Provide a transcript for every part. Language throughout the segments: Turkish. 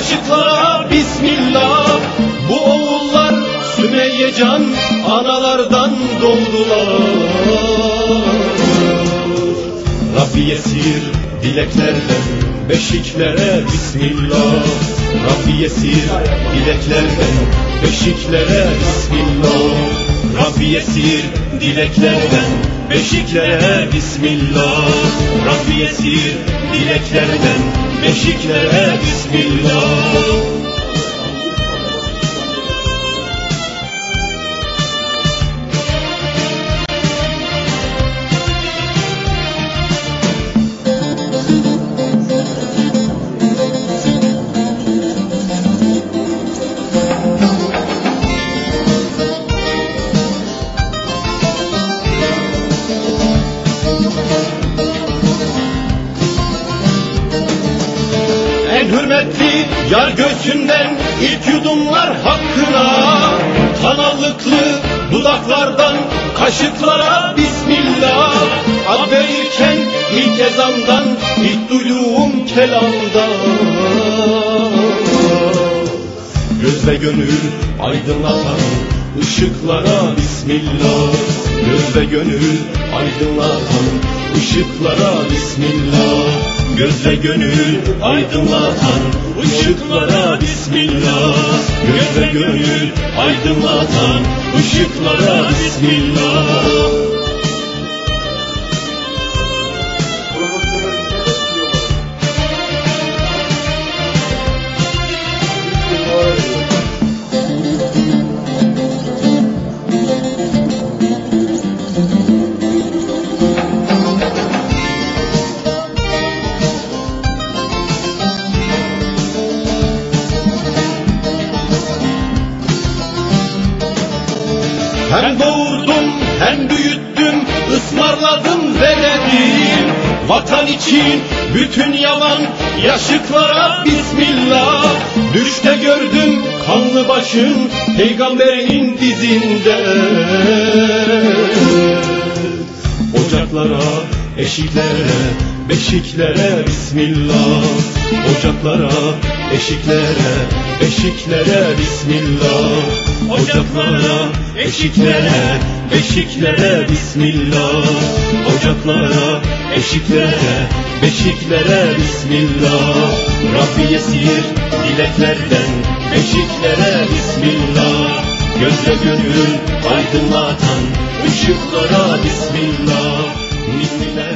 aşıklara Bismillah. Bu oğullar Sümeyye can analardan doğdular. Rabbi yesir dileklerden beşiklere Bismillah. Rabbi yesir dileklerden beşiklere Bismillah. Rabbi yesir dileklerden beşiklere Bismillah. Rabbi yesir dileklerden beşiklere Bismillah. Göğsünden ilk yudumlar hakkına Kanallıklı dudaklardan kaşıklara Bismillah. Ad verirken ilk ezandan ilk duyduğum kelamda Göz ve gönül aydınlatan ışıklara Bismillah. Göz ve gönül aydınlatan ışıklara Bismillah. Göz ve gönül aydınlatan ışıklara Bismillah Göz gönül aydınlatan ışıklara Bismillah başın peygamberin dizinde. Ocaklara, eşiklere, beşiklere Bismillah. Ocaklara, eşiklere, beşiklere Bismillah. Ocaklara, eşiklere, beşiklere Bismillah. Ocaklara, eşiklere, beşiklere Bismillah. Rabbi yesir dileklerden beşiklere Bismillah. Gözle gönül aydınlatan ışıklara Bismillah. Ninilere,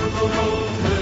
の泥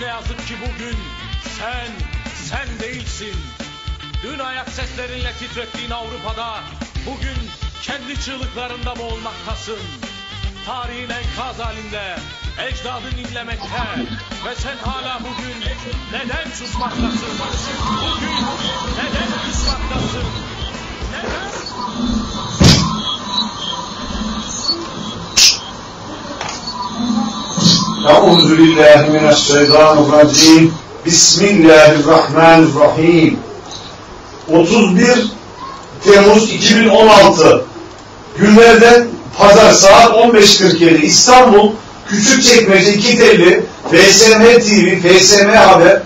ne yazık ki bugün Sen, sen değilsin Dün ayak seslerinle titrettiğin Avrupa'da Bugün kendi çığlıklarında boğulmaktasın Tarihin enkaz halinde Ecdadın inlemekte Ve sen hala bugün neden susmaktasın? Bugün neden susmaktasın? Neden? Euzu billahi mineşşeytanirracim. Bismillahirrahmanirrahim. 31 Temmuz 2016 günlerden pazar saat 15.47 İstanbul Küçükçekmece 2 250 FSM TV, FSM Haber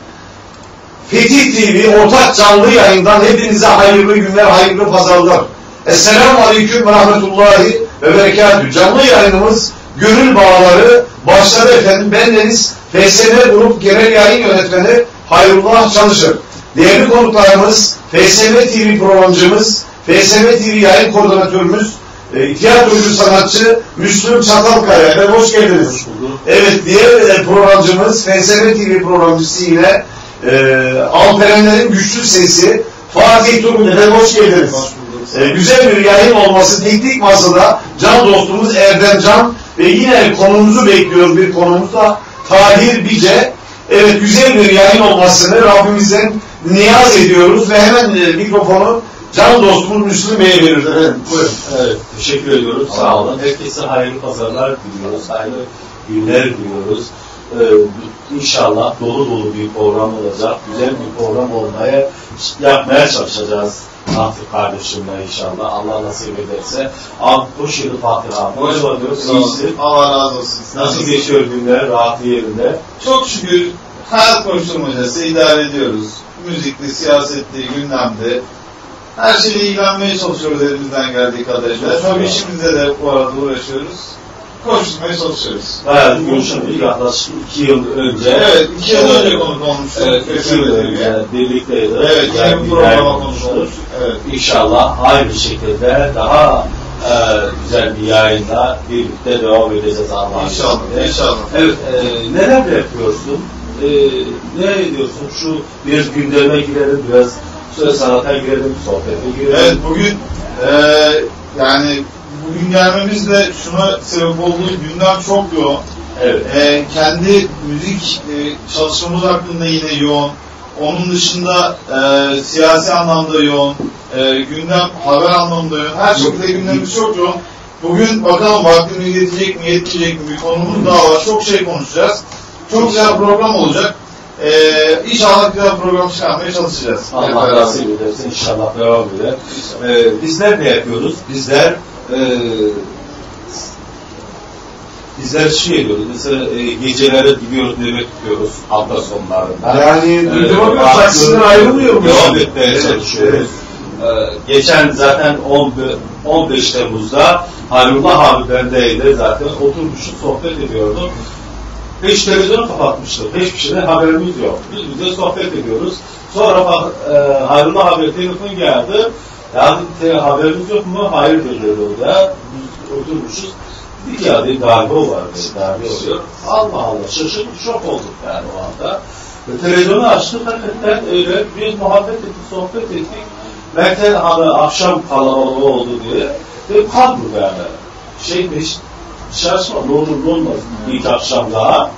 Fetih TV ortak canlı yayından hepinize hayırlı günler, hayırlı pazarlar. Esselamu Aleyküm ve Rahmetullahi ve Berekatü. Canlı yayınımız Gönül Bağları başladı efendim. Bendeniz FSM Grup Genel Yayın Yönetmeni Hayrullah Çalışır. Değerli konuklarımız FSM TV programcımız, FSM TV yayın koordinatörümüz, e, tiyatrocu sanatçı Müslüm Çatalkaya. Efendim hoş geldiniz. Evet diğer e, programcımız FSM TV programcısı yine e, Alperenlerin güçlü sesi Fatih Turgut. Efendim hoş geldiniz. E, güzel bir yayın olması teknik masada can dostumuz Erdem Can ve yine konumuzu bekliyoruz bir konumuz da Tahir Bice. Evet güzel bir yayın olmasını Rabbimizden niyaz ediyoruz ve hemen e, mikrofonu can dostumuz Müslüm Bey'e veriyoruz efendim. Buyurun. Evet, teşekkür ediyoruz. Sağ olun. Herkese hayırlı pazarlar diliyoruz. Hayırlı günler diliyoruz. Ee, inşallah dolu dolu bir program olacak. Güzel bir program olmaya yapmaya çalışacağız. Artık kardeşimle inşallah. Allah nasip ederse. Abi hoş geldin Fatih abi. Hoş bulduk. İyisin. Allah razı olsun. Nasıl geçiyor günler? Rahat yerinde. Çok şükür hayat koşturmacası idare ediyoruz. Müzikli, siyasetli, gündemde. Her şeyle ilgilenmeye çalışıyoruz elimizden geldiği kadarıyla. Tabii işimizde de bu arada uğraşıyoruz. Çalışıyoruz. Bayağı bir görüşmedik. Yaklaşık iki yıl önce. Evet, iki yıl önce konuk olmuştuk. Evet, iki yıl önce birlikteydik. Evet, yine bir programa olduk. Evet. İnşallah aynı şekilde daha e, güzel bir yayınla birlikte devam edeceğiz Allah'ın İnşallah, izniyle. inşallah. Evet, e, neler yapıyorsun? E, ne ediyorsun? Şu bir gündeme girelim biraz, söz sanata girelim, sohbete girelim. Evet, bugün eee yani bugün gelmemizle şuna sebep oldu. Gündem çok yoğun. Evet. Ee, kendi müzik e, çalışmamız hakkında yine yoğun. Onun dışında e, siyasi anlamda yoğun. E, gündem haber anlamda yoğun. Her şekilde gündemimiz çok yoğun. Bugün bakalım vaktimiz yetecek mi yetmeyecek mi bir konumuz daha var. Çok şey konuşacağız. Çok güzel program olacak. Ee, inşallah güzel program çıkarmaya çalışacağız. Allah nasip edersin inşallah devam eder. Ee, bizler ne yapıyoruz? Bizler e, bizler şey ediyoruz. Mesela e, gecelere gidiyoruz, nöbet tutuyoruz hafta sonlarında. Yani duyduğuma göre farklı saksıdan ayrılmıyor mu? Devam etmeye Evet, çalışıyoruz. Ee, geçen zaten 10 15 Temmuz'da Hayrullah abi bendeydi zaten oturmuştuk sohbet ediyorduk. Hiç televizyonu kapatmıştık. Hiçbir şeyden haberimiz yok. Biz bize sohbet ediyoruz. Sonra e, Hayrullah abi telefon geldi. Ya dedi, haberimiz yok mu? Hayır dedi orada. Biz oturmuşuz. Dedik ya dedi, darbe var dedi, darbe oluyor. Allah Allah şaşırdık, şok olduk yani o anda. Ve televizyonu açtık hakikaten öyle bir muhabbet ettik, sohbet ettik. Belki hani akşam kalabalığı oldu diye. Dedim kalk burada yani. Şey hiç dışarı çıkma ne olur ne olmaz ilk akşam daha.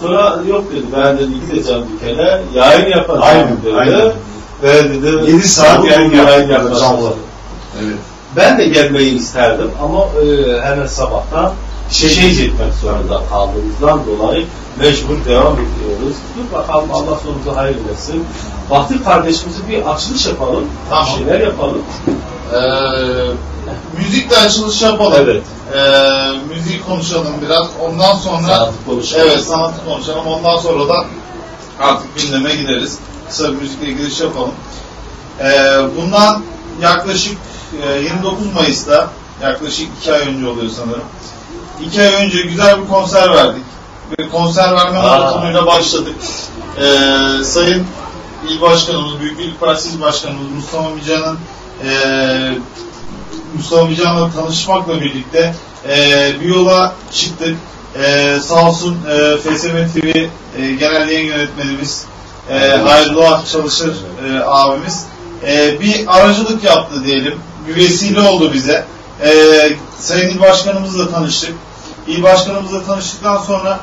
Sonra yok dedi ben dedi gideceğim bir kere yayın yapacağım Aynen, dedi. aynen. Ve dedi Yedi saat bu yayın yayın yapacağız. Evet. Ben de gelmeyi isterdim ama e, hemen sabahtan şey gitmek zorunda kaldığımızdan dolayı mecbur devam ediyoruz. Dur bakalım Allah sonumuzu hayır etsin. Bahtır kardeşimizi bir açılış yapalım. Tamam. Şeyler yapalım. Ee, müzikle açılış yapalım. Evet. Ee, müzik konuşalım biraz. Ondan sonra Sanatı konuşalım. evet sanatı konuşalım. Ondan sonra da artık gündeme gideriz. Kısa bir müzikle giriş yapalım. Ee, bundan yaklaşık e, 29 Mayıs'ta yaklaşık 2 ay önce oluyor sanırım. 2 ay önce güzel bir konser verdik. Ve konser verme maratonuyla başladık. Ee, Sayın İl Başkanımız, Büyük İl Partisi İl Başkanımız Mustafa Mican'ın e, Mustafa Mican'la tanışmakla birlikte e, bir yola çıktık. E, sağ olsun e, FSM TV e, Genel Yayın Yönetmenimiz e, Hayrullah Çalışır e, abimiz e, bir aracılık yaptı diyelim. Bir vesile oldu bize. E, Sayın İl Başkanımızla tanıştık. İl Başkanımızla tanıştıktan sonra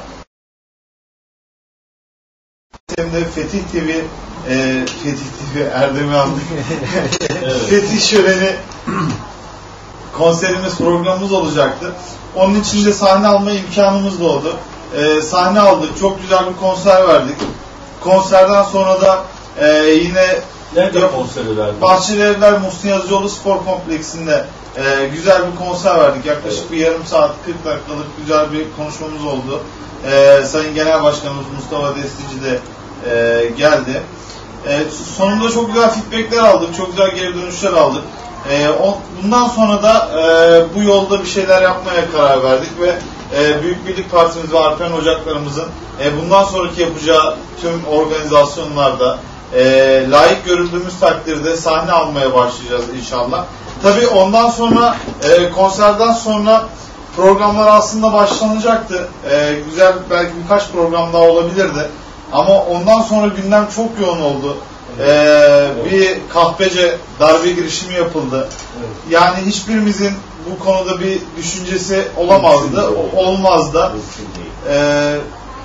hem de Fetih TV e, Fetih TV Erdem'i aldık. Fetih Şöleni konserimiz, programımız olacaktı. Onun için de sahne alma imkanımız doğdu. E, sahne aldık. Çok güzel bir konser verdik. Konserden sonra da e, yine Nerede konseri verdin? Bahçeli Evler Muhsin Yazıcıoğlu Spor Kompleksinde e, güzel bir konser verdik. Yaklaşık Evet. bir yarım saat 40 dakikalık güzel bir konuşmamız oldu. E, Sayın Genel Başkanımız Mustafa Destici de e, geldi. E, sonunda çok güzel feedbackler aldık. Çok güzel geri dönüşler aldık. E, o- bundan sonra da e, bu yolda bir şeyler yapmaya karar verdik ve e, Büyük Birlik Partimiz ve Arpen Ocaklarımızın e, bundan sonraki yapacağı tüm organizasyonlarda e, layık görüldüğümüz takdirde sahne almaya başlayacağız inşallah. Tabii ondan sonra e, konserden sonra programlar aslında başlanacaktı. E, güzel belki birkaç program daha olabilirdi. Ama ondan sonra gündem çok yoğun oldu. E, bir kahpece darbe girişimi yapıldı. Evet. Yani hiçbirimizin bu konuda bir düşüncesi olamazdı, olmaz da. Ee,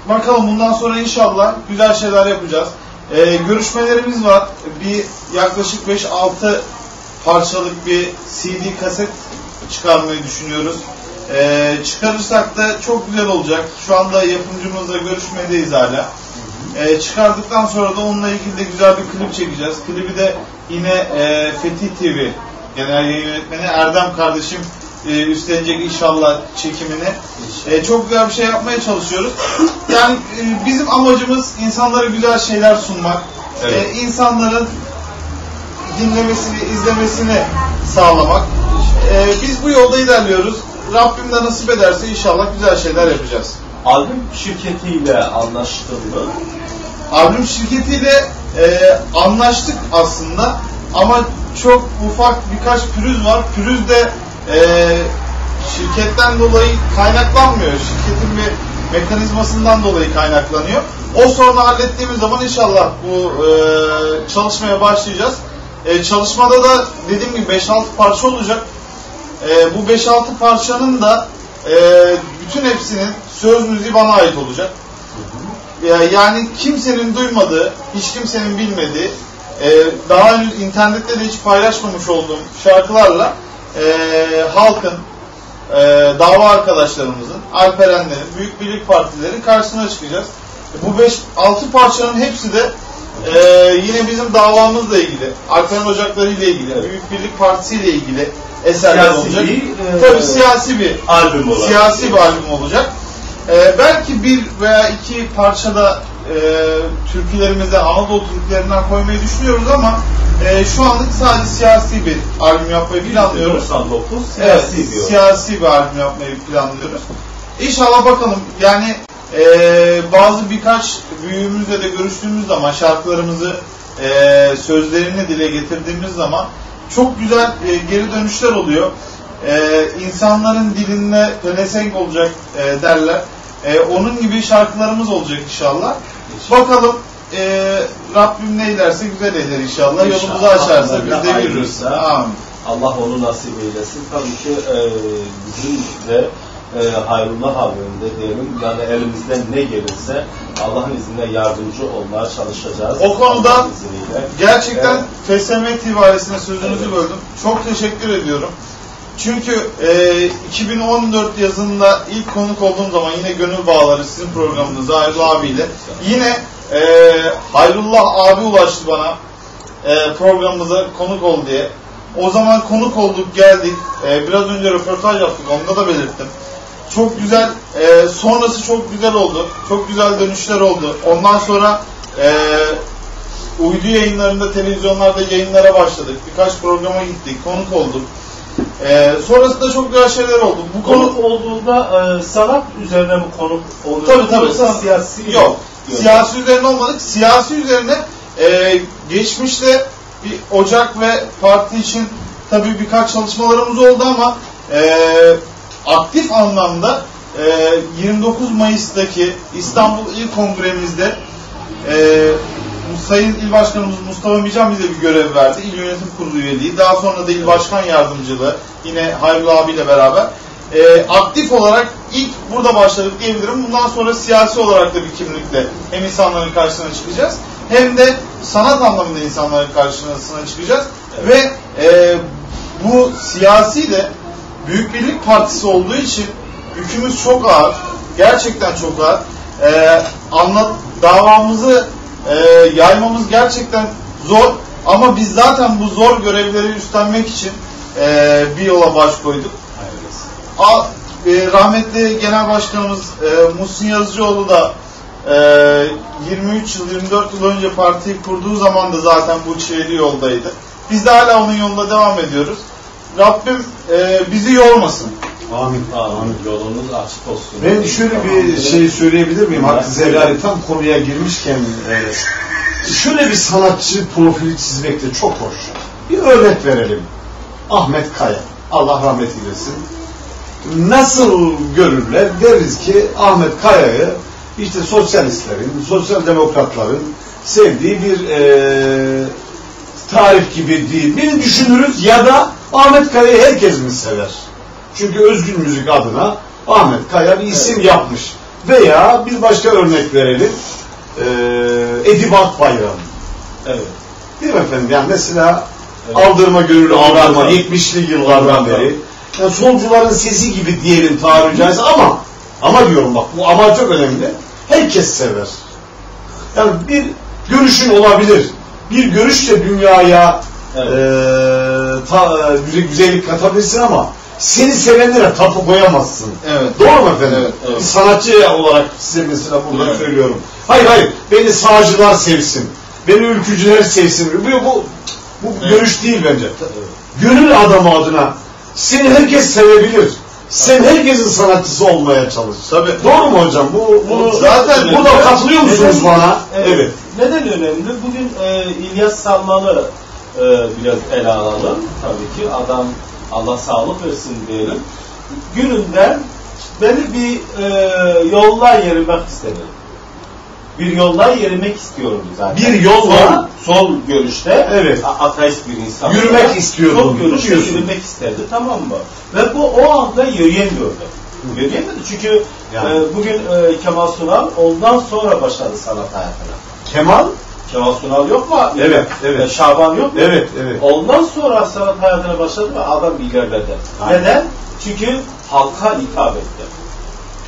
bakalım bundan sonra inşallah güzel şeyler yapacağız. Ee, görüşmelerimiz var. Bir yaklaşık 5-6 parçalık bir CD kaset çıkarmayı düşünüyoruz. Ee, çıkarırsak da çok güzel olacak. Şu anda yapımcımızla görüşmedeyiz hala. Ee, çıkardıktan sonra da onunla ilgili de güzel bir klip çekeceğiz. Klibi de yine e, Fethi TV Genel Yayın Yönetmeni Erdem kardeşim e, üstlenecek inşallah çekimini. E, çok güzel bir şey yapmaya çalışıyoruz. Yani e, bizim amacımız insanlara güzel şeyler sunmak. Evet. E, insanların dinlemesini, izlemesini sağlamak. E, biz bu yolda ilerliyoruz. Rabbim de nasip ederse inşallah güzel şeyler yapacağız. Albüm şirketiyle anlaştın mı? Albüm şirketiyle e, anlaştık aslında ama çok ufak birkaç pürüz var. Pürüz de e, şirketten dolayı kaynaklanmıyor. Şirketin bir mekanizmasından dolayı kaynaklanıyor. O sorunu hallettiğimiz zaman inşallah bu e, çalışmaya başlayacağız. E, çalışmada da dediğim gibi 5-6 parça olacak. E, bu 5-6 parçanın da e, bütün hepsinin söz müziği bana ait olacak. Ya- Yani kimsenin duymadığı, hiç kimsenin bilmediği, e, daha henüz internette de hiç paylaşmamış olduğum şarkılarla e, halkın, e, dava arkadaşlarımızın, Alperenlerin, Büyük Birlik Partilerin karşısına çıkacağız. Bu 5-6 parçanın hepsi de e, yine bizim davamızla ilgili, Alperen Ocakları ile ilgili, Evet. Büyük Birlik Partisi ile ilgili eserler Siyasi olacak. bir, e, Tabii siyasi bir Albüm olarak. siyasi bir albüm olacak. Ee, belki bir veya iki parçada e, türkülerimizden, Anadolu türkülerinden koymayı düşünüyoruz ama e, şu anlık sadece siyasi bir albüm yapmayı planlıyoruz. 99 Evet, siyasi diyor. siyasi bir albüm yapmayı planlıyoruz. İnşallah bakalım. Yani e, bazı birkaç büyüğümüzle de görüştüğümüz zaman şarkılarımızı e, sözlerini dile getirdiğimiz zaman çok güzel e, geri dönüşler oluyor. E, insanların diline pelesenk olacak e, derler. E, onun gibi şarkılarımız olacak inşallah. Bakalım e, Rabbim ne ilerse güzel eder inşallah. İnşallah. Yolumuzu açarsa biz de yürürüz. Allah onu nasip eylesin. Tabii ki e, bizim de e, Hayrullah abimde diyelim yani elimizden ne gelirse Allah'ın izniyle yardımcı olmaya çalışacağız. O konuda. Gerçekten Evet. FSM TV ailesine sözünüzü Evet. böldüm. Çok teşekkür ediyorum. Çünkü e, 2014 yazında ilk konuk olduğum zaman yine Gönül Bağları sizin programınızda Hayrullah abiyle yine e, Hayrullah abi ulaştı bana e, programımıza konuk ol diye. O zaman konuk olduk geldik. E, biraz önce röportaj yaptık onda da belirttim. Çok güzel, e, sonrası çok güzel oldu. Çok güzel dönüşler oldu. Ondan sonra e, uydu yayınlarında, televizyonlarda yayınlara başladık. Birkaç programa gittik, konuk olduk. Ee, sonrasında çok güzel şeyler oldu. Bu konu Konuk olduğunda e, sanat üzerine mi konuk oluyor? Tabii tabii. Yoksa siyasi? Yok. Yok. Siyasi üzerine olmadık. Siyasi üzerine e, geçmişte bir Ocak ve parti için tabii birkaç çalışmalarımız oldu ama e, aktif anlamda e, 29 Mayıs'taki İstanbul İl Kongremizde e, Sayın İl Başkanımız Mustafa Mican bize bir görev verdi. İl Yönetim Kurulu üyeliği. Daha sonra da İl Başkan Yardımcılığı. Yine Hayrullah abiyle beraber. E, aktif olarak ilk burada başladık diyebilirim. Bundan sonra siyasi olarak da bir kimlikle hem insanların karşısına çıkacağız hem de sanat anlamında insanların karşısına çıkacağız. Ve e, bu siyasi de Büyük Birlik Partisi olduğu için yükümüz çok ağır. Gerçekten çok ağır. E, anlat, davamızı e, yaymamız gerçekten zor. Ama biz zaten bu zor görevleri üstlenmek için e, bir yola baş koyduk. A, e, rahmetli Genel Başkanımız e, Muhsin Yazıcıoğlu da e, 23 yıl, 24 yıl önce partiyi kurduğu zaman da zaten bu çileli yoldaydı. Biz de hala onun yolunda devam ediyoruz. Rabbim e, bizi yormasın. Amin. Amin. Yolunuz açık olsun. Ben şöyle bir şey söyleyebilir miyim? Hakkı Zevlali tam konuya girmişken e, şöyle bir sanatçı profili çizmek de çok hoş. Bir örnek verelim. Ahmet Kaya. Allah rahmet eylesin. Nasıl görürler? Deriz ki Ahmet Kaya'yı işte sosyalistlerin, sosyal demokratların sevdiği bir e, tarif gibi değil. Beni düşünürüz ya da Ahmet Kaya'yı herkes mi sever? Çünkü özgün müzik adına Ahmet Kaya bir isim yapmış. Veya bir başka örnek verelim. Ee, Edip Akbayram. Evet. Değil mi efendim? Yani mesela Evet. aldırma gönüllü aldırma Evet. 70'li yıllardan beri. Yani solcuların sesi gibi diyelim tabiri caizse ama ama diyorum bak bu ama çok önemli. Herkes sever. Yani bir görüşün olabilir. Bir görüşle dünyaya Evet. eee, ta, güzel, güzellik katabilirsin ama seni sevenlere tapu koyamazsın. Evet. Doğru mu efendim? Evet, evet. Bir sanatçı olarak size mesela burada Evet. söylüyorum. Hayır hayır, beni sağcılar sevsin. Beni ülkücüler sevsin. Bu, bu, bu Evet. görüş değil bence. Gönül adamı adına seni herkes sevebilir. Sen herkesin sanatçısı olmaya çalış. Tabii. Doğru mu hocam? Bu, bunu Zaten- burada katılıyor musunuz Neden- bana? Evet. Evet. Neden önemli? Bugün e, İlyas Salman'ı e, biraz ele alalım. Tabii ki adam Allah sağlık versin diyelim. Gününden beni bir e, yollar yürümek istedim. Bir yollar yürümek istiyorum zaten. Bir yolla- sol, sol görüşte Evet. ateist bir insan. Yürümek olarak istiyordun, Sol görüşte diyorsun. yürümek istedi tamam mı? Ve bu o anda yürüyemiyordu. Yürüyemedi çünkü Yani. e, bugün e, Kemal Sunal ondan sonra başladı sanat hayatına. Kemal? Kemal Sunal yok mu? Evet, evet. E, Şaban yok mu? Evet, evet. Ondan sonra sanat hayatına başladı ve adam ilerledi. Aynen. Neden? Çünkü halka hitap etti.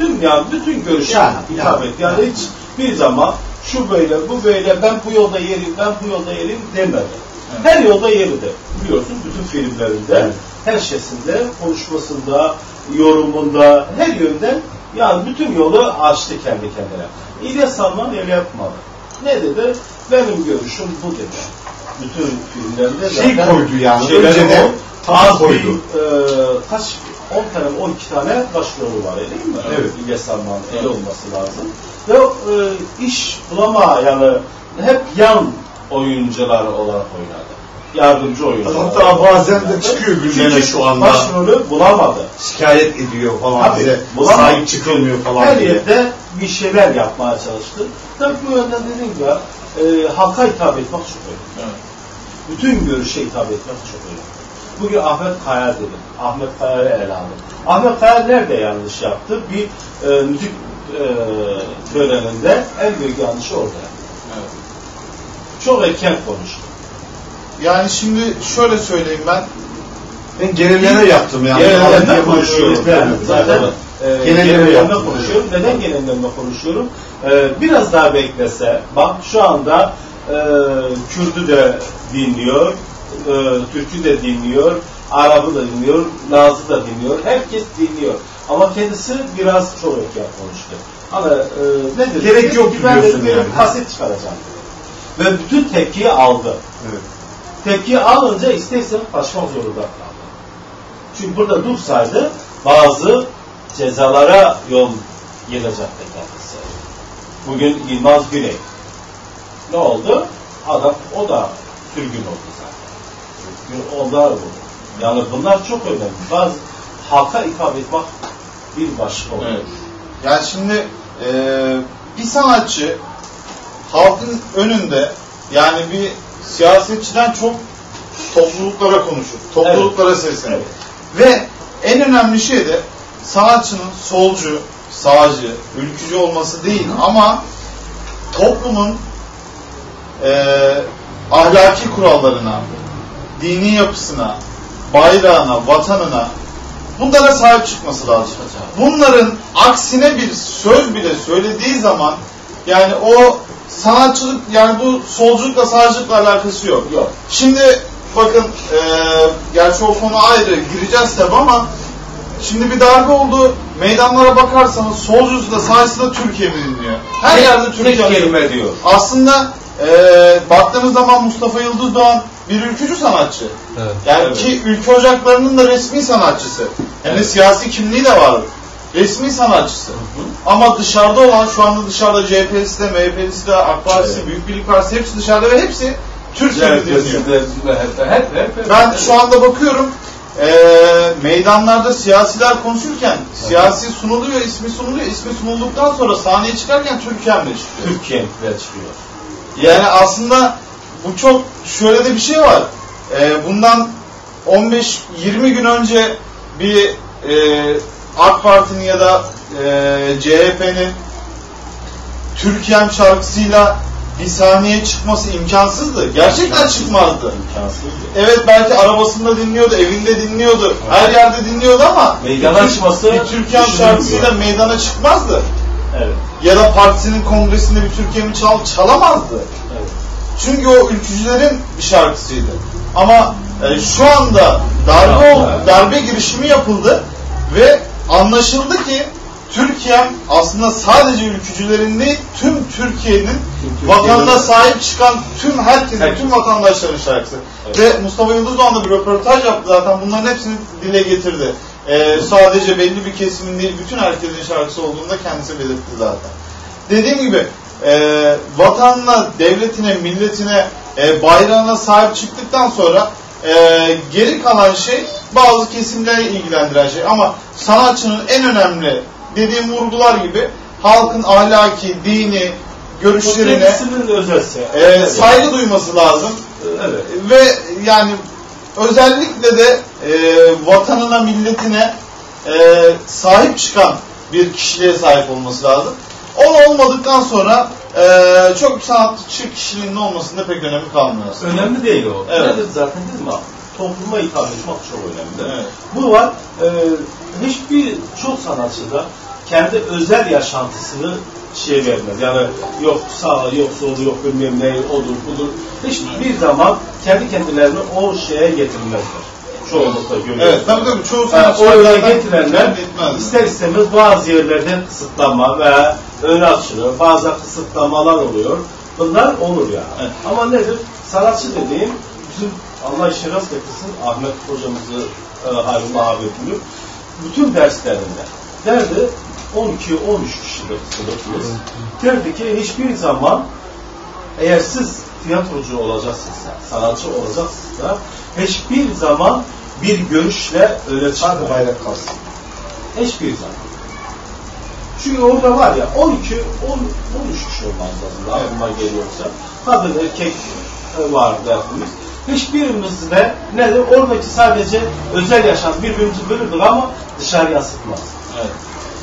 Tüm yani bütün görüşe Yani, hitap yani, hiç bir zaman şu böyle, bu böyle, ben bu yolda yerim, ben bu yolda yerim demedi. Her yolda yeridi. Biliyorsun bütün filmlerinde, Evet. her şeysinde, konuşmasında, yorumunda, her yönden yani bütün yolu açtı kendi kendine. İlyas Salman öyle yapmadı. Ne dedi? Benim görüşüm bu dedi. Bütün filmlerinde Şey zaten koydu yani, önceden Az koydu. bir, e, kaç, 10 tane, 12 tane başrolü var değil mi? Evet. İlyas Salman öyle olması lazım. Ve e, iş bulama yani hep yan oyuncular olarak oynadı. Yardımcı oyuncular. Hatta bazen de çıkıyor gündeme şu anda. Başrolü bulamadı. Şikayet ediyor falan Tabii, bize. bulamaz. Sahip çıkılmıyor falan Her diye. yerde bir şeyler yapmaya çalıştı. Tabii bu yönden dediğim gibi e, halka hitap etmek çok önemli. Bütün görüşe hitap etmek çok önemli. Bugün Ahmet Kaya dedim. Ahmet Kaya'yı ele aldım. Ahmet Kaya nerede yanlış yaptı? Bir e, müzik e, töreninde en büyük yanlışı orada. yaptı. Çok erken konuştu. Yani şimdi şöyle söyleyeyim ben. Ben genelleme yaptım yani. Genelleme Alıntı konuşuyorum. Ben zaten e, yaptım. konuşuyorum. Neden genelleme konuşuyorum? E, biraz daha beklese, bak şu anda e, Kürdü de dinliyor, e, Türk'ü de dinliyor, Arap'ı da dinliyor, Laz'ı da dinliyor. Herkes dinliyor. Ama kendisi biraz çok erken konuştu. Ama e, ne dedi? Gerek yok ben de diyorsun yani. kaset çıkaracağım. ve bütün tepkiyi aldı. Evet. Tepkiyi alınca istersen kaçmak zorunda kaldı. Çünkü burada dursaydı bazı cezalara yol gelecekti kendisi. Bugün Yılmaz Güney. Ne oldu? Adam o da sürgün oldu zaten. O da oldu. Yani bunlar çok önemli. Bazı halka hitap etmek bir başka oluyor. Evet. Yani şimdi eee, bir sanatçı halkın önünde yani bir siyasetçiden çok topluluklara konuşur. Topluluklara seslenir. Evet. Ve en önemli şey de sanatçının solcu, sağcı, ülkücü olması değil ama toplumun eee, ahlaki kurallarına, dini yapısına, bayrağına, vatanına bunlara sahip çıkması lazım. Bunların aksine bir söz bile söylediği zaman yani o sanatçılık yani bu solculukla sağcılıkla alakası yok. Yok. Şimdi bakın eee gerçi o konu ayrı gireceğiz tabi ama şimdi bir darbe oldu. Meydanlara bakarsanız solcusu da sağcısı da Türkiye mi dinliyor? Her yerde Türkiye Tek kelime diyor. aslında eee baktığınız zaman Mustafa Yıldız Doğan bir ülkücü sanatçı. Evet. Yani Evet. ki ülke ocaklarının da resmi sanatçısı. Hem de Evet. siyasi kimliği de var. Resmi sanatçısı. Ama dışarıda olan şu anda dışarıda CHP'si de, MHP'si de, AK Partisi, Evet. Büyük Birlik Partisi hepsi dışarıda ve hepsi hep, hep, hep, Ben şu anda bakıyorum eee, meydanlarda siyasiler konuşurken siyasi sunuluyor, ismi sunuluyor. ismi sunulduktan sonra sahneye çıkarken Türkiye'mle çıkıyor. Türkiye çıkıyor. Yani aslında bu çok şöyle de bir şey var. Ee, bundan 15-20 gün önce bir e, AK Parti'nin ya da e, CHP'nin Türkiye'm şarkısıyla bir sahneye çıkması imkansızdı. Gerçekten çıkmazdı. İmkansız. Evet belki arabasında dinliyordu, evinde dinliyordu, her yerde dinliyordu ama Meydana bir, çıkması bir Türkiye'm şarkısıyla meydana çıkmazdı. Evet. Ya da partisinin kongresinde bir Türkiye'mi çal, çalamazdı. evet. Çünkü o ülkücülerin bir şarkısıydı. Ama e, şu anda darbe ol, evet. darbe girişimi yapıldı ve anlaşıldı ki Türkiye aslında sadece ülkücülerin değil tüm Türkiye'nin Türkiye'nin- sahip çıkan tüm herkesin, Herkes. tüm vatandaşların şarkısı. Evet. Ve Mustafa Yıldız Doğan da bir röportaj yaptı zaten bunların hepsini dile getirdi. E, sadece belli bir kesimin değil bütün herkesin şarkısı olduğunu da kendisi belirtti zaten. Dediğim gibi e, vatanına, devletine, milletine, e, bayrağına sahip çıktıktan sonra e, geri kalan şey bazı kesimleri ilgilendiren şey. Ama sanatçının en önemli dediğim vurgular gibi halkın ahlaki, dini, görüşlerine özelse. e, saygı duyması lazım. Evet. Ve yani özellikle de e, vatanına, milletine e, sahip çıkan bir kişiliğe sahip olması lazım. O olmadıktan sonra e, çok sanatçı kişiliğinin olmasında pek önemi kalmıyor aslında. Önemli değil o. Evet. Nedir zaten dedim abi. Topluma hitap etmek çok önemli. Evet. Bu var. E, hiçbir çok sanatçıda kendi özel yaşantısını şey vermez. Yani yok sağı, yok solu, yok bilmem ne, odur, budur. Hiçbir zaman kendi kendilerini o şeye getirmezler. Çoğunlukla görüyoruz. Evet, tabii tabii çoğu oraya zaten getirenler ister istemez bazı yerlerden kısıtlama ve ön açılıyor. Bazı kısıtlamalar oluyor. Bunlar olur yani. Evet. Ama nedir? Sanatçı dediğim bizim Allah işi rast getirsin Ahmet hocamızı e, Hayrullah abi bilir. Bütün derslerinde derdi 12-13 kişilik sınıfımız. Derdi ki hiçbir zaman eğer siz tiyatrocu olacaksınızsa, sanatçı olacaksınızsa hiçbir zaman bir görüşle öyle çıkmayın. bayrak kalsın. Hiçbir zaman. Çünkü orada var ya 12, 10, 13 kişi olmaz lazım aklıma geliyorsa. Kadın erkek var hepimiz. Hiçbirimiz de nedir? Oradaki sadece özel yaşantı birbirimizi bölürdük ama dışarı yansıtmaz. Evet.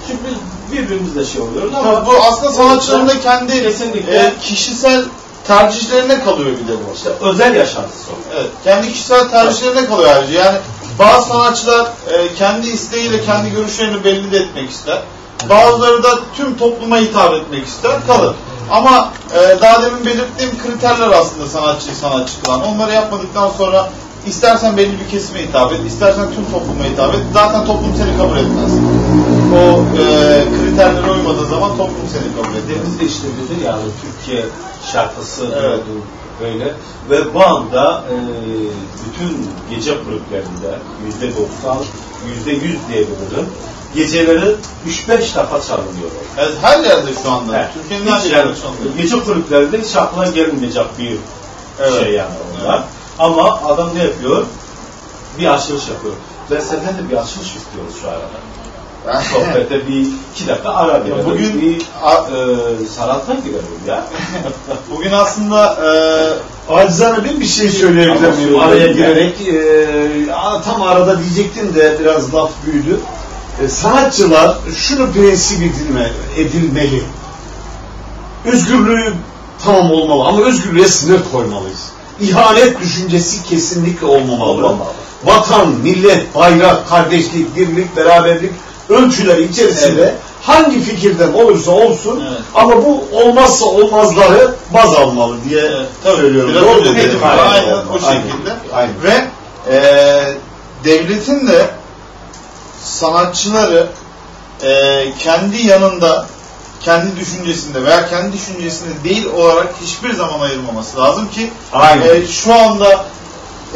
Çünkü biz birbirimizle şey oluyoruz ama Tabii bu aslında sanatçıların da kendi Kesinlikle. e, kişisel tercihlerine kalıyor bir de bu. işte özel yaşantısı. Evet, kendi kişisel tercihlerine kalıyor ayrıca. Yani bazı sanatçılar e, kendi isteğiyle kendi görüşlerini belli de etmek ister. Bazıları da tüm topluma hitap etmek ister, kalır. Ama e, daha demin belirttiğim kriterler aslında sanatçıyı sanatçı kılan. Onları yapmadıktan sonra istersen belli bir kesime hitap et, istersen tüm topluma hitap et. Zaten toplum seni kabul etmez. O e, kriterlere uymadığı zaman toplum seni kabul etmez. Denizde işte dedi yani Türkiye şarkısı Evet. böyle. Ve bu anda e, bütün gece kulüplerinde yüzde 90, yüzde 100 diyebilirim. Geceleri 3-5 defa çalınıyor. Yani her yerde şu anda. Evet. Türkiye'nin her şu anda. gece kulüplerinde aklına gelmeyecek bir Evet. şey yani onlar. Ama adam ne yapıyor? Bir açılış yapıyor. Ben senden de bir açılış istiyoruz şu arada. Sohbette bir iki dakika ara verelim. bugün- bir e, sanata girelim ya. Bugün aslında e, Acizane ben bir şey söyleyebilir miyim araya girerek? A- tam arada diyecektim de biraz laf büyüdü. Ee, sanatçılar şunu prensip edilme, edilmeli. Özgürlüğü tamam olmalı ama özgürlüğe sınır koymalıyız. İhanet düşüncesi kesinlikle olmamalı. Olmamalı. Vatan, millet, bayrak, kardeşlik, birlik, beraberlik ölçüleri içerisinde Evet. hangi fikirden olursa olsun Evet. ama bu olmazsa olmazları baz almalı diye Evet, söylüyorum. Biraz Doğru önce gibi Aynen. aynen o şekilde. Aynen. Ve e, devletin de sanatçıları e, kendi yanında kendi düşüncesinde veya kendi düşüncesinde değil olarak hiçbir zaman ayırmaması lazım ki Aynen. e, şu anda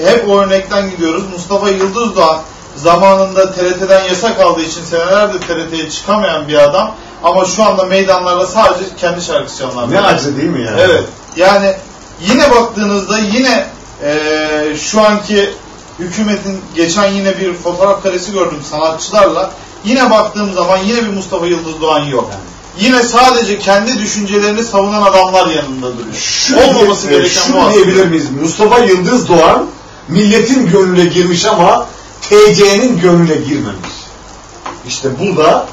hep o örnekten gidiyoruz. Mustafa Yıldız da zamanında TRT'den yasak aldığı için senelerdir TRT'ye çıkamayan bir adam ama şu anda meydanlarda sadece kendi şarkısı çalınan bir Ne acı değil mi yani? Evet. Yani yine baktığınızda yine eee, şu anki hükümetin geçen yine bir fotoğraf karesi gördüm sanatçılarla. Yine baktığım zaman yine bir Mustafa Yıldız Doğan yok. Yine sadece kendi düşüncelerini savunan adamlar yanında duruyor. Şunu Olmaması diye- gereken şunu bu aslında. diyebilir miyiz? Mustafa Yıldız Doğan milletin gönlüne girmiş ama TC'nin gönlüne girmemiş. İşte burada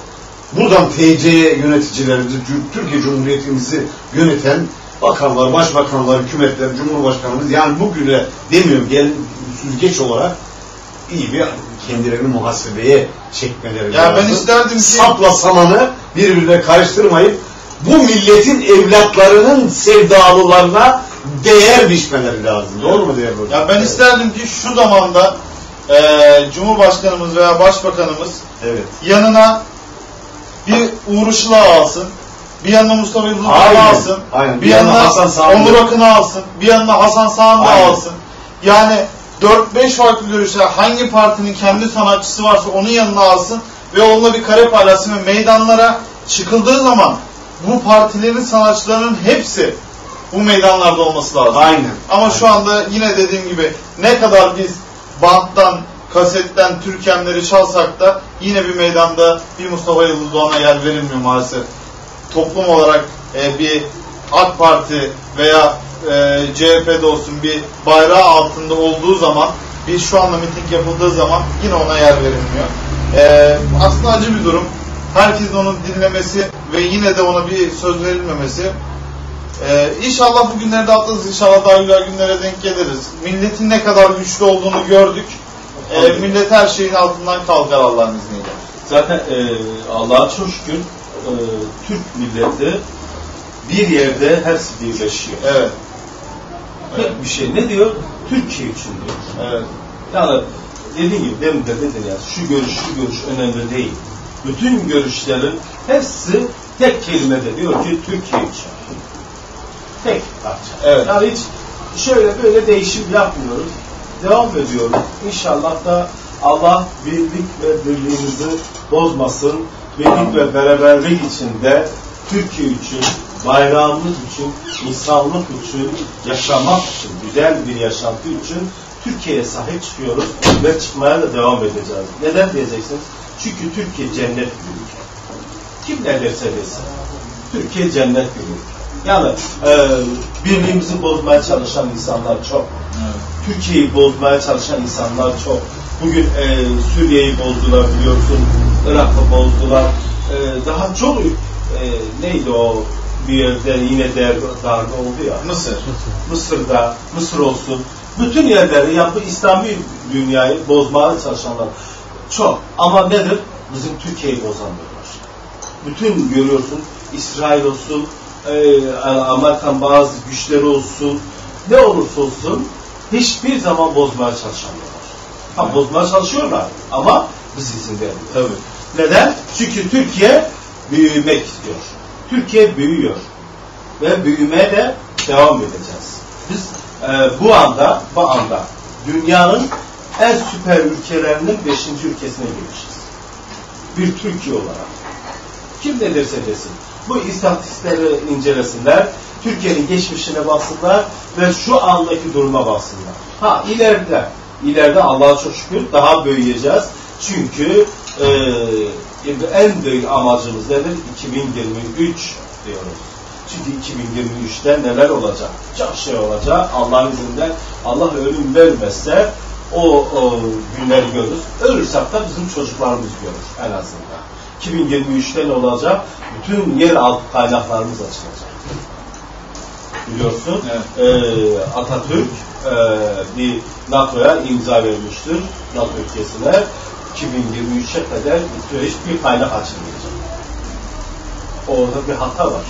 buradan TC yöneticilerimizi, Türkiye Cumhuriyetimizi yöneten bakanlar, başbakanlar, hükümetler, cumhurbaşkanımız yani bugüne demiyorum gel süzgeç olarak iyi bir kendilerini muhasebeye çekmeleri Ya ben lazım. isterdim ki- sapla samanı birbirine karıştırmayıp bu milletin evlatlarının sevdalılarına değer biçmeleri lazım. Doğru mu değerli hocam? Ya ben isterdim ki şu zamanda eee, Cumhurbaşkanımız veya Başbakanımız Evet. yanına bir Uğur Işıl'a alsın. Bir yanına Mustafa Yıldız Aynen, Doğan'ı alsın. aynen. Bir yanına Hasan Sağan Onur Akın'ı alsın. Bir yanına Hasan Sağan'ı da Aynen. alsın. Yani 4-5 farklı görüşler hangi partinin kendi sanatçısı varsa onun yanına alsın ve onunla bir kare paylaşsın ve meydanlara çıkıldığı zaman bu partilerin sanatçılarının hepsi bu meydanlarda olması lazım. Aynen. Ama şu anda yine dediğim gibi ne kadar biz banttan, kasetten Türkemleri çalsak da yine bir meydanda bir Mustafa Yıldız Doğan'a yer verilmiyor maalesef. Toplum olarak e, bir AK Parti veya e, CHP'de olsun bir bayrağı altında olduğu zaman bir şu anda miting yapıldığı zaman yine ona yer verilmiyor. E, aslında acı bir durum. Herkesin onu dinlemesi ve yine de ona bir söz verilmemesi ee, inşallah bu günleri de atlarız. İnşallah daha güzel günlere denk geliriz. Milletin ne kadar güçlü olduğunu gördük. Tabii. millet her şeyin altından kalkar Allah'ın izniyle. Zaten e, Allah'a çok şükür e, Türk milleti bir yerde hepsi birleşiyor. Evet. Tek bir şey. Ne diyor? Türkiye için diyor. Evet. Yani dediğim gibi demin de dedin ya şu görüş şu görüş önemli değil. Bütün görüşlerin hepsi tek kelimede diyor ki Türkiye için. Tek parça. Evet. Yani hiç şöyle böyle değişim yapmıyoruz. Devam ediyoruz. İnşallah da Allah birlik ve birliğimizi bozmasın. Birlik ve beraberlik içinde Türkiye için, bayrağımız için, insanlık için, yaşamak için, güzel bir yaşantı için Türkiye'ye sahip çıkıyoruz ve çıkmaya da devam edeceğiz. Neden diyeceksiniz? Çünkü Türkiye cennet bir ülke. Kim ne derse desin. Türkiye cennet bir ülke. Yani e, birliğimizi bozmaya çalışan insanlar çok. Türkiye'yi bozmaya çalışan insanlar çok. Bugün e, Suriye'yi bozdular biliyorsun, Irak'ı bozdular. E, daha çok e, neydi o bir yerde yine der, darbe oldu ya. Mısır. Mısır'da, Mısır olsun. Bütün yerleri yapı İslami dünyayı bozmaya çalışanlar çok. Ama nedir? Bizim Türkiye'yi bozamıyorlar. Bütün görüyorsun İsrail olsun, e, Amerikan bazı güçleri olsun, ne olursa olsun hiçbir zaman bozmaya çalışamıyorlar. Ha, bozmaya çalışıyorlar ama biz izin vermiyoruz. Tabii. Neden? Çünkü Türkiye büyümek istiyor. Türkiye büyüyor. Ve büyümeye de devam edeceğiz. Biz e, bu anda, bu anda dünyanın en süper ülkelerinin beşinci ülkesine girmişiz. Bir Türkiye olarak. Kim ne derse desin. Bu istatistikleri incelesinler. Türkiye'nin geçmişine baksınlar ve şu andaki duruma baksınlar. Ha ileride, ileride Allah'a çok şükür daha büyüyeceğiz. Çünkü e, en büyük amacımız nedir? 2023 diyoruz. Çünkü 2023'te neler olacak? Çok şey olacak. Allah'ın izniyle Allah ölüm vermezse o, o günleri görürüz. Ölürsek de bizim çocuklarımız görür en azından. 2023'te ne olacak? Bütün yeraltı kaynaklarımız açılacak. Biliyorsun Evet. e, Atatürk e, bir NATO'ya imza vermiştir. NATO ülkesine 2023'e kadar bütün hiçbir kaynak açılmayacak. Orada bir hata var.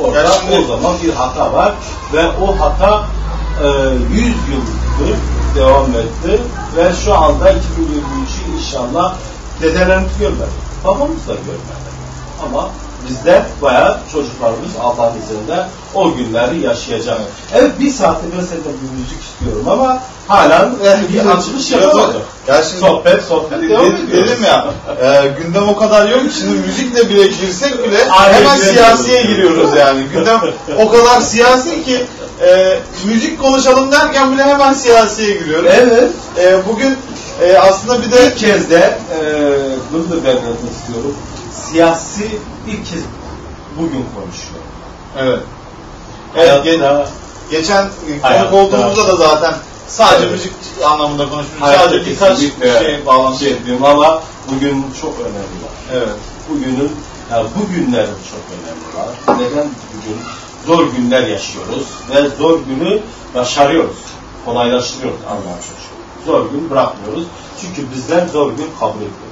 Orada Ya şimdi- o zaman bir hata var ve o hata e, 100 yıldır devam etti ve şu anda 2023'ü inşallah dedelerimiz görmedi. Babamız da görmedi. Ama bizler bayağı çocuklarımız Allah'ın izniyle o günleri yaşayacak. Evet bir saatte ben senden bir müzik istiyorum ama hala bir açılış yapamadık. Ya şimdi Sohbet sohbet De- devam de- ediyor. dedim ya, e, gündem o kadar yok ki şimdi müzikle bile girsek bile hemen siyasiye giriyoruz yani. Gündem o kadar siyasi ki e, müzik konuşalım derken bile hemen siyasiye giriyoruz. Evet. E, bugün e, aslında bir de İlk kez de e, bunu da belirtmek istiyorum. Siyasi ilk kez bugün konuşuyor. evet. Evet, ge- geçen e, konuk olduğumuzda da zaten sadece Evet. müzik anlamında hayatta Sadece birkaç şey bağlantı. şey yapıyorum ama bugün çok önemli var. Evet. Bugünün, yani bugünlerin çok önemli var. Neden bugün zor günler yaşıyoruz ve zor günü başarıyoruz. Kolaylaştırıyoruz şükür. Zor gün bırakmıyoruz. Çünkü bizler zor gün kabul ediyoruz.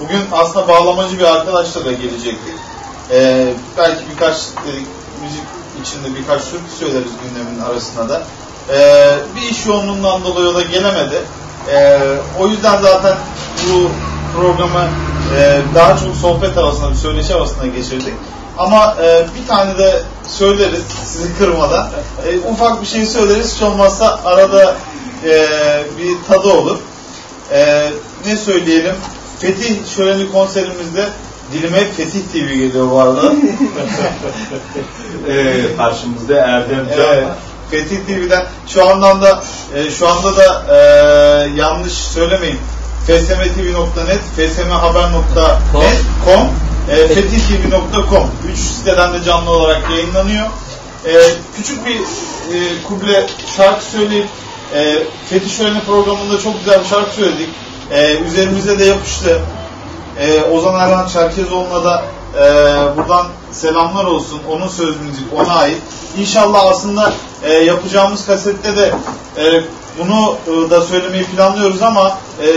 Bugün aslında bağlamacı bir arkadaşla da gelecektik. Ee, belki birkaç dedik, müzik içinde birkaç türkü söyleriz gündemin arasında da. Ee, bir iş yoğunluğundan dolayı da gelemedi. Ee, o yüzden zaten bu programı e, daha çok sohbet havasına, bir söyleşi havasına geçirdik. Ama e, bir tane de söyleriz sizi kırmadan. E, ufak bir şey söyleriz hiç olmazsa arada e, bir tadı olur. Ee, ne söyleyelim? Fetih Şöleni konserimizde dilime Fetih TV geliyor bu arada. Ee, karşımızda Erdem Can evet. Fetih TV'den şu andan da e, şu anda da e, yanlış söylemeyin. fsmtv.net, fsmhaber.net.com, e, fetihtv.com. Üç siteden de canlı olarak yayınlanıyor. E, küçük bir e, kuble şarkı söyleyip e, Fetih Şöleni programında çok güzel bir şarkı söyledik. E, üzerimize de yapıştı. E, Ozan Erhan Çerkezoğlu'na da e, buradan selamlar olsun. Onun söz müzik ona ait. İnşallah aslında e, yapacağımız kasette de e, bunu e, da söylemeyi planlıyoruz ama e,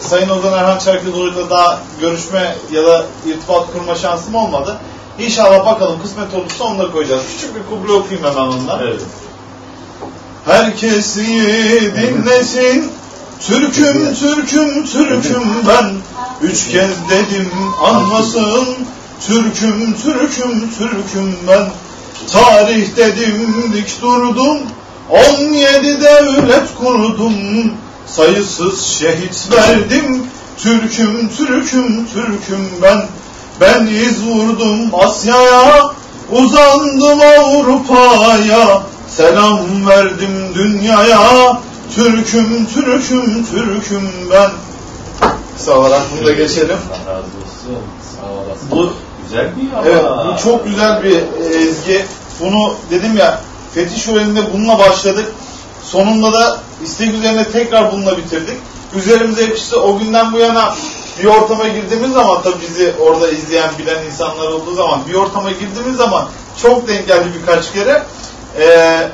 Sayın Ozan Erhan Çerkezoğlu'yla daha görüşme ya da irtibat kurma şansım olmadı. İnşallah bakalım kısmet olursa onu da koyacağız. Küçük bir kuble okuyayım hemen ondan. Evet. Herkes iyi dinlesin. Türküm, Türküm, Türküm ben. Üç kez dedim anlasın. Türküm, Türküm, Türküm ben. Tarih dedim dik durdum. On yedi devlet kurdum. Sayısız şehit verdim. Türküm, Türküm, Türküm ben. Ben iz vurdum Asya'ya. Uzandım Avrupa'ya. Selam verdim dünyaya. Türküm, Türküm, Türküm ben. Kısa olarak bunu da geçelim. Allah razı olsun. Sağ olasın. Bu güzel bir ama. Evet, bu çok güzel bir ezgi. Bunu dedim ya, Fetih Şöleni'nde bununla başladık. Sonunda da istek üzerine tekrar bununla bitirdik. Üzerimize yapıştı. O günden bu yana bir ortama girdiğimiz zaman tabii bizi orada izleyen, bilen insanlar olduğu zaman bir ortama girdiğimiz zaman çok denk geldi birkaç kere. Ee,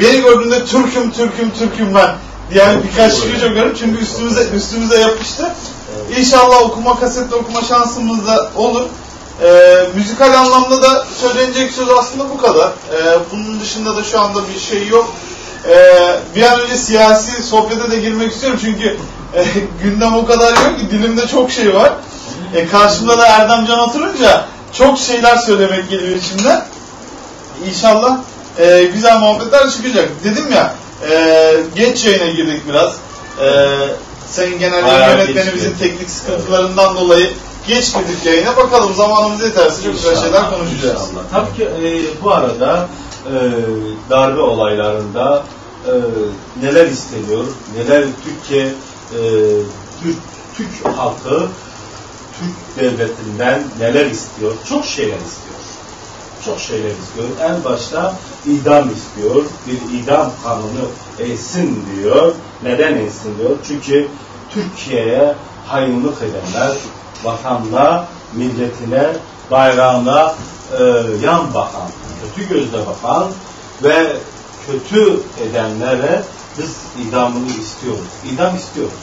beni gördüğünde Türk'üm, Türk'üm, Türk'üm ben. Yani birkaç kere çok gördüm çünkü üstümüze üstümüze yapıştı. İnşallah okuma kasetle okuma şansımız da olur. Ee, müzikal anlamda da söylenecek söz aslında bu kadar. Ee, bunun dışında da şu anda bir şey yok. Ee, bir an önce siyasi sohbete de girmek istiyorum çünkü e, gündem o kadar yok ki dilimde çok şey var. E, karşımda da Erdem Can oturunca çok şeyler söylemek geliyor içimden. İnşallah e, güzel muhabbetler çıkacak. Dedim ya e, geç yayına girdik biraz. E, Sayın Genel Yayın Yönetmenimizin teknik sıkıntılarından dolayı geç girdik yayına. Bakalım zamanımız yeterse çok güzel şeyler konuşacağız. inşallah. Tabii ki e, bu arada e, darbe olaylarında e, neler isteniyor, neler Türkiye, e, Türk, Türk halkı, Türk devletinden neler istiyor? Çok şeyler istiyor. Çok şeyler istiyor. En başta idam istiyor. Bir idam kanunu esin diyor. Neden esin diyor? Çünkü Türkiye'ye hainlik edenler, vatanına, milletine, bayrağına e, yan bakan, kötü gözle bakan ve kötü edenlere biz idamını istiyoruz. İdam istiyoruz.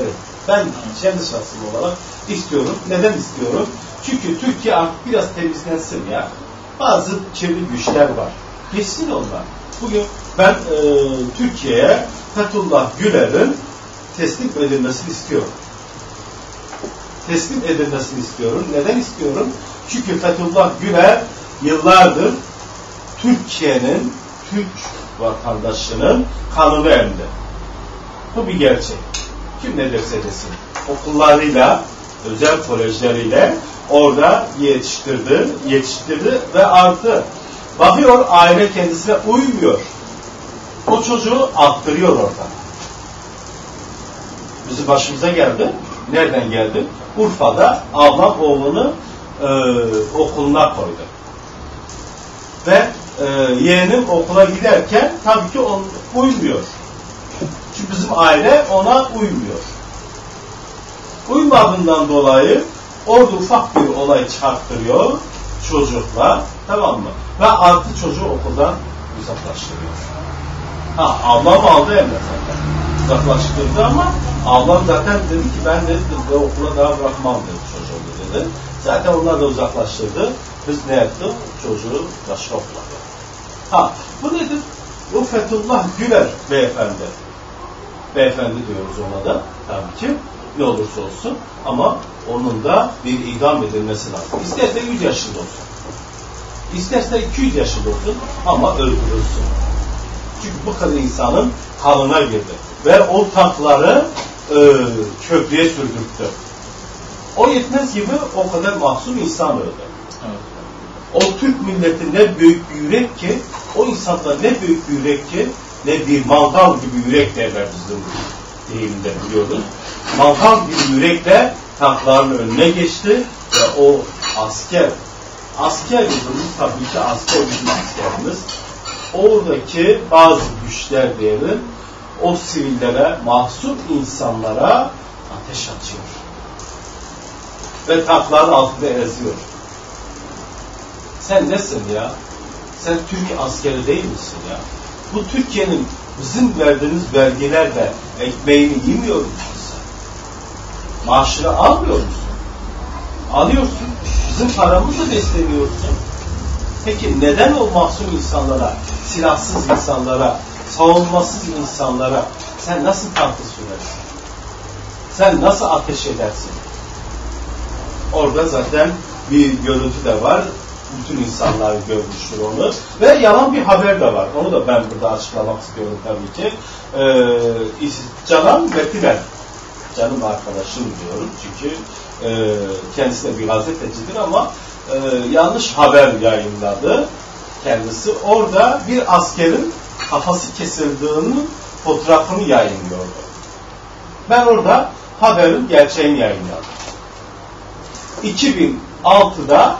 Evet. Ben kendi şahsım olarak istiyorum. Neden istiyorum? Çünkü Türkiye artık biraz temizlensin ya. Bazı çevre güçler var. Geçsin onlar. Bugün ben e, Türkiye'ye Fethullah Güler'in teslim edilmesini istiyorum teslim edilmesini istiyorum. Neden istiyorum? Çünkü Fethullah Güler yıllardır Türkiye'nin, Türk vatandaşının kanunu emdi. Bu bir gerçek. Kim ne derse desin. Okullarıyla, özel kolejleriyle orada yetiştirdi, yetiştirdi ve artı bakıyor aile kendisine uymuyor. O çocuğu attırıyor oradan. Bizim başımıza geldi. Nereden geldi? Urfa'da ablam oğlunu e, okuluna koydu. Ve e, yeğenim okula giderken tabii ki on, uymuyor. Çünkü bizim aile ona uymuyor. Uymadığından dolayı orada ufak bir olay çıkarttırıyor çocukla tamam mı? Ve artı çocuğu okuldan uzaklaştırıyor. Ha ablam aldı emniyete uzaklaştırdı ama ablam zaten dedi ki ben de dedi, okula daha bırakmam dedi çocuğu dedi. Zaten onlar da uzaklaştırdı. Biz ne yaptık? Çocuğu başka okula. Ha bu nedir? Bu Fethullah Güler beyefendi. Beyefendi diyoruz ona da tabii ki ne olursa olsun ama onun da bir idam edilmesi lazım. İsterse 100 yaşında olsun. İsterse 200 yaşında olsun ama öldürülsün. Çünkü bu kadar insanın kanına girdi. Ve o tankları e, köprüye sürdürttü. O yetmez gibi o kadar mahzun insan öldü. O Türk milleti ne büyük bir yürek ki, o insanda ne büyük bir yürek ki, ne bir mangal gibi yürek derler bizim deyimde biliyoruz. Mangal gibi yürekle tankların önüne geçti ve o asker, asker yüzümüz tabii ki asker bizim askerimiz, oradaki bazı güçler diyelim, o sivillere, mahzun insanlara ateş atıyor. Ve tankların altında eziyor. Sen nesin ya? Sen Türk askeri değil misin ya? Bu Türkiye'nin bizim verdiğiniz vergilerle ekmeğini yemiyor musun sen? Maaşını almıyor musun? Alıyorsun. Bizim paramızla besleniyorsun. Peki neden o mahzun insanlara, silahsız insanlara, savunmasız insanlara sen nasıl tankı sürersin? Sen nasıl ateş edersin? Orada zaten bir görüntü de var. Bütün insanlar görmüştür onu. Ve yalan bir haber de var. Onu da ben burada açıklamak istiyorum tabii ki. Ee, Canan Metiler. Canım arkadaşım diyorum. Çünkü e, kendisi de bir gazetecidir ama e, yanlış haber yayınladı kendisi. Orada bir askerin kafası kesildiğinin fotoğrafını yayınlıyordu. Ben orada haberin gerçeğini yayınladım. 2006'da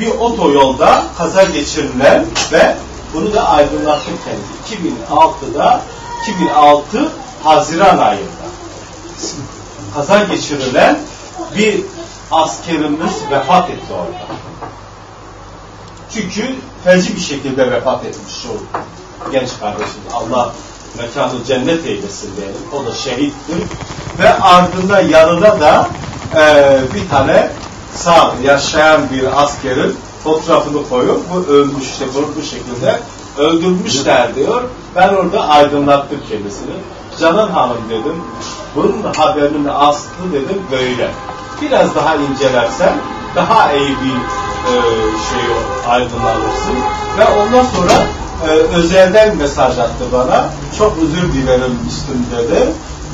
bir otoyolda kaza geçirilen ve bunu da aydınlattım kendi. 2006'da 2006 Haziran ayında kaza geçirilen bir askerimiz vefat etti orada. Çünkü feci bir şekilde vefat etmiş o genç kardeşimiz. Allah mekanı cennet eylesin diyelim. O da şehittir. Ve ardında yanına da e, bir tane sağ yaşayan bir askerin fotoğrafını koyup bu ölmüş işte bu şekilde öldürmüşler diyor Ben orada aydınlattım kendisini. Canan Hanım dedim, bunun haberinin aslı dedim böyle. Biraz daha incelersen daha iyi bir e, şey aydınlanırsın. Ve ondan sonra e, özelden mesaj attı bana. Çok özür dilerim üstünde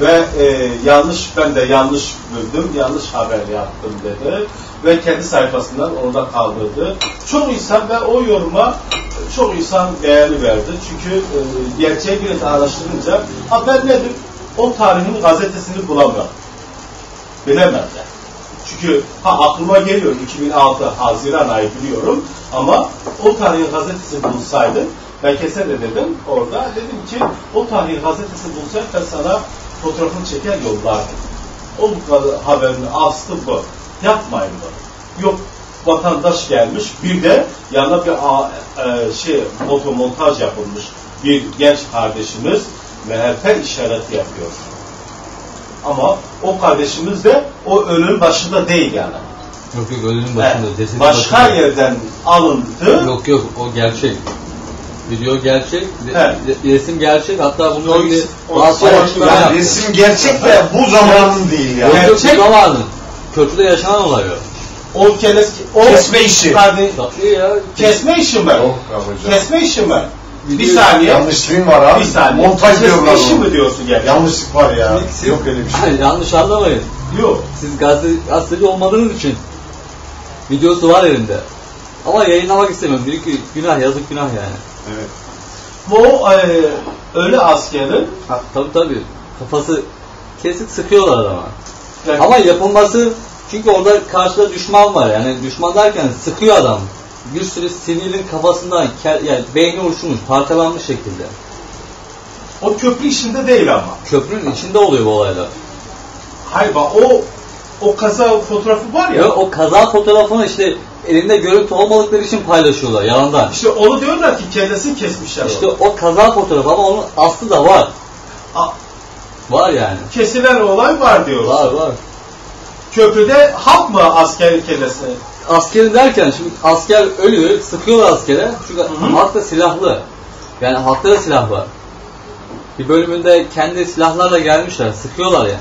Ve e, yanlış, ben de yanlış buldum, yanlış haber yaptım dedi. Ve kendi sayfasından orada kaldırdı. Çok insan ve o yoruma çok insan değerli verdi. Çünkü e, gerçeği biraz araştırınca haber nedir? O tarihin gazetesini bulamıyor. Bilemezler. Çünkü ha aklıma geliyor 2006 Haziran ayı biliyorum ama o tarihin gazetesi bulsaydım ben kese de dedim orada dedim ki o tarihin gazetesi bulsaydım ben sana fotoğrafını çeker yollardım. O haberin aslı bu. Yapmayın bunu. Yok vatandaş gelmiş bir de yanına bir a, e, şey fotomontaj yapılmış bir genç kardeşimiz MHP işareti yapıyor. Ama o kardeşimiz de o ölünün başında değil yani. Yok yok ölünün başında. Evet. Başka başında. yerden alındı. Yok yok o gerçek. Video gerçek, re- resim gerçek. Hatta ilgili o- bazı Yani resim gerçek de bu zamanın değil yani. Gerçek- bu zamanın. Köprüde yaşanan olay o. O keles, o Kesme işi. Yani, Tabii ya. kesme işi mi? Yok. Kesme işi mi? Bir saniye. Yanlışlığım var abi. Bir saniye. Montaj diyorlar Kesme işi mi diyorsun gerçekten? Yanlışlık var ya. Siz- Yok öyle bir şey. Yanlış anlamayın. Yok. Siz gazete, gazeteci olmadığınız için videosu var elimde. Ama yayınlamak istemiyorum. Büyük bir günah, yazık günah yani. Evet. Bu e, ölü askerin Ha, tabii tabii. Kafası kesik sıkıyorlar adama. yani, Ama yapılması çünkü orada karşıda düşman var yani düşman derken sıkıyor adam. Bir sürü sivilin kafasından yani beyni uçmuş, parçalanmış şekilde. o köprü işinde değil ama. Köprünün içinde oluyor bu olaylar. Hayır bak o o kaza fotoğrafı var ya. Ya o kaza fotoğrafını işte elinde görüntü olmadıkları için paylaşıyorlar yalandan. İşte onu diyorlar ki kendisini kesmişler. İşte onu. o kaza fotoğrafı ama onun aslı da var. A- Var yani. kesilen olay var diyor. Var var. Köprüde halk mı asker kellesi? Askeri derken şimdi asker ölüyor, sıkıyorlar askere. Çünkü hı. halk da silahlı. Yani halkta da silah var. Bir bölümünde kendi silahlarla gelmişler, sıkıyorlar yani.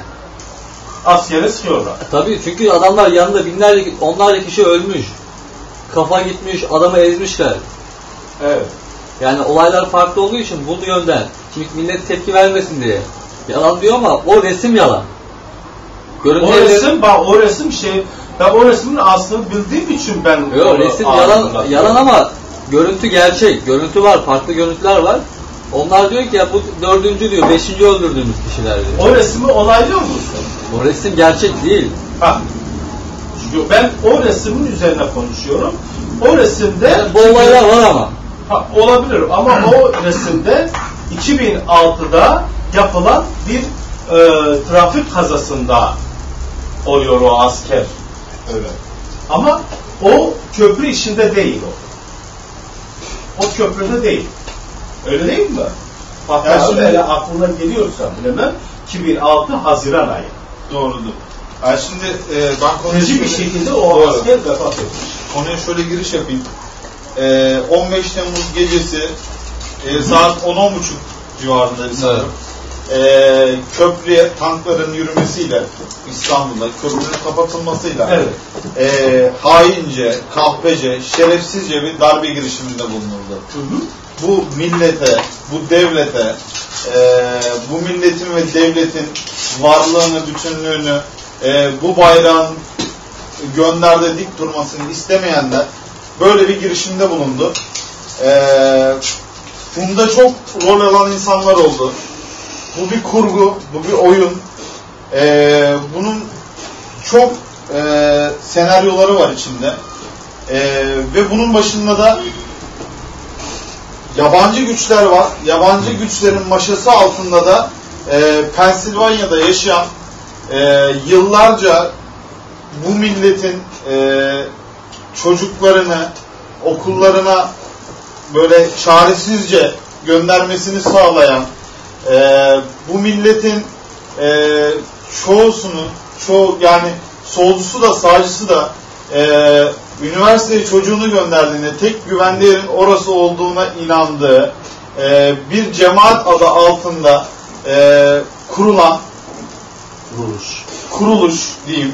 Askere sıkıyorlar. E, Tabii çünkü adamlar yanında binlerce, onlarca kişi ölmüş. Kafa gitmiş, adamı ezmişler. Evet. Yani olaylar farklı olduğu için bu yönden. Çünkü millet tepki vermesin diye. Yalan diyor ama o resim yalan. O Görüntüleri... resim, bak o resim şey, ben o resmin aslını bildiğim için ben Yok resim yalan, yalan ama görüntü gerçek. Görüntü var, farklı görüntüler var. Onlar diyor ki ya bu dördüncü diyor, beşinci öldürdüğümüz kişiler diyor. O resmi onaylıyor musun? O resim gerçek değil. Ha. Çünkü ben o resmin üzerine konuşuyorum. O resimde Yani bu olaylar var ama. Ha, olabilir ama o resimde 2006'da yapılan bir e, trafik kazasında oluyor o asker. Evet. Ama o köprü işinde değil o. O köprüde değil. Öyle değil mi? Bak Ya ben şimdi- öyle aklına geliyorsa bilemem 2006 Haziran ayı. Doğrudur. Yani şimdi e, ben konuyu Hızlı bir şöyle- şekilde o Doğru. asker vefat etmiş. Konuya şöyle giriş yapayım. E, 15 Temmuz gecesi e, saat 10-10.30 civarında sanırım. E, köprüye tankların yürümesiyle İstanbul'da köprünün kapatılmasıyla Evet. e, haince, kahpece, şerefsizce bir darbe girişiminde bulunuldu. Bu millete, bu devlete, e, bu milletin ve devletin varlığını, bütünlüğünü, e, bu bayrağın gönderde dik durmasını istemeyenler böyle bir girişimde bulundu. E, bunda çok rol alan insanlar oldu. Bu bir kurgu, bu bir oyun. E, bunun çok e, senaryoları var içinde. E, ve bunun başında da yabancı güçler var. Yabancı güçlerin maşası altında da e, Pensilvanya'da yaşayan e, yıllarca bu milletin e, çocuklarını okullarına böyle çaresizce göndermesini sağlayan e, bu milletin e, çoğusunu çoğu yani solcusu da sağcısı da e, üniversiteye çocuğunu gönderdiğinde tek güvenli yerin orası olduğuna inandığı e, bir cemaat adı altında e, kurulan Kuruluş. kuruluş diyeyim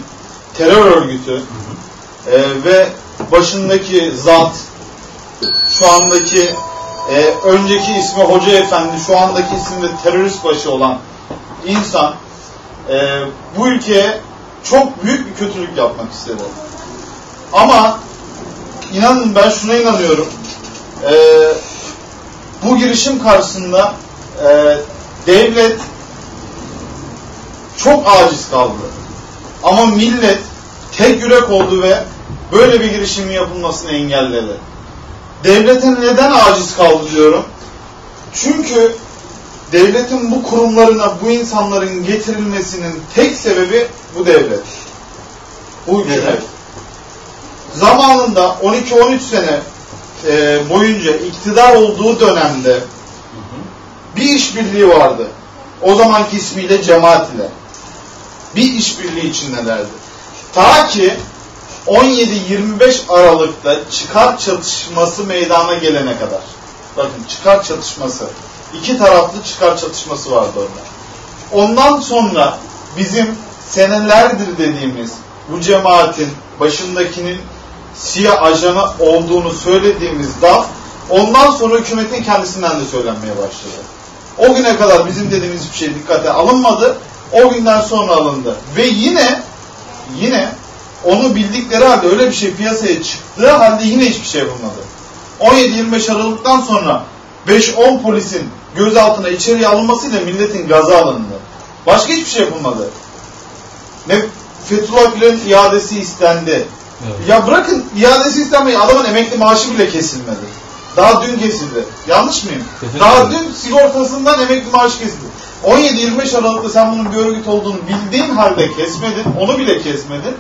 terör örgütü e, ve başındaki zat şu andaki e, önceki ismi Hoca Efendi şu andaki ismi de terörist başı olan insan e, bu ülkeye çok büyük bir kötülük yapmak istedi. Ama inanın ben şuna inanıyorum. E, bu girişim karşısında e, devlet çok aciz kaldı. Ama millet tek yürek oldu ve böyle bir girişimin yapılmasını engelledi. Devletin neden aciz kaldı diyorum. Çünkü devletin bu kurumlarına bu insanların getirilmesinin tek sebebi bu devlet. Bu hükümet. Zamanında 12-13 sene e, boyunca iktidar olduğu dönemde bir işbirliği vardı. O zamanki ismiyle cemaat ile. Bir işbirliği içindelerdi. Ta ki 17-25 Aralık'ta çıkar çatışması meydana gelene kadar. Bakın çıkar çatışması. İki taraflı çıkar çatışması vardı orada. Ondan sonra bizim senelerdir dediğimiz bu cemaatin başındakinin siyah ajanı olduğunu söylediğimiz dal ondan sonra hükümetin kendisinden de söylenmeye başladı. O güne kadar bizim dediğimiz hiçbir şey dikkate alınmadı. O günden sonra alındı. Ve yine yine onu bildikleri halde öyle bir şey piyasaya çıktığı halde yine hiçbir şey yapılmadı. 17-25 Aralık'tan sonra 5-10 polisin gözaltına içeriye alınmasıyla milletin gazı alındı. Başka hiçbir şey yapılmadı. Ne Fethullah Gülen'in iadesi istendi. Evet. Ya bırakın iadesi istenmeyi adamın emekli maaşı bile kesilmedi. Daha dün kesildi. Yanlış mıyım? Kesinlikle. Daha dün sigortasından emekli maaşı kesildi. 17-25 Aralık'ta sen bunun bir örgüt olduğunu bildiğin halde kesmedin. Onu bile kesmedin.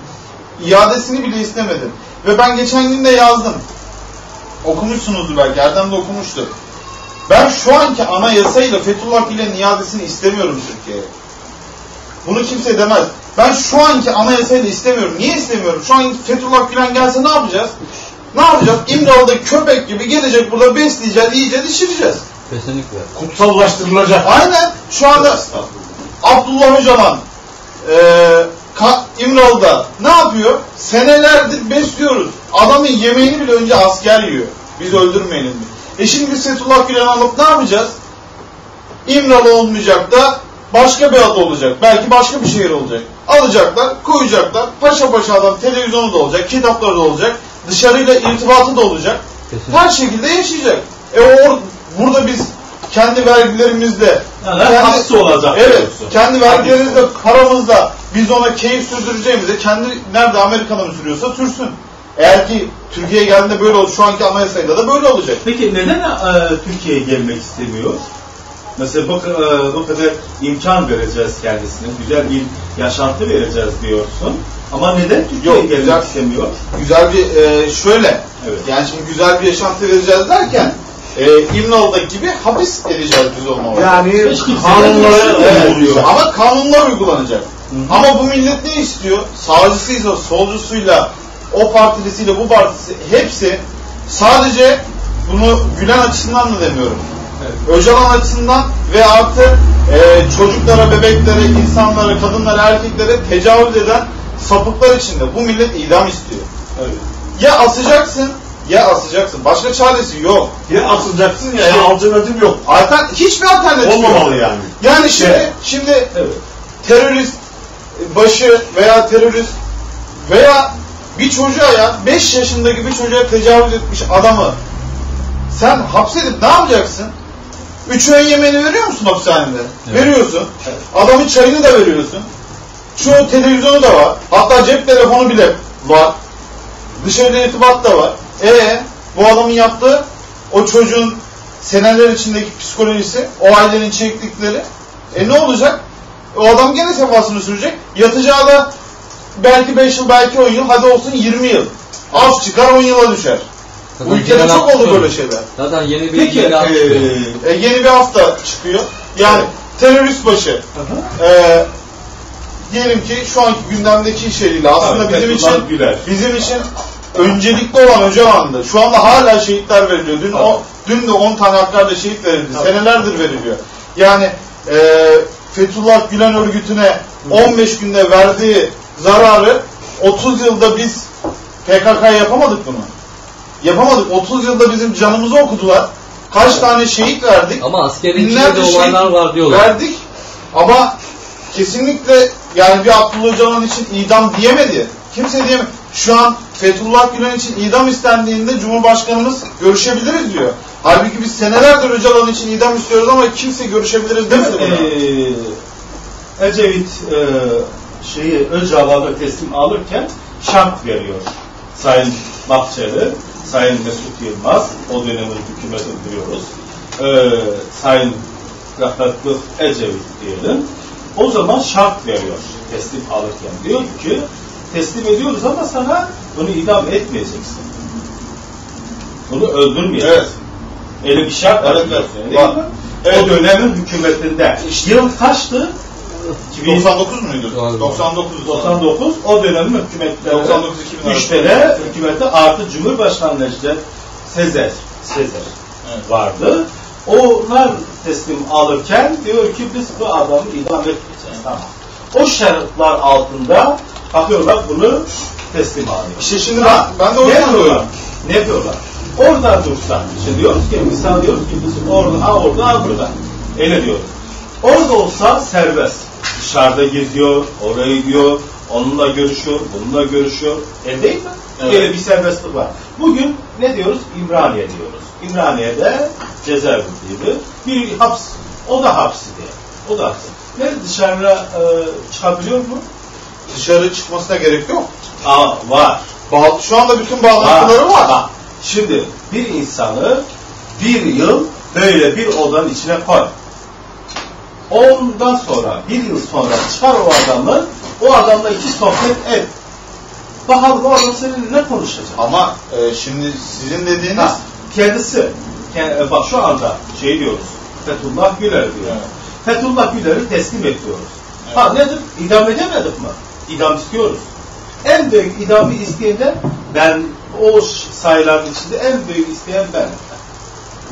İadesini bile istemedin. Ve ben geçen gün de yazdım. Okumuşsunuzdur belki. Erdem de okumuştu. Ben şu anki anayasayla Fethullah Gülen'in iadesini istemiyorum Türkiye'ye. Bunu kimse demez. Ben şu anki anayasayla istemiyorum. Niye istemiyorum? Şu an Fethullah Gülen gelse ne yapacağız? Ne yapacağız? İmralı'da köpek gibi gelecek burada besleyeceğiz, yiyeceğiz, içireceğiz. Kesinlikle. Kutsallaştırılacak. Aynen. Şu anda Abdullah Öcalan e, Ka- İmralı'da ne yapıyor? Senelerdir besliyoruz. Adamın yemeğini bile önce asker yiyor. Biz öldürmeyelim diye. E şimdi biz Fethullah Gülen'i alıp ne yapacağız? İmralı olmayacak da başka bir adı olacak. Belki başka bir şehir olacak. Alacaklar, koyacaklar. Paşa paşa adam televizyonu da olacak, kitapları da olacak. Dışarıyla irtibatı da olacak. Kesinlikle. Her şekilde yaşayacak. E or, burada biz kendi vergilerimizle Yani hapsi olacak Evet, diyorsun. kendi vergilerimizle, paramızla biz ona keyif sürdüreceğimize kendi nerede Amerika'da mı sürüyorsa sürsün. Eğer ki Türkiye'ye geldiğinde böyle olur, şu anki anayasayla da böyle olacak. Peki neden e, Türkiye'ye gelmek istemiyor? Mesela bu, e, bu kadar imkan vereceğiz kendisine, güzel bir yaşantı vereceğiz diyorsun. Ama neden Türkiye'ye gelmek güzel. istemiyor? Güzel bir, e, şöyle, Evet. yani şimdi güzel bir yaşantı vereceğiz derken, e, İmralı'daki gibi hapis edeceğiz biz onu. Yani Evet, uyguluyor. ama kanunlar uygulanacak. Ama bu millet ne istiyor? Sağcısıyla, solcusuyla, o partilisiyle, bu partisi hepsi sadece bunu Gülen açısından da demiyorum. Öcalan açısından ve artı e, çocuklara, bebeklere, insanlara, kadınlara, erkeklere tecavüz eden sapıklar içinde. Bu millet idam istiyor. Ya asacaksın, ya asacaksın. Başka çaresi yok. Ya asılacaksın ya, ya alternatif yok. Altern hiçbir alternatif yok. Olmamalı yani. Yani şimdi, Evet. şimdi Evet. terörist başı veya terörist veya bir çocuğa ya 5 yaşındaki bir çocuğa tecavüz etmiş adamı sen hapsedip ne yapacaksın? Üç öğün yemeğini veriyor musun hapishanede? Evet. Veriyorsun. Adamın çayını da veriyorsun. Şu televizyonu da var. Hatta cep telefonu bile var. Dışarıda irtibat da var. E bu adamın yaptığı o çocuğun seneler içindeki psikolojisi, o ailenin çektikleri. E ne olacak? O adam gene sefasını sürecek. Yatacağı da belki 5 yıl, belki 10 yıl, hadi olsun 20 yıl. Az çıkar 10 yıla düşer. Bu Zaten ülkede genel çok oldu böyle şeyler. Zaten yeni bir Peki yeni e, E, yeni bir hafta çıkıyor. Yani terörist başı. E, diyelim ki şu anki gündemdeki içeriğiyle aslında Evet, bizim için Gülen. bizim için öncelikli olan Öcalan'dı. Şu anda hala şehitler veriliyor. Dün o dün de 10 tane Hakkari'de şehit verildi. Senelerdir veriliyor. Yani e, Fethullah Gülen örgütüne 15 günde verdiği zararı 30 yılda biz PKK yapamadık bunu. Yapamadık. 30 yılda bizim canımızı okudular. Kaç tane şehit verdik. Ama askerin içinde olaylar şehit var diyorlar. Verdik ama kesinlikle yani bir Abdullah Öcalan için idam diyemedi. Kimse diyemedi. Şu an Fethullah Gülen için idam istendiğinde Cumhurbaşkanımız görüşebiliriz diyor. Halbuki biz senelerdir Öcalan için idam istiyoruz ama kimse görüşebiliriz demedi buna. Ee, Ecevit e, şeyi Öcalan'ı teslim alırken şart veriyor. Sayın Bahçeli, Sayın Mesut Yılmaz, o dönemin hükümetini biliyoruz. Ee, Sayın Rahmetli Ecevit diyelim. O zaman şart veriyor teslim alırken. Diyor ki teslim ediyoruz ama sana bunu idam etmeyeceksin. Bunu öldürmeyeceksin. Evet. Öyle bir şart var. Evet, evet. Evet. O dönemin hükümetinde. Yıl kaçtı? 99 muydu? Galiba. 99. 99 o dönemin hükümetleri 99 2000 güçte de hükümeti artı Cumhurbaşkanı Necdet Sezer, Sezer Evet. vardı. Onlar teslim alırken diyor ki biz bu adamı idam etmeyeceğiz. Tamam. O şartlar altında bakıyorlar bunu teslim alıyor. İşte şimdi ben, ben de o ne diyorlar? Ne diyorlar? Orada dursa. Şimdi diyoruz ki misal diyoruz ki biz orada, ha orada, ha burada. Öyle diyoruz. Orada olsa serbest. Dışarıda geziyor, oraya gidiyor, onunla görüşüyor, bununla görüşüyor. E değil mi? Evet. Böyle bir serbestlik var. Bugün ne diyoruz? İmraniye diyoruz. İmraniye'de cezaevindeydi. Bir haps, o da hapsi diye. O da hapsi. Ne dışarıya e, çıkabiliyor mu? Dışarı çıkmasına gerek yok. Aa, var. Bağ- şu anda bütün bağlantıları var. Bak, Şimdi bir insanı bir yıl böyle bir odanın içine koy. Ondan sonra bir yıl sonra çıkar o adamı, o adamla iki sohbet et. Bakalım o adam seninle ne konuşacak? Ama e, şimdi sizin dediğiniz Ha, kendisi, ke- e, bak şu anda şey diyoruz, Fethullah Güler diyor. Evet. Fethullah Güler'i teslim ediyoruz. Evet. Ha nedir? İdam edemedik mi? İdam istiyoruz. En büyük idamı isteyen de ben o sayıların içinde en büyük isteyen ben.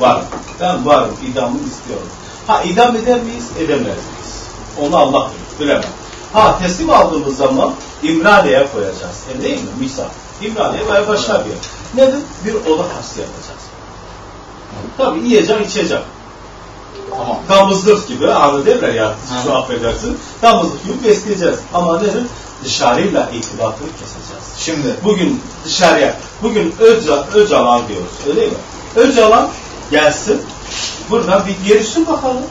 Varım. Ben varım. idamı istiyorum. Ha idam eder miyiz? Edemez miyiz? Onu Allah bilir. Bilemem. Ha teslim aldığımız zaman İmraniye'ye koyacağız. E değil mi? Misal. İmraniye veya başka bir yer. Nedir? Bir oda hapsi yapacağız. Tabii yiyecek, içecek. tamam. Damızlık gibi anı derler ya. Şu affedersin. Damızlık gibi besleyeceğiz. Ama nedir? Dışarıyla irtibatını keseceğiz. Şimdi Bugün dışarıya, bugün Öca, Öcalan diyoruz. Öyle değil mi? Öcalan gelsin. Buradan bir yerisin bakalım.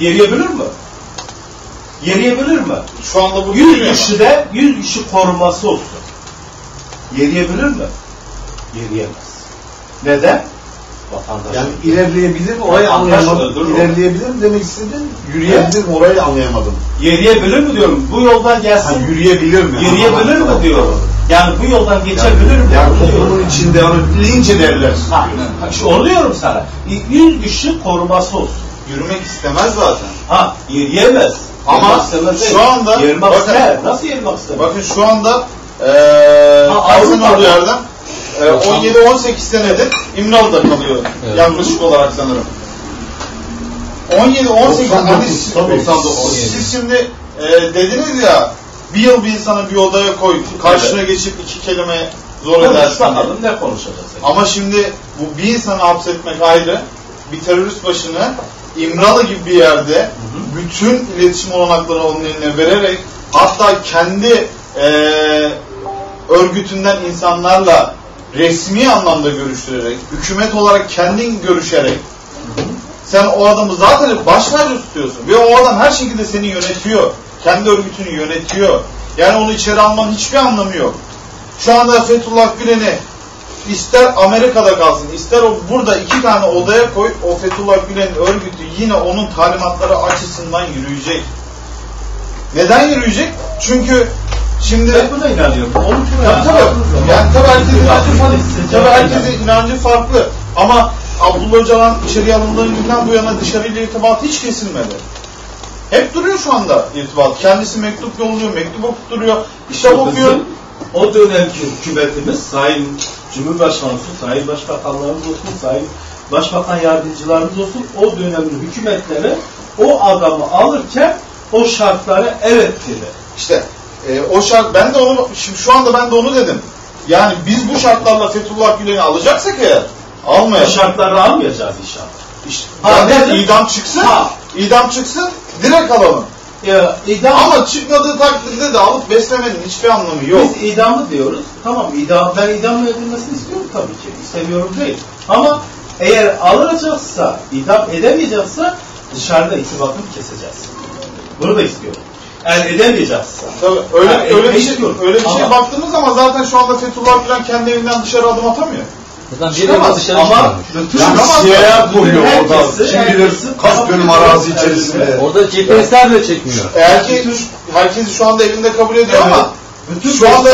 Yeriyebilir mi? Yeriyebilir mi? şu anda bu 100 bilmiyorum. kişi de 100 kişi koruması olsun. Yeriyebilir mi? Yeriyemez. Neden? Vatandaş. Yani ilerleyebilir mi? Orayı anlayamadım. öldürür. İlerleyebilir mi demek istedin? Yürüyebilir mi? Orayı anlayamadım. Yeriyebilir mi diyorum. Bu yoldan Ha, gelsin. yürüyebilir mi? Yürüyebilir mi diyorum. Yani bu yoldan geçebilir mi? Yani toplumun içinde onu linç ederler. Ha, şu- onu diyorum sana. 100 kişi koruması olsun. Yürümek istemez zaten. Ha, yürüyemez. Ama şu anda- Yürümek bakın- ister. Nasıl yürümek ister? Bakın şu anda eee Ha, Arzın Avrupa- olduğu yerden eee, 17-18 senedir İmralı'da kalıyor. Evet. Yaklaşık olarak sanırım. 17-18 hani 99, siz, şimdi eee, dediniz ya bir yıl bir insanı bir odaya koy, karşına geçip iki kelime zor edersin. bakalım ne konuşacağız? Ama şimdi bu bir insanı hapsetmek ayrı, bir terörist başını İmralı gibi bir yerde bütün iletişim olanaklarını onun eline vererek hatta kendi eee, örgütünden insanlarla resmi anlamda görüştürerek, hükümet olarak kendin görüşerek sen o adamı zaten baş tacı tutuyorsun ve o adam her şekilde seni yönetiyor. Kendi örgütünü yönetiyor. Yani onu içeri almanın hiçbir anlamı yok. Şu anda Fethullah Gülen'i ister Amerika'da kalsın, ister o burada iki tane odaya koy, o Fethullah Gülen'in örgütü yine onun talimatları açısından yürüyecek. Neden yürüyecek? Çünkü şimdi Ben buna inanıyorum. Onun için Tabii tabii. Yani tabii herkesin inancı farklı. Tabii herkesin inancı farklı. Ama Abdullah Öcalan içeriye alındığı günden bu yana dışarıyla irtibatı hiç kesilmedi. Hep duruyor şu anda irtibat. Kendisi mektup yolluyor, mektup okuturuyor, kitap okuyor. o dönemki hükümetimiz, Sayın Cumhurbaşkanı olsun, Sayın Başbakanlarımız olsun, Sayın Başbakan Yardımcılarımız olsun, o dönemin hükümetleri o adamı alırken o şartlara evet dedi. İşte e, o şart ben de onu şimdi şu anda ben de onu dedim. Yani biz bu şartlarla Fethullah Gülen'i alacaksak eğer almayalım. şartları almayacağız inşallah. İşte, Ha, zaten dedim. idam çıksın. Ha. idam çıksın direkt alalım. Ya, idam Ama çıkmadığı takdirde de alıp beslemenin hiçbir anlamı yok. Biz idamı diyoruz. Tamam idam, ben idam edilmesini istiyorum tabii ki. İstemiyorum değil. Ama eğer alınacaksa, idam edemeyecekse dışarıda itibatını keseceğiz. Bunu da istiyorum. Eğer edemeyecekse. Tabii öyle Ha, öyle bir şey öyle bir şey Ama- baktığımız zaman zaten şu anda Fethullah Gülen kendi evinden dışarı adım atamıyor. Zaten Çıkamaz. dışarı Ama Yani kuruyor Herkesi- orada. Kim bilir kaç dönüm arazi içerisinde. Orada GPS'ler bile çekmiyor. Eğer ki herkesi şu anda evinde kabul ediyor Evet. ama Bütün şu anda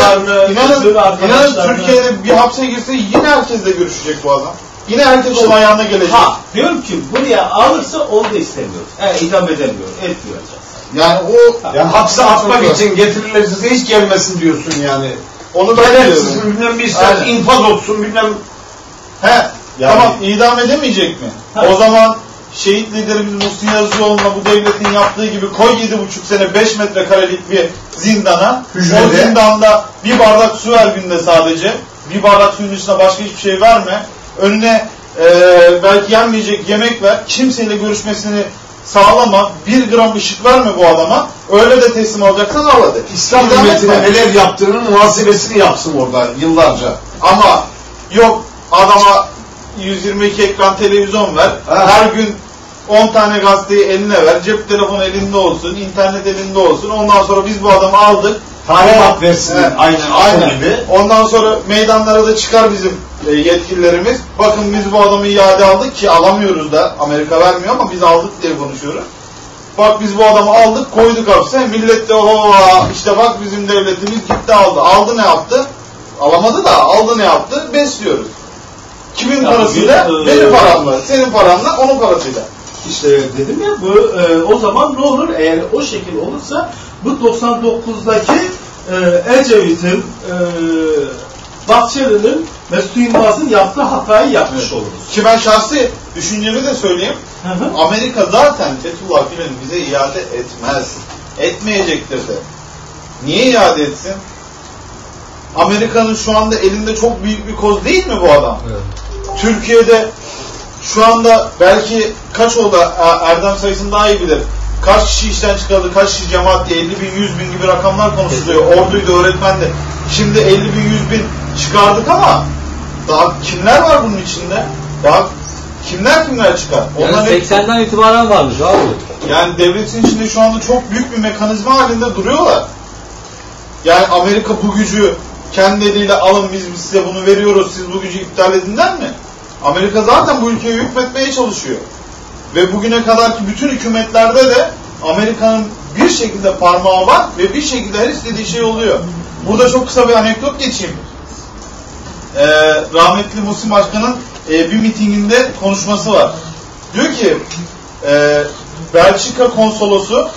inanın, inanın Türkiye'de bir hapse girse yine herkesle görüşecek bu adam. Yine herkes onun ayağına gelecek. Ha, diyorum ki buraya alırsa onu da istemiyoruz. Eğer idam edemiyor, etmeyeceğiz. Yani o Yani hapse atmak için getirilirse hiç gelmesin diyorsun yani. onu Gereksiz diyorum. bilmem bir sen infaz olsun bilmem He, Yani- tamam idam edemeyecek mi? Ha. O zaman şehit liderimiz Muhsin Yazıcıoğlu'na bu devletin yaptığı gibi koy yedi buçuk sene 5 metrekarelik bir zindana. Hücrede. O zindanda bir bardak su ver günde sadece. Bir bardak suyun üstüne başka hiçbir şey verme. Önüne e, belki yenmeyecek yemek ver. Kimseyle görüşmesini sağlama. Bir gram ışık verme bu adama. Öyle de teslim alacaksan al hadi. İslam ümmetine neler yaptığının muhasebesini yapsın orada yıllarca. Ama yok adama 122 ekran televizyon ver. Ha. Her gün 10 tane gazeteyi eline ver. Cep telefonu elinde olsun, internet elinde olsun. Ondan sonra biz bu adamı aldık. Talimat versin Evet, aynen, aynen. aynen. gibi. Ondan sonra meydanlara da çıkar bizim e, yetkililerimiz. Bakın biz bu adamı iade aldık ki alamıyoruz da. Amerika vermiyor ama biz aldık diye konuşuyoruz. Bak biz bu adamı aldık koyduk hapse. Millet de oho işte bak bizim devletimiz gitti aldı. Aldı ne yaptı? Alamadı da aldı ne yaptı? Besliyoruz. Kimin Ya parasıyla? bugün, e, Benim paramla. Senin paranla onun parasıyla. İşte dedim ya bu e, o zaman ne olur eğer o şekil olursa bu 99'daki e, Ecevit'in e, Bahçeli'nin Mesut Yılmaz'ın yaptığı hatayı yapmış oluruz. Ki ben şahsi düşüncemi de söyleyeyim. Hı hı. Amerika zaten Fethullah Gülen'i bize iade etmez. Etmeyecektir de. Niye iade etsin? Amerika'nın şu anda elinde çok büyük bir koz değil mi bu adam? Türkiye'de şu anda belki kaç oldu Er- Erdem sayısını daha iyi bilir. Kaç kişi işten çıkardı, kaç kişi cemaat diye 50 bin, 100 bin gibi rakamlar konuşuluyor. Orduydu, öğretmendi. Şimdi 50 bin, 100 bin çıkardık ama daha kimler var bunun içinde? Daha kimler kimler çıkar? Yani Onlar hep- 80'den itibaren varmış abi. yani devletin içinde şu anda çok büyük bir mekanizma halinde duruyorlar. Yani Amerika bu gücü kendi eliyle alın biz, biz size bunu veriyoruz siz bu gücü iptal edin der mi? Amerika zaten bu ülkeye hükmetmeye çalışıyor. Ve bugüne kadarki bütün hükümetlerde de Amerika'nın bir şekilde parmağı var ve bir şekilde her istediği şey oluyor. Burada çok kısa bir anekdot geçeyim. Ee, rahmetli Musim Başkan'ın e, bir mitinginde konuşması var. Diyor ki e, Belçika konsolosu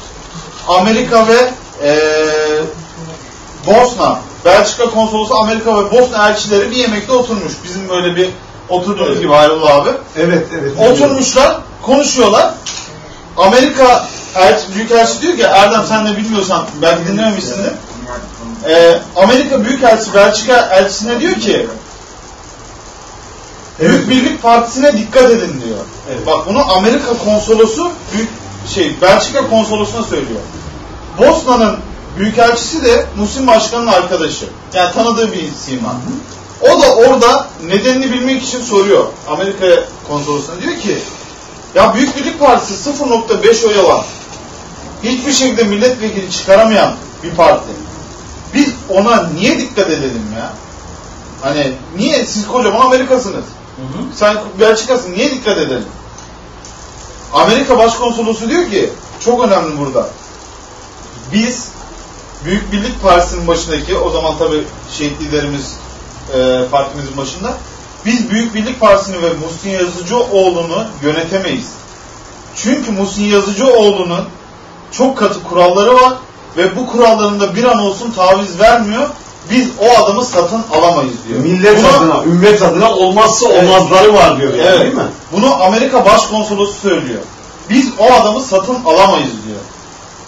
Amerika ve e, Bosna Belçika konsolosu Amerika ve Bosna elçileri bir yemekte oturmuş. Bizim böyle bir oturduğumuz gibi Hayrullah abi. Evet, evet. Oturmuşlar, konuşuyorlar. Amerika elçi, Büyükelçi diyor ki Erdem sen de bilmiyorsan belki dinlememişsindir. Ee, Amerika Büyükelçi Belçika elçisine diyor ki Büyük Birlik Partisi'ne dikkat edin diyor. Evet. Bak bunu Amerika konsolosu büyük şey Belçika konsolosuna söylüyor. Bosna'nın büyükelçisi de Musim Başkan'ın arkadaşı. Yani tanıdığı bir sima. O da orada nedenini bilmek için soruyor. Amerika konsolosuna diyor ki ya Büyük Birlik Partisi 0.5 oy alan hiçbir şekilde milletvekili çıkaramayan bir parti. Biz ona niye dikkat edelim ya? Hani niye siz kocaman Amerikasınız? Sen Belçika'sın niye dikkat edelim? Amerika Başkonsolosu diyor ki çok önemli burada. Biz Büyük Birlik Partisi'nin başındaki o zaman tabi şehit liderimiz e, partimizin başında biz Büyük Birlik Partisi'ni ve Muhsin Yazıcıoğlu'nu yönetemeyiz. Çünkü Muhsin Yazıcıoğlu'nun çok katı kuralları var ve bu kurallarında bir an olsun taviz vermiyor biz o adamı satın alamayız diyor. Millet Bunu- adına, ümmet adına olmazsa olmazları var diyor yani Evet. değil mi? Bunu Amerika Başkonsolosu söylüyor. Biz o adamı satın alamayız diyor.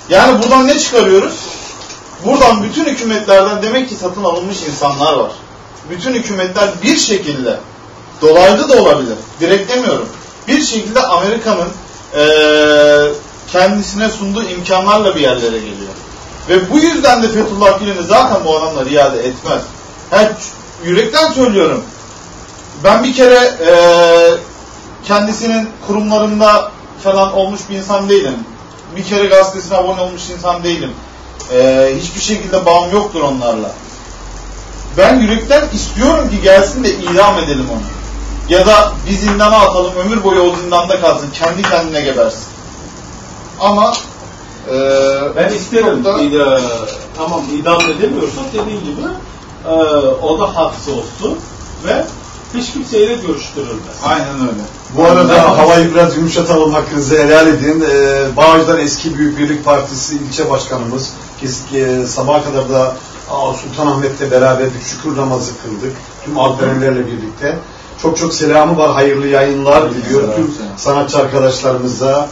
Yani buradan ne çıkarıyoruz? Buradan bütün hükümetlerden demek ki satın alınmış insanlar var. Bütün hükümetler bir şekilde, dolaylı da olabilir, direkt demiyorum. Bir şekilde Amerika'nın eee, kendisine sunduğu imkanlarla bir yerlere geliyor. Ve bu yüzden de Fethullah Gülen'i zaten bu adamlar iade etmez. Ha, yürekten söylüyorum. Ben bir kere eee, kendisinin kurumlarında falan olmuş bir insan değilim. Bir kere gazetesine abone olmuş insan değilim. Eee, hiçbir şekilde bağım yoktur onlarla. Ben yürekten istiyorum ki gelsin de idam edelim onu. Ya da bir zindana atalım, ömür boyu o zindanda kalsın, kendi kendine gebersin. Ama eee Ben isterim. da- İda- tamam idam edemiyorsak dediğin gibi e, o da haksız olsun ve hiç kimseyle görüştürülmez. Aynen öyle. Bu arada havayı biraz yumuşatalım hakkınızı helal edin. Ee, Bağcılar Eski Büyük Birlik Partisi ilçe başkanımız kesinlikle e, sabaha kadar da aa, Sultanahmet'te beraberdik, şükür namazı kıldık. Tüm alperenlerle birlikte. Çok çok selamı var, hayırlı yayınlar diliyor. Tüm sanatçı arkadaşlarımıza,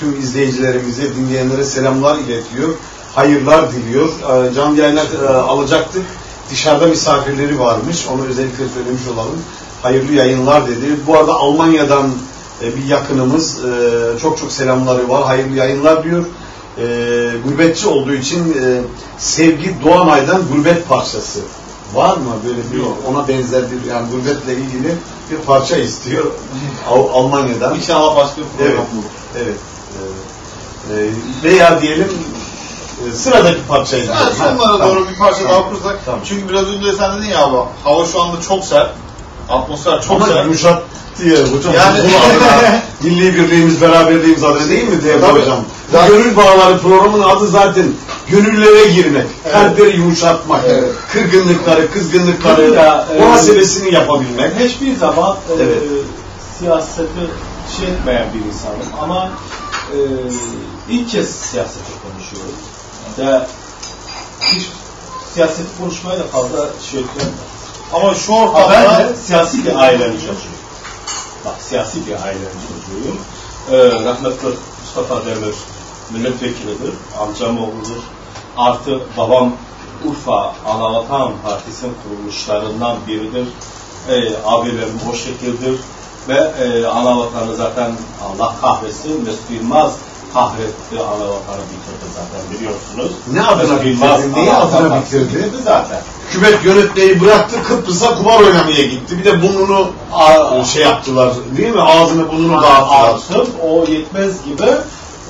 tüm izleyicilerimize, dinleyenlere selamlar iletiyor. Hayırlar diliyor. Ee, Canlı yayına e, alacaktık. Dışarıda misafirleri varmış. Onu özellikle söylemiş olalım. Hayırlı yayınlar dedi. Bu arada Almanya'dan e, bir yakınımız e, çok çok selamları var. Hayırlı yayınlar diyor. E, gurbetçi olduğu için e, Sevgi Doğanay'dan gurbet parçası. Var mı böyle bir ona benzer bir yani gurbetle ilgili bir parça istiyor Al- Almanya'dan. İnşallah başka bir program Evet. bulur. Evet. E, veya diyelim sıradaki parçayı Evet, sonlara doğru bir parça Tamam. daha kursak. Tamam. Çünkü biraz önce sen dedin ya abi, hava şu anda çok sert. Atmosfer çok Ama sert. yumuşattı ya hocam. Yani- Yani... Bu adına, milli birliğimiz, beraberliğimiz adına değil mi değerli Tabii. hocam? Bu Zaten- Gönül Bağları programının adı zaten gönüllere girmek, Evet. kalpleri yumuşatmak, Evet. kırgınlıkları, kızgınlıkları, Ya, o e, meselesini yapabilmek. Hiçbir zaman e, Evet. siyaseti şey etmeyen bir insanım ama e, ilk kez siyaseti konuşuyoruz. Ve hiç siyaseti konuşmaya da fazla şey etmiyorum. Ama şu Ha, ortamda ben de siyasi bir ailenin çocuğuyum. Bak siyasi bir ailenin çocuğuyum. Ee, rahmetli Mustafa Demir milletvekilidir, amcam oğludur. Artı babam Urfa Anavatan Partisi'nin kuruluşlarından biridir. Ee, abilerim o şekildir. Ve e, Anavatan'ı zaten Allah kahretsin, Mesut Yılmaz kahretti Anavatan'ı bitirdi zaten biliyorsunuz. Ne adına bitirdi? Neyi adına bitirdi? zaten. Hükümet yönetmeyi bıraktı, Kıbrıs'a kumar oynamaya gitti. Bir de burnunu şey yaptılar, değil mi? Ağzını burnunu dağıttılar. Artık o yetmez gibi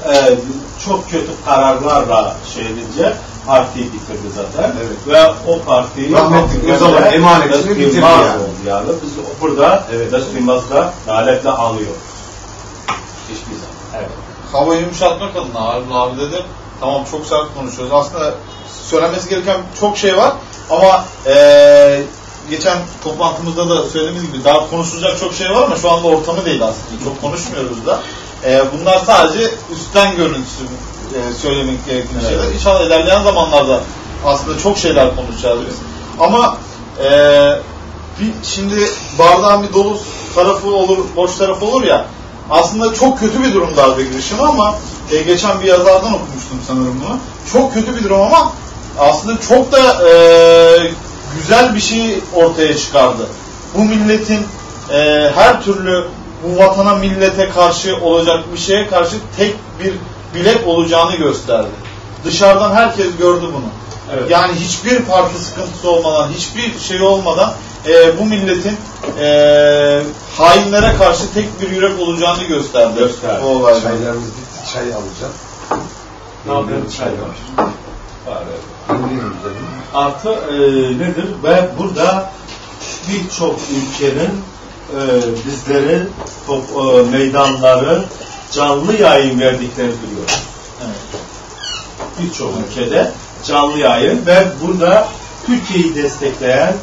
e, çok kötü kararlarla şey edince partiyi bitirdi zaten. Evet. Ve o partiyi Rahmetli Özal'ın emanetini bitirdi yani. oldu yani. Biz burada Evet. Mesut Yılmaz'la galeple alıyoruz. Hiçbir zaman. Evet. Hava yumuşatmak adına Harun abi dedi. Tamam çok sert konuşuyoruz. Aslında söylenmesi gereken çok şey var. Ama eee, geçen toplantımızda da söylediğimiz gibi daha konuşulacak çok şey var ama şu anda ortamı değil aslında. Çok konuşmuyoruz da. Eee, bunlar sadece üstten görüntüsü eee, söylemek gereken şeyler. İnşallah ilerleyen zamanlarda aslında çok şeyler konuşacağız biz. Ama eee, bir, şimdi bardağın bir dolu tarafı olur, boş tarafı olur ya. Aslında çok kötü bir durum darbe girişimi ama e, geçen bir yazardan okumuştum sanırım bunu. Çok kötü bir durum ama aslında çok da e, güzel bir şey ortaya çıkardı. Bu milletin e, her türlü bu vatana millete karşı olacak bir şeye karşı tek bir bilek olacağını gösterdi. Dışarıdan herkes gördü bunu. Evet. Yani hiçbir parti sıkıntısı olmadan, hiçbir şey olmadan e, bu milletin e, hainlere karşı tek bir yürek olacağını gösterdi. Gösterdi. Olayda. Çaylarımız bitti, çay alacağım. Ne yapayım? Çay var. Artı e, nedir? Ve burada birçok ülkenin e, bizleri top, e, meydanları canlı yayın verdiklerini biliyoruz. Evet. Birçok ülkede canlı yayın ve burada Türkiye'yi destekleyen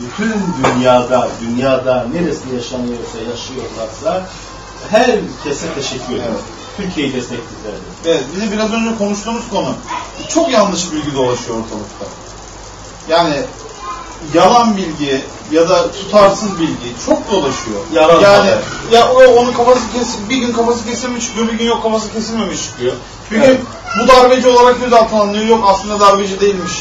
bütün dünyada, dünyada neresi yaşanıyorsa, yaşıyorlarsa herkese teşekkür ederim. Evet. Türkiye'yi desteklediklerine. Evet, de biraz önce konuştuğumuz konu çok yanlış bilgi dolaşıyor ortalıkta. yani yalan bilgi ya da tutarsız bilgi çok dolaşıyor. Yalan yani haber. ya o onun kafası kesin bir gün kafası kesilmiş çıkıyor, bir gün yok kafası kesilmemiş çıkıyor. Bir gün Evet. bu darbeci olarak gözaltına alınıyor, yok aslında darbeci değilmiş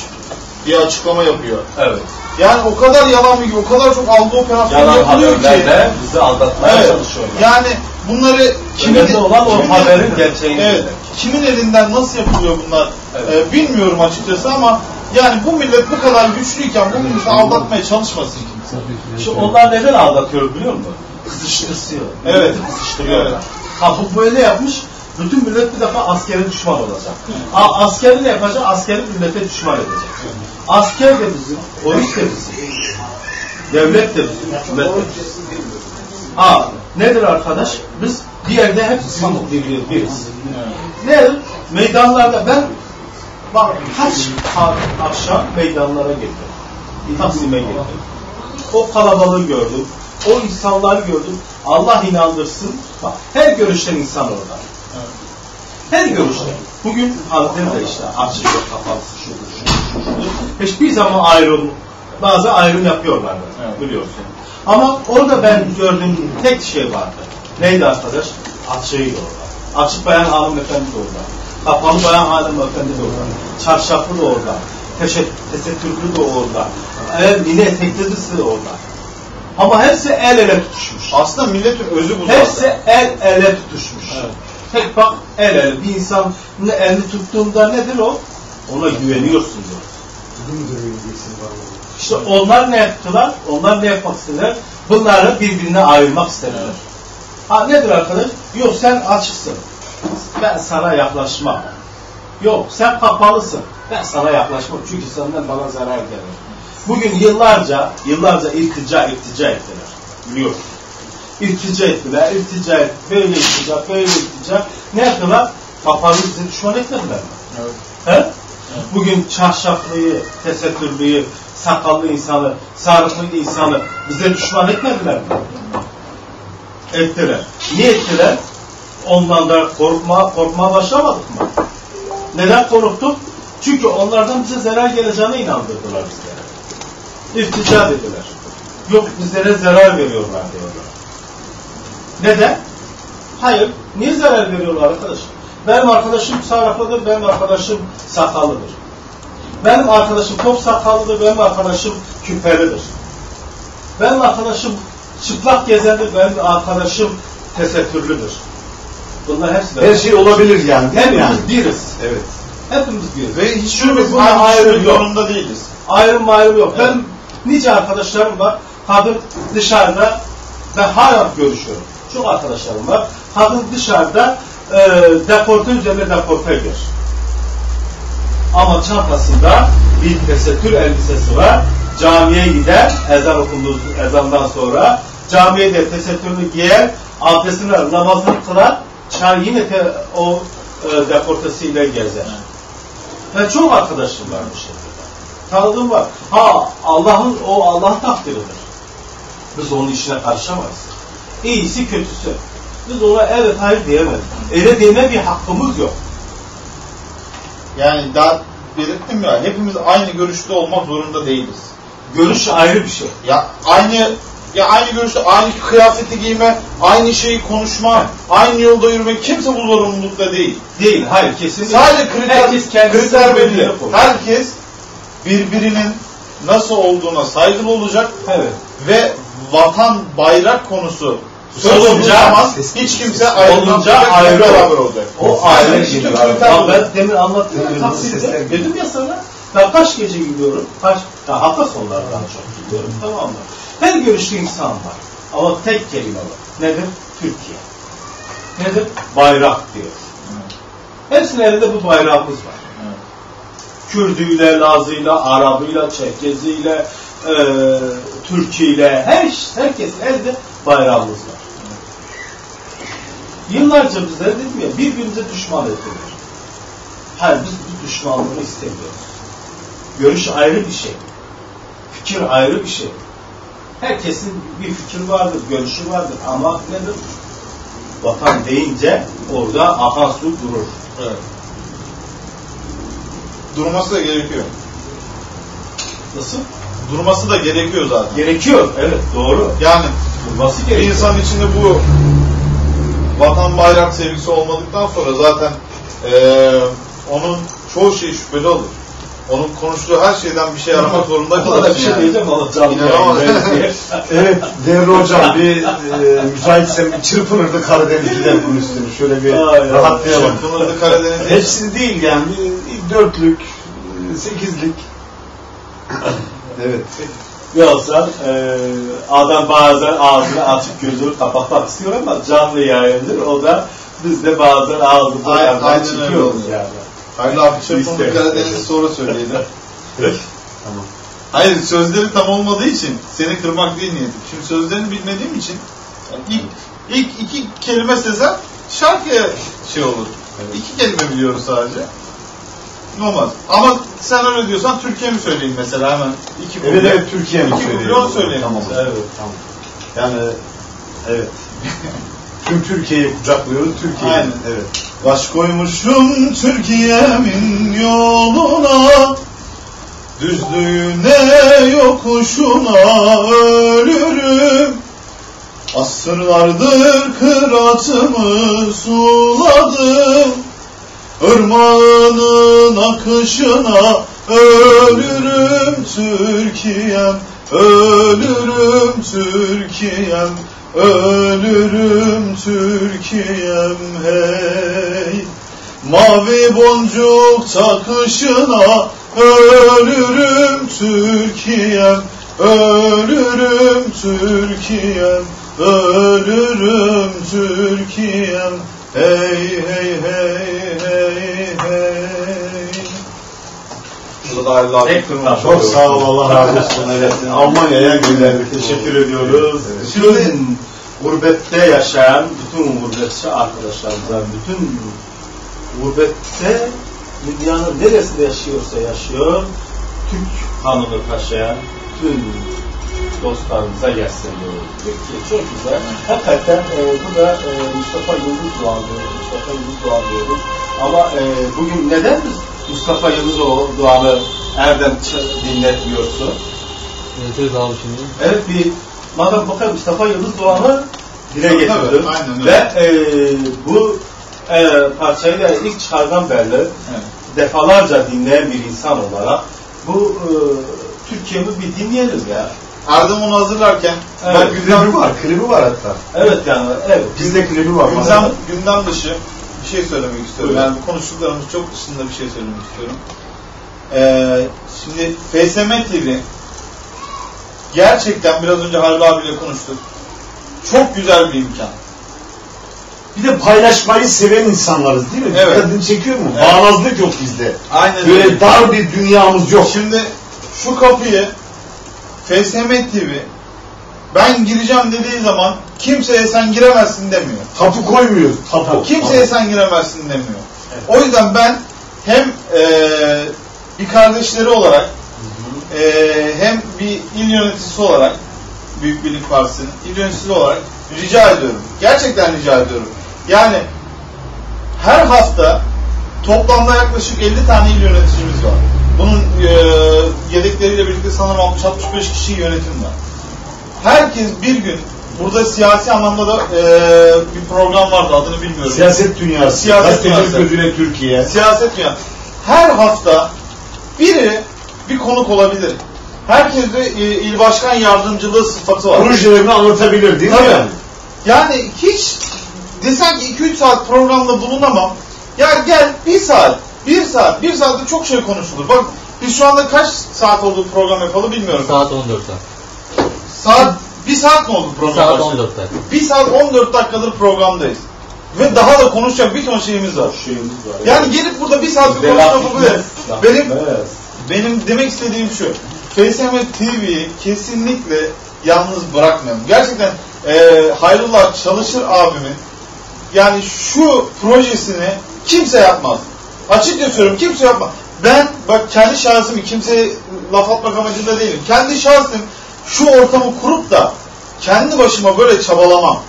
diye açıklama yapıyor. Evet. Yani o kadar yalan bilgi, o kadar çok algı operasyonu Yalan yapılıyor ki. haberlerle bizi aldatmaya Evet. çalışıyorlar. Yani bunları Önemli olan o kimin- haberin gerçeğini Evet. bilmek. Kimin elinden nasıl yapılıyor bunlar Evet. e, bilmiyorum açıkçası ama yani bu millet bu kadar güçlüyken bu milleti aldatmaya çalışmasın kimse. Şu onlar neden aldatıyor biliyor musun? Kızıştırıyor. Evet. Kızıştırıyorlar. Evet. Ha bu böyle yapmış. Bütün millet bir defa askere düşman olacak. Ha, askeri ne yapacak? Askeri millete düşman edecek. Asker de bizim, polis de bizim. Devlet de bizim, hükümet de bizim. Ha, nedir arkadaş? Biz bir yerde hepsi pamuk bir biriz. Ne? Meydanlarda ben bak kaç a- akşam meydanlara gittim. Taksim'e gittim. O kalabalığı gördüm. O insanları gördüm. Allah inandırsın. Bak her görüşten insan orada. Her görüşten. Bugün halkın da işte açık yok kapalısı şudur şudur şudur. Hiçbir zaman ayrım bazı ayrım yapıyorlar Evet. biliyorsun. Ama orada ben gördüğüm tek şey vardı. Neydi arkadaş? Açığıydı orada. Açık bayan hanımefendi de orada. Kapalı bayan hanımefendi de orada. Çarşaflı da orada. Tesettürlü de orada. Evet, yine eteklisi de orada. Ama hepsi el ele tutuşmuş. Aslında milletin özü bu zaten. Hepsi el ele tutuşmuş. Evet. Tek bak el ele. Bir insan ne elini tuttuğunda nedir o? Ona güveniyorsun diyor. İşte onlar ne yaptılar? Onlar ne yapmak istediler? Bunları birbirine ayırmak istediler. Ha nedir arkadaş? Yok sen açıksın. Ben sana yaklaşmam. Yok sen kapalısın. Ben sana yaklaşmam. Çünkü senden bana zarar gelir. Bugün yıllarca, yıllarca iltica, iltica ettiler. Biliyorsun. İltica ettiler, iltica ettiler. Böyle iltica, böyle iltica. Ne yaptılar? Kapalı bizi düşman etmediler mi? Evet. He? Bugün çarşaflıyı, tesettürlüyü, sakallı insanı, sarıklı insanı bize düşman etmediler mi? Ettiler. Niye ettiler? Ondan da korkma, korkmaya başlamadık mı? Neden korktuk? Çünkü onlardan bize zarar geleceğine inandırdılar bizlere. İltica dediler. Yok bizlere zarar veriyorlar diyorlar. Neden? Hayır. Niye zarar veriyorlar arkadaş? Benim arkadaşım sarıklıdır, benim arkadaşım sakallıdır. Benim arkadaşım top sakallıdır, benim arkadaşım küpelidir. Benim arkadaşım çıplak gezendir, benim arkadaşım tesettürlüdür. Bunlar hepsi de Her şey olabilir yani değil mi yani? Hepimiz biriz. Evet. Hepimiz biriz. Ve hiçbirimiz Çünkü buna yok. zorunda değiliz. Ayrım ayrım yok. Evet. Ben nice arkadaşlarım var. Kadın dışarıda ben hala görüşüyorum. Çok arkadaşlarım var. Kadın dışarıda e, dekolte üzerine dekolte giyer. Ama çantasında bir tesettür elbisesi var. Camiye gider, ezan okunduğu ezandan sonra camiye de tesettürünü giyer, abdestini alır, namazını kılar, çıkar yine te, o e, dekoltesiyle gezer. Ben çok arkadaşım var bu şekilde. Tanıdığım var. Ha Allah'ın o Allah'ın takdiridir. Biz onun işine karışamayız. İyisi kötüsü. Biz ona evet hayır diyemeyiz. Öyle deme bir hakkımız yok. Yani daha belirttim ya hepimiz aynı görüşte olmak zorunda değiliz. Görüş ayrı bir şey. Ya aynı ya aynı görüşte aynı kıyafeti giyme, aynı şeyi konuşma, aynı yolda yürümek kimse bu zorunlulukta değil. Değil, hayır kesinlikle. Sadece kriter, Herkes kriter belli. Herkes birbirinin nasıl olduğuna saygılı olacak Evet. ve vatan bayrak konusu söz Olunca- olduğu zaman hiç kimse hep ayrı beraber olacak. O ayrı bir Ya bu. ben demin anlattım ya. Dedim ya sana. Ben kaç gece gidiyorum? Kaç? Ya hafta sonları daha çok gidiyorum. Tamam mı? Her görüşlü insan var. Ama tek kelime var. Nedir? Türkiye. Nedir? Bayrak diyor. Hepsinin elinde bu bayrağımız var. Kürdüyle, Lazıyla, Arabıyla, Çerkeziyle, e, Türküyle, her herkesin elinde bayrağımız var. Yıllarca bize dedim ya birbirimize düşman ettiler. Hayır biz bu düşmanlığı istemiyoruz. Görüş ayrı bir şey. Fikir ayrı bir şey. Herkesin bir fikir vardır, görüşü vardır ama nedir? Vatan deyince orada akan su durur. Evet. Durması da gerekiyor. Nasıl? Durması da gerekiyor zaten. Gerekiyor. Evet doğru. Yani Durması gerekiyor. insan içinde bu vatan bayrak sevgisi olmadıktan sonra zaten eee, onun çoğu şey şüpheli olur. Onun konuştuğu her şeyden bir şey aramak zorunda kalırsın bir şey diyeceğim yayındayız diye. Evet değerli hocam bir e, müsaitsem bir çırpınırdı Karadeniz gider bunun üstüne. Şöyle bir ay. rahatlayalım. Çırpınırdı Karadeniz'e. Hepsi değil yani dörtlük, e, sekizlik. Evet. Yoksa e, adam bazen ağzını açık gözünü kapatmak istiyor ama canlı yayındır. O da biz de bazen aynen öyle çıkıyoruz yani. Hayır abi İsterim. Karadeniz'i sonra söyleyelim. Tamam. Hayır sözleri tam olmadığı için seni kırmak değil niyetim. Şimdi sözlerini bilmediğim için yani ilk, ilk iki kelime sezem şarkıya şey olur. İki kelime biliyoruz sadece. Olmaz. Ama sen öyle diyorsan Türkiye mi söyleyeyim mesela hemen iki Evet evet Türkiye mi İki kuple onu söyleyelim. Tamam. Evet tamam. Yani evet. Tüm Türkiye'yi kucaklıyoruz. Türkiye. Aynen. Evet. Baş koymuşum Türkiye'min yoluna Düzlüğüne yokuşuna ölürüm Asırlardır kıratımı suladım Irmağının akışına ölürüm Türkiye'm Ölürüm Türkiye'm Ölürüm Türkiye'm hey. Mavi boncuk takışına ölürüm Türkiye'm Ölürüm Türkiye'm Ölürüm Türkiye'm Hey hey hey hey hey Burada da abi Peki, kırmamış Çok sağ ol Allah razı olsun. Evet. Almanya'ya gönderdik. Teşekkür ediyoruz. Bütün gurbette yaşayan bütün gurbetçi arkadaşlarımıza, bütün gurbette dünyanın neresinde yaşıyorsa yaşıyor, Türk kanını taşıyan tüm dostlarımıza sesleniyoruz. Türkiye çok güzel. Hakikaten e, bu da e, Mustafa Yıldız Doğan diyoruz. Mustafa Yıldız Doğan diyoruz. Ama e, bugün neden biz Mustafa Yıldız Doğan'ı Erdem dinletmiyorsun? Yönetiriz abi şimdi. Evet bir madem bakar Mustafa Yıldız Doğan'ı dile getirdim. Ve e, bu e, parçayı da ilk çıkardan beri Evet. defalarca dinleyen bir insan olarak bu e, Türkiye'mi bir dinleyelim ya. Erdem onu hazırlarken Evet. ben gündem, Klibi var. Klibi var hatta. Evet yani evet. Bizde klibi var. gündem, gündem dışı bir şey söylemek istiyorum. Buyurun. Yani bu konuştuklarımız çok dışında bir şey söylemek istiyorum. Ee, şimdi FSM TV gerçekten biraz önce Halil abiyle konuştuk. Çok güzel bir imkan. Bir de paylaşmayı seven insanlarız değil mi? Evet. Dikkatini çekiyor mu? Evet. Bağnazlık yok bizde. Aynen Böyle öyle. dar bir dünyamız yok. Şimdi şu kapıyı FSM TV ben gireceğim dediği zaman kimseye sen giremezsin demiyor. Tapu koymuyoruz. Tapu. Kimseye sen giremezsin demiyor. O yüzden ben hem eee, bir kardeşleri olarak eee, hem bir il yöneticisi olarak Büyük Birlik Partisi'nin il yöneticisi olarak rica ediyorum. Gerçekten rica ediyorum. Yani her hafta toplamda yaklaşık 50 tane il yöneticimiz var. Bunun eee, yedekleriyle birlikte sanırım 60-65 kişi yönetim var. Herkes bir gün burada siyasi anlamda da eee, bir program vardı adını bilmiyorum. Siyaset dünyası. Siyaset dünyası. Türkiye. Siyaset dünyası. Her hafta biri bir konuk olabilir. Herkes de e, il başkan yardımcılığı sıfatı var. Projelerini anlatabilir değil mi? Tabii. yani? Yani hiç desen ki 2-3 saat programda bulunamam. Ya gel bir saat, bir saat, bir saatte çok şey konuşulur. Bak biz şu anda kaç saat oldu program yapalı bilmiyorum. Saat 14 saat. Saat, bir saat mi oldu program? Saat başladı? 14 saat. Bir saat 14 dakikadır programdayız. Ve daha da konuşacak bir ton şeyimiz var. Şeyimiz var. Yani gelip burada bir saat bir konuşma yapabilir. Benim benim demek istediğim şu. FSM TV'yi kesinlikle yalnız bırakmıyorum. Gerçekten e, Hayrullah Çalışır abimin yani şu projesini kimse yapmaz. Açıkça söylüyorum kimse yapmaz. Ben bak kendi şahsımı kimseye laf atmak amacında değilim. Kendi şahsım şu ortamı kurup da kendi başıma böyle çabalamam.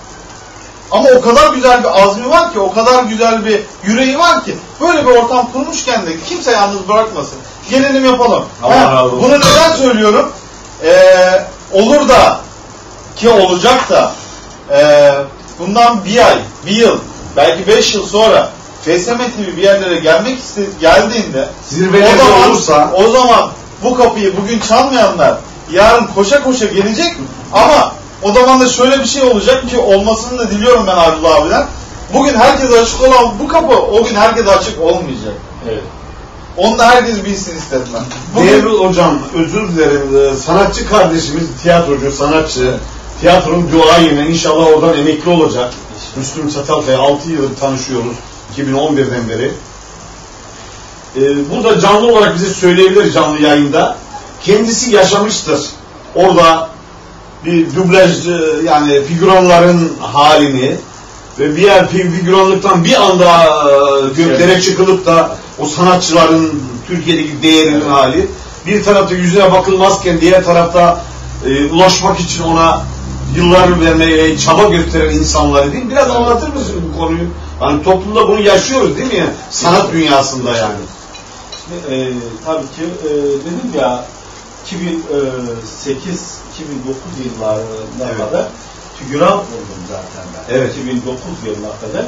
Ama o kadar güzel bir azmi var ki, o kadar güzel bir yüreği var ki böyle bir ortam kurmuşken de kimse yalnız bırakmasın. Gelelim yapalım. Allah Ha, olsun. Bunu neden söylüyorum? Ee, olur da ki olacak da ee, bundan bir ay, bir yıl, belki beş yıl sonra FSM TV bir yerlere gelmek iste geldiğinde zaman, olursa- o zaman bu kapıyı bugün çalmayanlar yarın koşa koşa gelecek ama o zaman da şöyle bir şey olacak ki olmasını da diliyorum ben Abdullah abiden. Bugün herkese açık olan bu kapı o gün herkese açık olmayacak. Evet. Onu da herkes bilsin istedim ben. Bugün, Değerli hocam özür dilerim. Ee, Sanatçı kardeşimiz, tiyatrocu, sanatçı, tiyatronun duayeni inşallah oradan emekli olacak. Müslüm Çatalkaya 6 yıldır tanışıyoruz. 2011'den beri. Ee, burada canlı olarak bize söyleyebilir canlı yayında. Kendisi yaşamıştır. Orada bir dublaj e, yani figüranların halini ve bir yer fi- figüranlıktan bir anda e, göklere çıkılıp da o sanatçıların Türkiye'deki değerinin hali bir tarafta yüzüne bakılmazken diğer tarafta e, ulaşmak için ona yıllar vermeye çaba gösteren insanları değil? Biraz anlatır mısın bu konuyu? Yani toplumda bunu yaşıyoruz değil mi? Sanat dünyasında yani. E, tabii ki e, dedim ya 2008 2009 yıllarına Evet. kadar figüran oldum zaten ben. Evet. 2009 yılına kadar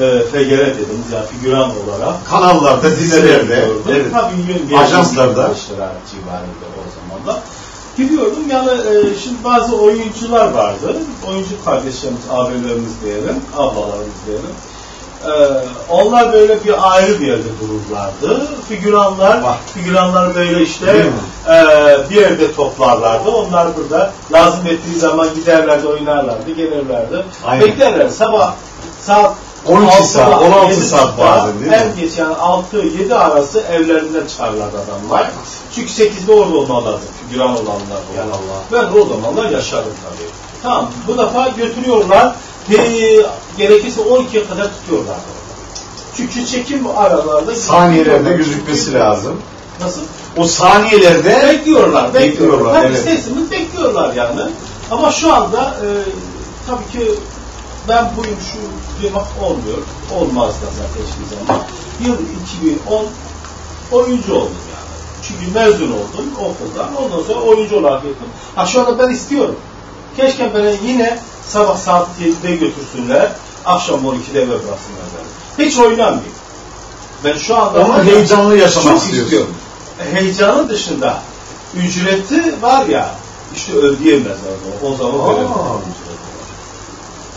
e, FGR dediğimiz yani figüran olarak Kanallarda, dizilerde, evet. Tabii Ajanslarda. civarında o zaman da. Gidiyordum yani e, şimdi bazı oyuncular vardı. Oyuncu kardeşlerimiz, abilerimiz diyelim, ablalarımız diyelim. E, onlar böyle bir ayrı bir yerde dururlardı. Figüranlar, figüranlar böyle işte e, bir yerde toplarlardı. Onlar burada lazım ettiği zaman giderlerdi, oynarlardı, gelirlerdi. Aynen. Beklerler sabah saat 12 altıda, saat, 16 yedi saat bazen değil mi? En geç yani 6-7 arası evlerinden çıkarlardı adamlar. Çünkü 8'de orada olmalılardı figüran olanlar. Yani Ben de o zamanlar yaşadım tabii. Tamam bu defa götürüyorlar. E, gerekirse 12'ye kadar tutuyorlar. Çünkü çekim aralarda Saniyelerde gözükmesi lazım. Nasıl? O saniyelerde Bekliyorlar, bekliyorlar. Bekliyorlar, evet. isterseniz bekliyorlar yani. Ama şu anda e, tabii ki ben buyum şu demek olmuyor. Olmaz da zaten hiçbir zaman. Yıl 2010 oyuncu oldum yani. Çünkü mezun oldum okuldan. Ondan sonra oyuncu olarak yaptım. Ha şu anda ben istiyorum. Keşke beni yine sabah saat 7'de götürsünler. Akşam 12'de eve bıraksınlar beni. Hiç oynamayayım. Ben şu anda onu heyecanlı yaşamak istiyorum. Heyecanın dışında ücreti var ya işte ödeyemezler. O zaman Aa. veremezler.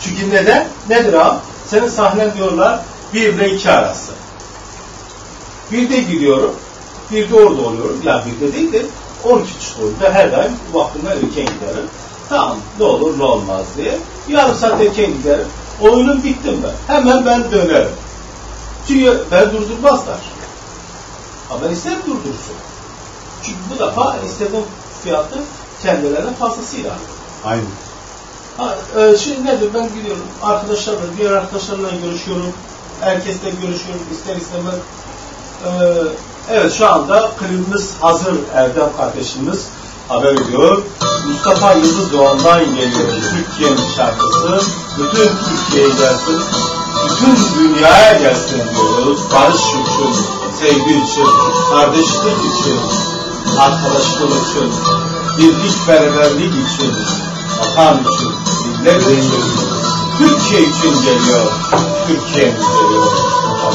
Çünkü neden? Nedir abi? Senin sahnen diyorlar bir ile iki arası. Bir de gidiyorum. Bir de orada oluyorum. Ya bir de değil de 12 çıkıyorum. Ben her daim vaktimden erken giderim. Tamam ne olur ne olmaz diye. Yarım saat erken giderim. Oyunum bitti mi? Hemen ben dönerim. Çünkü ben durdurmazlar. Ama ben isterim durdursun. Çünkü bu defa istediğim fiyatı kendilerine fazlasıyla alıyor. Aynen. Ha, e, şimdi nedir ben gidiyorum arkadaşlarla, diğer arkadaşlarla görüşüyorum. Herkesle görüşüyorum ister istemez. E, evet şu anda klibimiz hazır Erdem kardeşimiz haber ediyor. Mustafa Yıldız Doğan'dan geliyor Türkiye'nin şarkısı. Bütün Türkiye'ye gelsin. Bütün dünyaya gelsin diyoruz. Barış için, sevgi için, kardeşlik için, arkadaşlık için, birlik beraberlik için, vatan için, millet için, Türkiye için geliyor. Türkiye'miz geliyor. Baş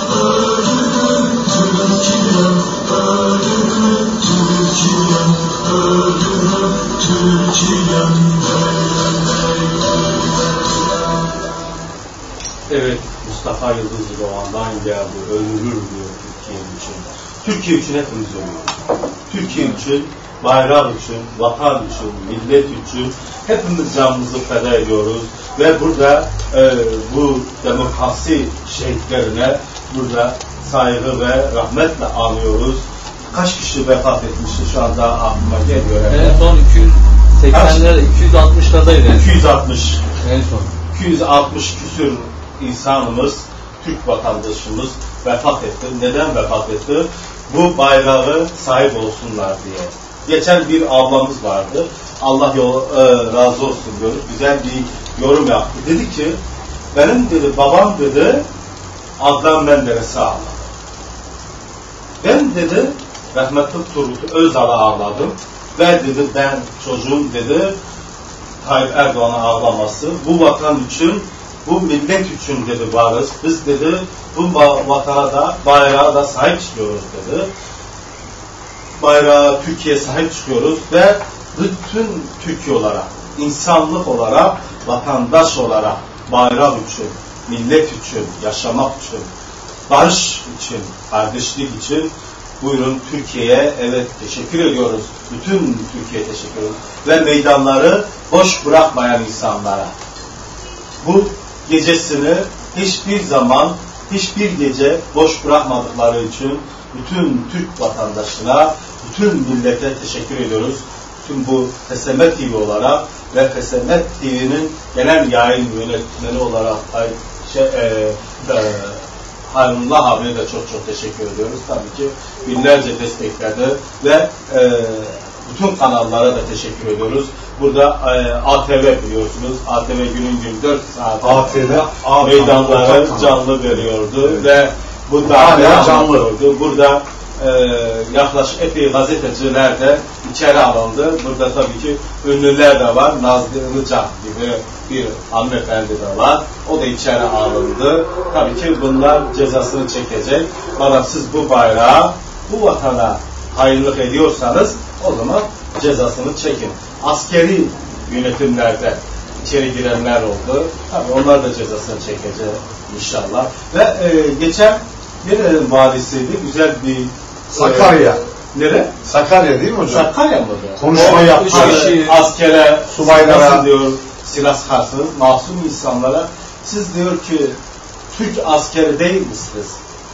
Ölürüm Evet, Mustafa Yıldız Doğan'dan geldi. Ölürür diyor Türkiye için. Türkiye için hepimiz ölüyoruz. Türkiye için, bayrak için, vatan için, millet için hepimiz canımızı feda ediyoruz. Ve burada e, bu demokrasi şehitlerine burada saygı ve rahmetle anıyoruz. Kaç kişi vefat etmişti şu anda aklıma geliyor. En son 200 80'lerde 260 kadaydı en 260 en son. 260 küsür insanımız, Türk vatandaşımız vefat etti. Neden vefat etti? Bu bayrağı sahip olsunlar diye. Geçen bir ablamız vardı. Allah yol, e, razı olsun diyoruz. Güzel bir yorum yaptı. Dedi ki, benim dedi babam dedi Adnan Menderes'i ağladı. Ben dedi rahmetli Turgut Özal'ı ağladım. Ve dedi ben çocuğum dedi Tayyip Erdoğan'a ağlaması bu vatan için, bu millet için dedi varız. Biz dedi bu va- vatana da bayrağa da sahip çıkıyoruz dedi. Bayrağa Türkiye sahip çıkıyoruz ve bütün Türkiye olarak, insanlık olarak, vatandaş olarak bayrak için, millet için, yaşamak için, barış için, kardeşlik için buyurun Türkiye'ye evet teşekkür ediyoruz. Bütün Türkiye'ye teşekkür ediyoruz. Ve meydanları boş bırakmayan insanlara. Bu gecesini hiçbir zaman, hiçbir gece boş bırakmadıkları için bütün Türk vatandaşına, bütün millete teşekkür ediyoruz. Tüm bu FSM TV olarak ve FSM TV'nin genel yayın yönetmeni olarak şey, e, e, Hayrullah abiye de çok çok teşekkür ediyoruz. Tabii ki binlerce destekledi ve e, bütün kanallara da teşekkür ediyoruz. Burada e, ATV biliyorsunuz. ATV günün gün 4 saat ATV, meydanları canlı veriyordu Evet. ve bu canlı. canlı. Burada e, yaklaşık epey gazeteciler de içeri alındı. Burada tabii ki ünlüler de var. Nazlı Ilıca gibi bir hanımefendi de var. O da içeri alındı. Tabii ki bunlar cezasını çekecek. Bana siz bu bayrağı bu vatana hayırlık ediyorsanız o zaman cezasını çekin. Askeri yönetimlerde içeri girenler oldu. Tabii onlar da cezasını çekecek inşallah. Ve e, geçen nerenin valisiydi? Güzel bir Sakarya. Nere? Sakarya değil mi hocam? Sakarya mı? Konuşma O yaptı. üç kişi askere, Subaylara. nasıl diyor silah sıkarsınız, masum insanlara. Siz diyor ki Türk askeri değil misiniz?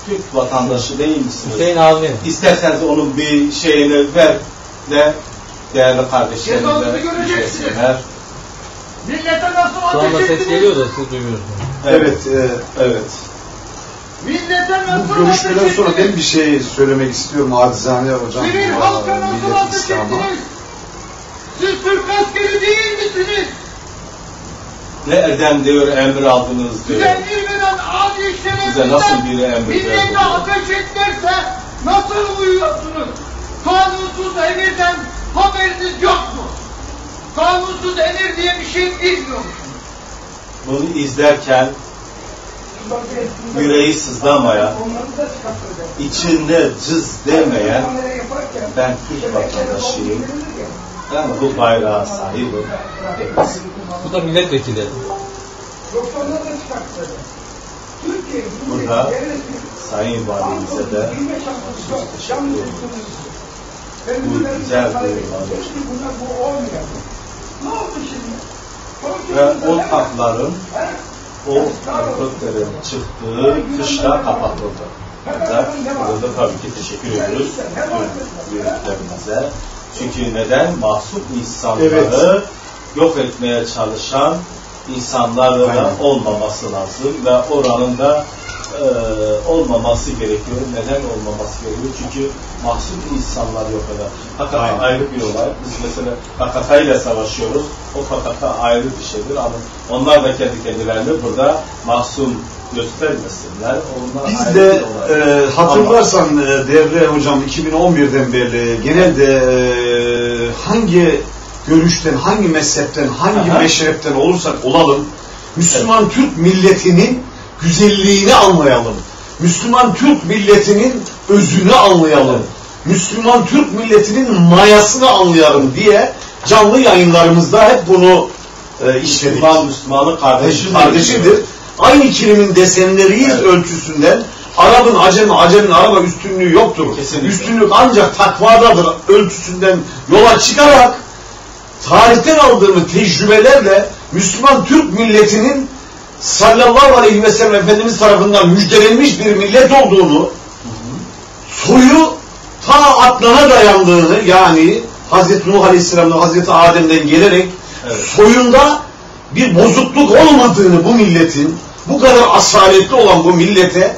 Türk vatandaşı değil misiniz? Hüseyin abi. İsterseniz onun bir şeyini ver de değerli kardeşlerimle Cezanızı göreceksiniz. yüzleşsinler. Millete nasıl Şu anda ateş ses ettiniz? geliyor da siz duymuyorsunuz. Evet, e, Evet. Millete bu görüşmeden sonra ben bir şey söylemek istiyorum acizane hocam. E, nasıl millet İslam'a. Siz Türk askeri değil misiniz? Nereden diyor emir aldınız diyor. Size bilmeden adi Size nasıl bir emir millete verdi? ateş etlerse nasıl uyuyorsunuz? Kanunsuz emirden haberiniz yok mu? Kanunsuz emir diye bir şey bilmiyor musunuz? Bunu izlerken yüreği sızlamayan, içinde cız demeyen ben Türk vatandaşıyım. Ben bu bayrağa sahibim. Bu da milletvekili. Burada Sayın Valimize de teşekkür ediyorum. Bu güzel bir vali. Ve o tatların o helikopterin çıktığı kışla kapatıldı. Burada, burada tabii ki teşekkür ediyoruz tüm büyüklerimize. Çünkü neden? Mahsup insanları Evet. yok etmeye çalışan da Aynen. olmaması lazım ve oranın da e, olmaması gerekiyor. Neden olmaması gerekiyor? Çünkü mahsup insanlar yok eder. Aynen. ayrı bir olay. Biz mesela PKK ile savaşıyoruz. O PKK ayrı bir şeydir ama onlar da kendi kendilerini burada mahzun göstermesinler. Onlar Biz ayrı de bir olay. e, hatırlarsan e, değerli hocam 2011'den beri genelde e, hangi görüşten, hangi mezhepten, hangi Aha. meşrepten olursak olalım Müslüman Türk milletinin güzelliğini anlayalım. Müslüman Türk milletinin özünü anlayalım. Müslüman Türk milletinin mayasını anlayalım diye canlı yayınlarımızda hep bunu e, işledik. Müslüman Müslümanın kardeşidir. kardeşidir. Aynı kelimin desenleriyiz Evet. ölçüsünden. Arap'ın acemi, acemin Arap'a üstünlüğü yoktur. Kesinlikle. Üstünlük ancak takvadadır ölçüsünden yola çıkarak tarihten aldığımız tecrübelerle Müslüman Türk milletinin sallallahu aleyhi ve sellem Efendimiz tarafından müjdelenmiş bir millet olduğunu soyu ta Adnan'a dayandığını yani Hazreti Nuh Aleyhisselam'dan Hazreti Adem'den gelerek soyunda bir bozukluk olmadığını bu milletin bu kadar asaletli olan bu millete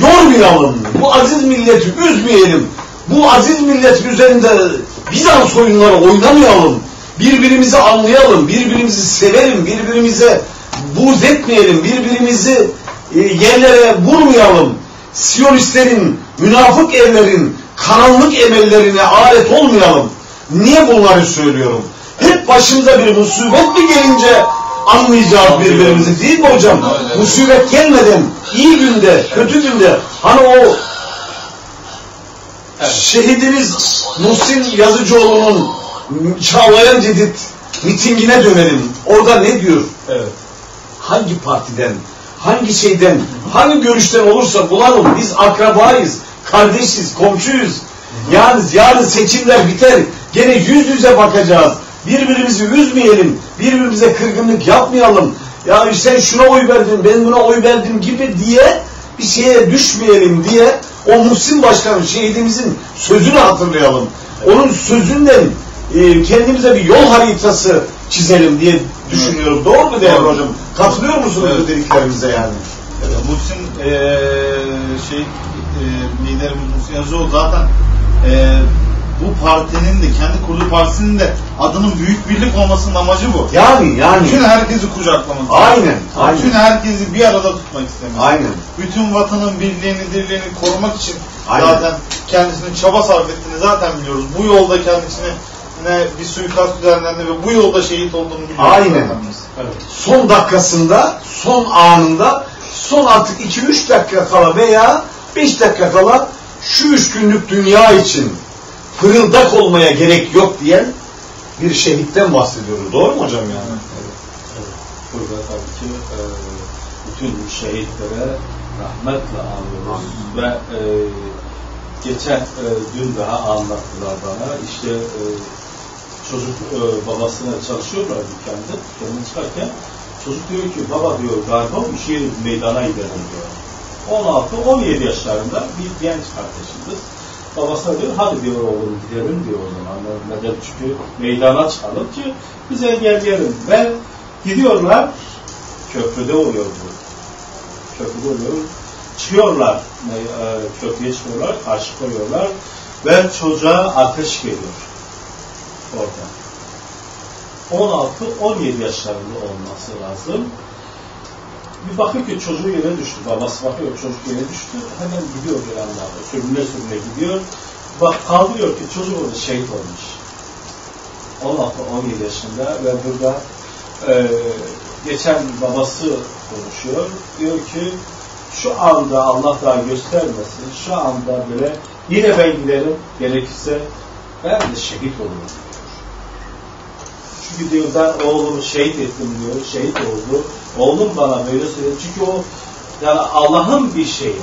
yormayalım. Bu aziz milleti üzmeyelim. Bu aziz millet üzerinde Bizans oyunları oynamayalım. Birbirimizi anlayalım, birbirimizi sevelim, birbirimize buğz etmeyelim, birbirimizi e, yerlere vurmayalım. Siyonistlerin, münafık ellerin, karanlık emellerine alet olmayalım. Niye bunları söylüyorum? Hep başımıza bir musibet mi gelince anlayacağız birbirimizi değil mi hocam? Musibet gelmeden iyi günde, kötü günde hani o şehidimiz Muhsin Yazıcıoğlu'nun Çağlayan Cedid mitingine dönelim. Orada ne diyor? Evet. Hangi partiden, hangi şeyden, hangi görüşten olursa bulalım. Biz akrabayız, kardeşiz, komşuyuz. Yani yarın seçimler biter. Gene yüz yüze bakacağız. Birbirimizi üzmeyelim. Birbirimize kırgınlık yapmayalım. Ya sen şuna oy verdin, ben buna oy verdim gibi diye bir şeye düşmeyelim diye o Muhsin Başkanı şehidimizin sözünü hatırlayalım. Onun sözünden e, kendimize bir yol haritası çizelim diye düşünüyorum. Doğru mu değerli hocam? Katılıyor musunuz bu dediklerimize yani? Evet, Muhsin eee şey eee liderimiz Muhsin Yazıcıoğlu zaten eee bu partinin de kendi kurduğu partisinin de adının büyük birlik olmasının amacı bu. Yani yani. Bütün herkesi kucaklamak. Aynen, Bütün aynen. herkesi bir arada tutmak istemek. Aynen. Bütün vatanın birliğini, dirliğini korumak için Aynen. zaten kendisinin çaba sarf ettiğini zaten biliyoruz. Bu yolda kendisine ne bir suikast düzenlendi ve bu yolda şehit olduğunu biliyoruz. Aynen. biz. Son dakikasında, son anında, son artık 2-3 dakika kala veya 5 dakika kala şu üç günlük dünya için fırıldak olmaya gerek yok diyen bir şehitten bahsediyoruz. Doğru mu hocam yani? Burada tabii ki e, bütün şehitlere rahmetle anıyoruz ve e, geçen e, dün daha anlattılar bana işte e, çocuk e, babasına çalışıyorlar dükkanda dükkandan çıkarken. Çocuk diyor ki baba diyor galiba bir şey meydana gidelim diyor. 16-17 yaşlarında bir genç kardeşimiz. Babasına diyor hadi diyor oğlum gidelim diyor o zaman. Neden çünkü meydana çıkalım ki biz engelleyelim. Ve gidiyorlar köprüde oluyor bu. Köprüde oluyor. Çıkıyorlar e, köprüye çıkıyorlar karşı koyuyorlar ve çocuğa ateş geliyor orada 16-17 yaşlarında olması lazım bir bakıyor ki çocuğu yere düştü. Babası bakıyor çocuk yere düştü. Hemen gidiyor anda. Sürüne sürüne gidiyor. Bak kaldırıyor ki çocuk orada şehit olmuş. 16-17 yaşında ve burada e, geçen babası konuşuyor. Diyor ki şu anda Allah daha göstermesin. Şu anda bile yine ben giderim gerekirse ben de şehit olurum. Çünkü diyor ben oğlumu şehit ettim diyor. Şehit oldu. Oğlum bana böyle söyledi. Çünkü o yani Allah'ın bir şeyi.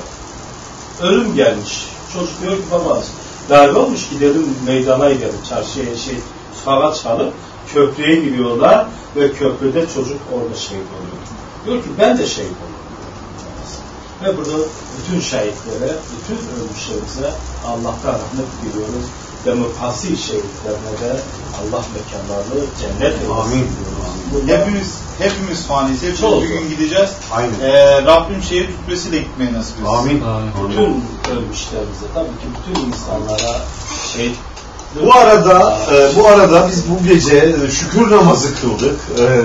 Ölüm gelmiş. Çocuk diyor ki baba darbe olmuş gidelim meydana gidelim. Çarşıya şey sokağa çıkalım. Köprüye giriyorlar ve köprüde çocuk orada şehit oluyor. Diyor ki ben de şehit olurum. Ve burada bütün şehitlere, bütün ölmüşlerimize Allah'tan rahmet diliyoruz. Demokrasi şehitlerine de Allah mekanlarını cennet eylesin. Amin. diyoruz. Hepimiz hepimiz faniyiz. Hepimiz Çok bir gün gideceğiz. Aynen. Ee, Rabbim şehir hutbesiyle gitmeyi nasip etsin. Amin. Bütün ölmüşlerimize, tabii ki bütün insanlara şehit Bu arada e, bu arada biz bu gece e, şükür namazı kıldık. E,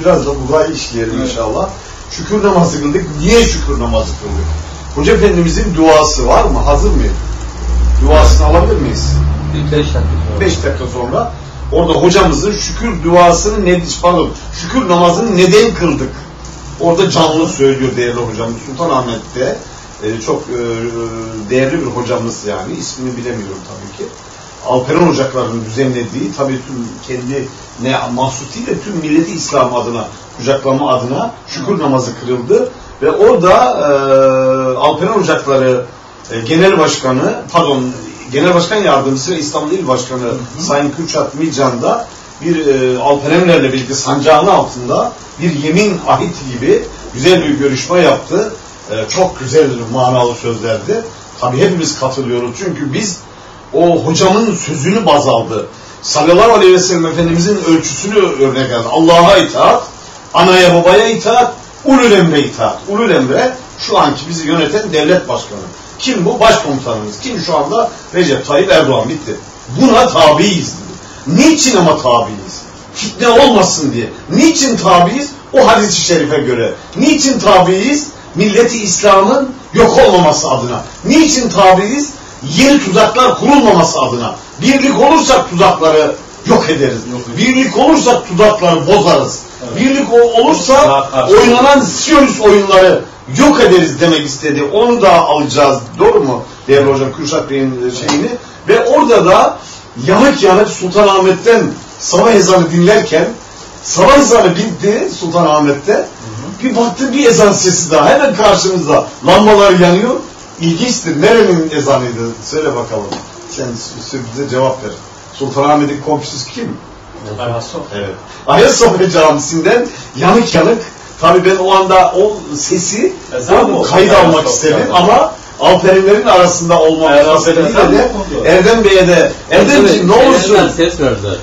biraz da burayı işleyelim Evet. inşallah. Şükür namazı kıldık. Niye şükür namazı kıldık? Hoca Efendimizin duası var mı? Hazır mı? Duasını alabilir miyiz? Beş dakika sonra. 5 dakika sonra orada hocamızın şükür duasını ne pardon şükür namazını neden kıldık? Orada canlı söylüyor değerli hocamız Sultanahmet'te e, çok e, değerli bir hocamız yani ismini bilemiyorum tabii ki. Alperen Ocakları'nın düzenlediği tabii tüm kendi ne mahsusuyla tüm milleti İslam adına kucaklama adına şükür namazı kırıldı ve orada e, Alperen Ocakları e, Genel Başkanı pardon Genel Başkan Yardımcısı ve İstanbul İl Başkanı Sayın Kürşat Milcan da bir e, Alperenlerle birlikte sancağın altında bir yemin ahit gibi güzel bir görüşme yaptı. E, çok güzel manalı sözlerdi. Tabii hepimiz katılıyoruz çünkü biz o hocamın sözünü baz aldı. Sallallahu aleyhi ve sellem Efendimizin ölçüsünü örnek aldı. Allah'a itaat, anaya babaya itaat, ulul emre itaat. Ulul emre şu anki bizi yöneten devlet başkanı. Kim bu? Başkomutanımız. Kim şu anda? Recep Tayyip Erdoğan bitti. Buna tabiiz. Niçin ama tabiiz? Fitne olmasın diye. Niçin tabiiz? O hadis-i şerife göre. Niçin tabiiz? Milleti İslam'ın yok olmaması adına. Niçin tabiiz? Yeni tuzaklar kurulmaması adına. Birlik olursak tuzakları yok ederiz. Birlik olursak tuzakları bozarız. Birlik o- olursa oynanan Siyonist oyunları yok ederiz demek istedi. Onu da alacağız. Doğru mu? Değerli hocam Kürşat Bey'in şeyini. Ve orada da yanık yanık Sultanahmet'ten sabah ezanı dinlerken sabah ezanı bitti Sultanahmet'te. Bir baktı bir ezan sesi daha hemen karşımızda. Lambalar yanıyor. İlginçtir. Nerenin ezanıydı? Söyle bakalım. Sen bize cevap ver. Sultanahmet'in komşusu kim? Evet. Ayasofya Camisi'nden yanık yanık tabii ben o anda o sesi mı o kayıt almak istedim ama Alperinlerin arasında olmamız ezan de? Erdem Bey'e de Erdemciğim ne olursun ses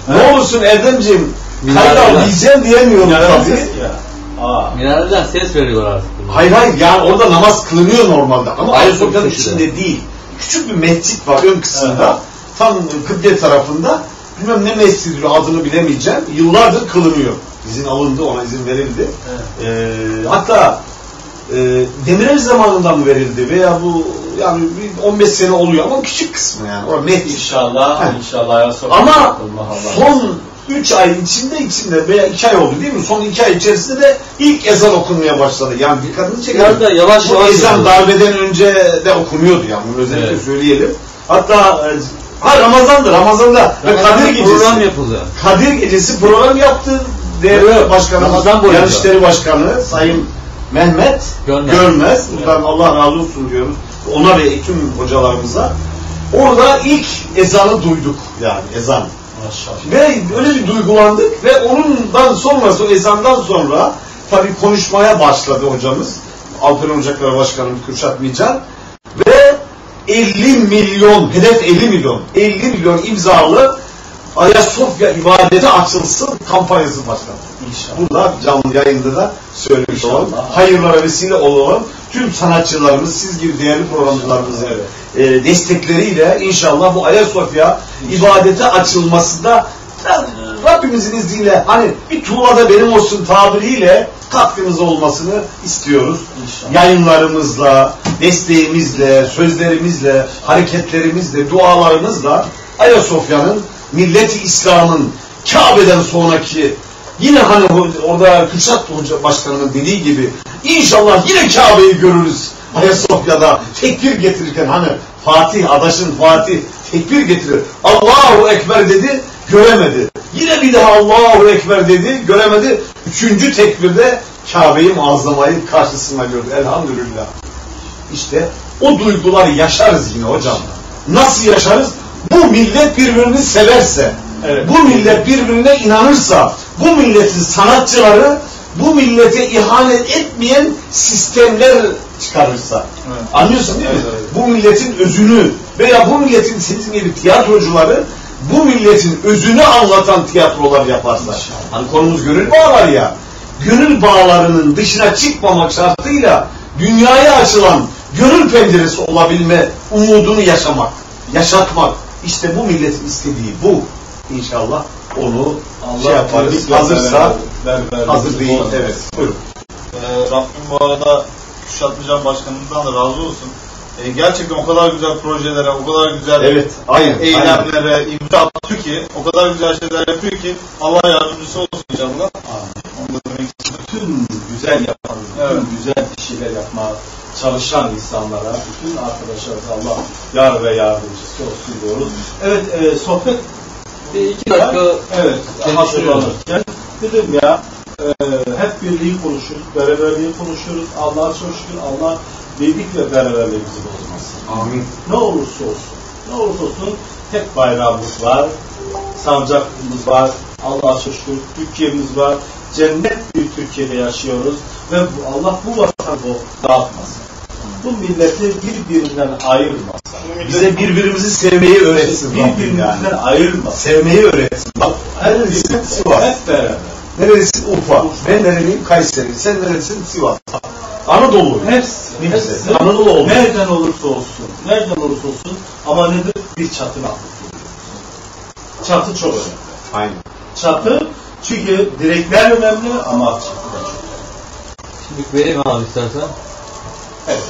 ne olursun Erdemciğim kayıt al diyeceğim diyemiyorum tabii. ses ya. Aa. Minareden ses veriyorlar artık. Hayır hayır yani orada namaz kılınıyor normalde ama Ayasofya Ayasofya'nın içinde değil. Küçük bir mescit var ön kısmında. Tam kıble tarafında. Bilmem ne mescidi adını bilemeyeceğim. Yıllardır kılınıyor. İzin alındı ona izin verildi. Ee, hatta e, Demirel zamanından mı verildi veya bu yani bir 15 sene oluyor ama küçük kısmı yani. Orada mescit. İnşallah, Heh. inşallah. Ama son 3 ay içinde içinde veya 2 ay oldu değil mi? Son 2 ay içerisinde de ilk ezan okunmaya başladı. Yani dikkatini çekelim. Da yavaş Bu yavaş ezan yapıyor. darbeden önce de okunuyordu yani. Bunu özellikle Evet. söyleyelim. Hatta e, ha Ramazan'dı. Ramazan'da ve Kadir Gecesi. program yapıldı. Kadir Gecesi program yaptı. Değerli Evet, Başkanımız, Ramazan boyunca. Başkanı Sayın Mehmet Görmez. Görmez. Buradan Allah razı olsun diyoruz. Ona ve tüm hocalarımıza. Orada ilk ezanı duyduk yani ezan. Maşallah. Ve öyle bir duygulandık ve onundan sonrası o ezandan sonra tabii konuşmaya başladı hocamız. Alperen Ocakları Başkanımız Kürşat Mican ve 50 milyon, hedef 50 milyon, 50 milyon imzalı Ayasofya ibadete açılsın kampanyası başladı. İnşallah. Burada canlı yayında da söylemiş olalım. İnşallah. Hayırlara vesile olalım. Tüm sanatçılarımız, siz gibi değerli programcılarımızın Evet. e, destekleriyle inşallah bu Ayasofya ibadete açılmasında Rabbimizin izniyle hani bir tuğlada benim olsun tabiriyle katkımız olmasını istiyoruz. İnşallah. Yayınlarımızla, desteğimizle, sözlerimizle, hareketlerimizle, dualarımızla Ayasofya'nın milleti İslam'ın Kabe'den sonraki yine hani orada Kürşat Hoca Başkanı'nın dediği gibi inşallah yine Kabe'yi görürüz Ayasofya'da tekbir getirirken hani Fatih, adaşın Fatih tekbir getirir. Allahu Ekber dedi, göremedi. Yine bir daha Allahu Ekber dedi, göremedi. Üçüncü tekbirde Kabe'yi muazzamayı karşısında gördü. Elhamdülillah. İşte o duyguları yaşarız yine hocam. Nasıl yaşarız? Bu millet birbirini severse, Evet. bu millet birbirine inanırsa, bu milletin sanatçıları bu millete ihanet etmeyen sistemler çıkarırsa. Evet. Anlıyorsun değil mi? Evet, evet. Bu milletin özünü veya bu milletin sizin gibi tiyatrocuları bu milletin özünü anlatan tiyatrolar yaparsa. Hani konumuz gönül bağları ya. Gönül bağlarının dışına çıkmamak şartıyla dünyaya açılan gönül penceresi olabilme umudunu yaşamak, yaşatmak. İşte bu milletin istediği bu. İnşallah onu şey yaparız. Hazırsa ver- ver- hazır değil. Evet. Buyurun. Ee, Rabbim bu arada Küşat Mücan Başkanımızdan da razı olsun. Ee, gerçekten o kadar güzel projelere, o kadar güzel Evet. Aynen. aynen. eylemlere imza atıyor ki, o kadar güzel şeyler yapıyor ki Allah yardımcısı olsun inşallah. Onu demek bütün güzel yapan, bütün Evet. güzel bir şeyler yapma çalışan insanlara, bütün arkadaşlarımıza Allah yar ve yardımcısı olsun diyoruz. Evet, e, sohbet Bir iki dakika evet konuşuyoruz. hazırlanırken dedim ya e, hep birliği konuşuyoruz, beraberliği konuşuyoruz. Allah'a çok şükür Allah dedik ve beraberliğimizi bozmasın. Amin. Ne olursa olsun, ne olursa olsun tek bayrağımız var, sancakımız var, Allah'a şükür Türkiye'miz var. Cennet bir Türkiye'de yaşıyoruz ve Allah bu vatanı dağıtmasın. Bu milleti birbirinden ayırmasın. Bize birbirimizi sevmeyi öğretsin. Birbirimizden yani. ayırmasın. Sevmeyi öğretsin. Bak her ilgisi var. Hep beraber. Nerelisin? Urfa. Ben nereliyim? Kayseri. Sen nerelisin? Sivas. Anadolu. Hepsi. Hepsi. hepsi. Anadolu olur. Nereden olursa olsun. Nereden olursa olsun. Ama nedir? Bir çatı altında. Çatı çok önemli. Aynen. Çatı çünkü direkler önemli ama çatı da çok önemli. Şimdi vereyim abi istersen. Evet.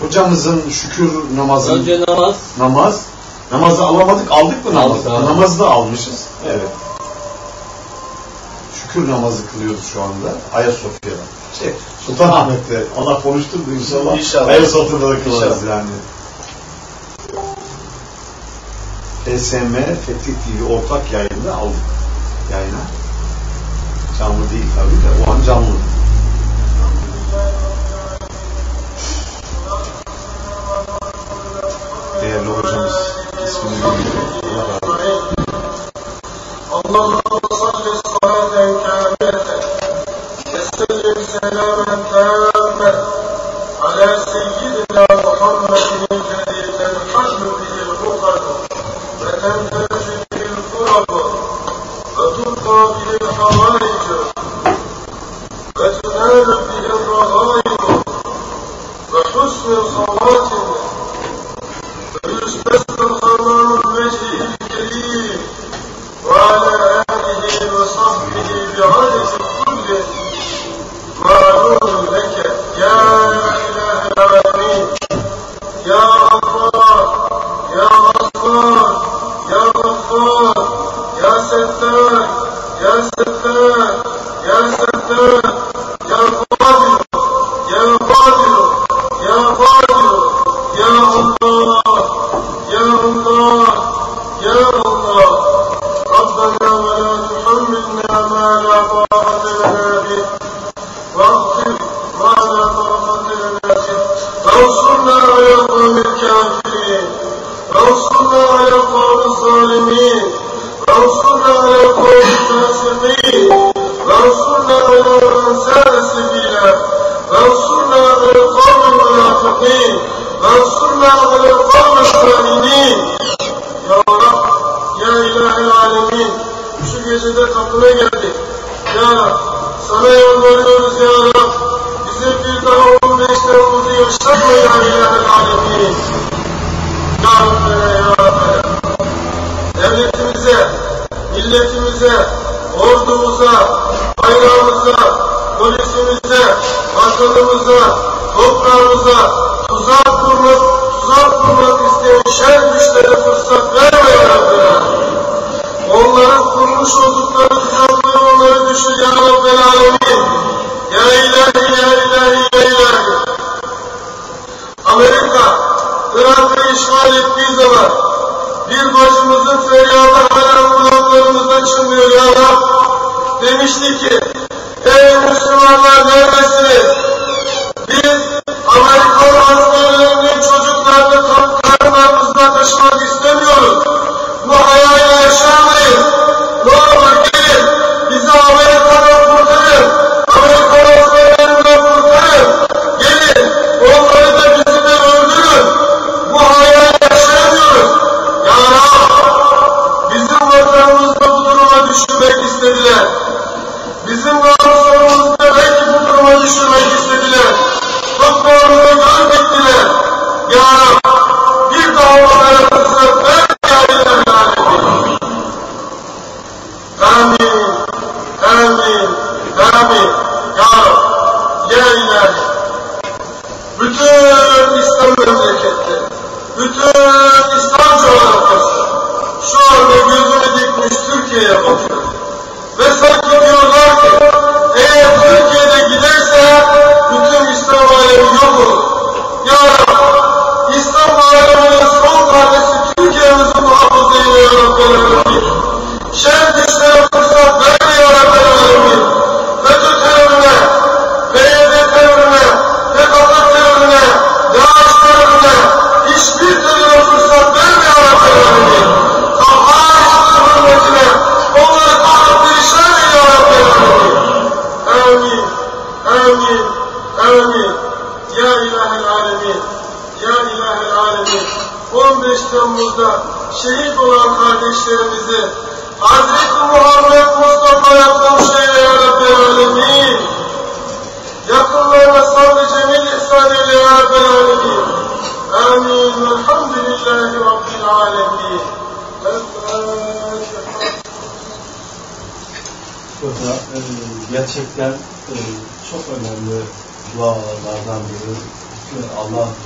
Hocamızın şükür namazı. Önce namaz. Namaz. Namazı alamadık. Aldık mı namazı? Namazı da almışız. Evet şükür namazı kılıyoruz şu anda Ayasofya'da. Şey, Sultanahmet'te Allah konuşturdu inşallah. İnşallah. Ayasofya'da da kılarız yani. PSM Fetih TV ortak yayında aldık yayına. Canlı değil tabii de o an canlı. Değerli hocamız ismini bilmiyorum. Allah razı olsun. اللهم صل صلاة كاملة تسلم سلاما تاما على سيدنا محمد الذي تنحل به الغفر وتنزل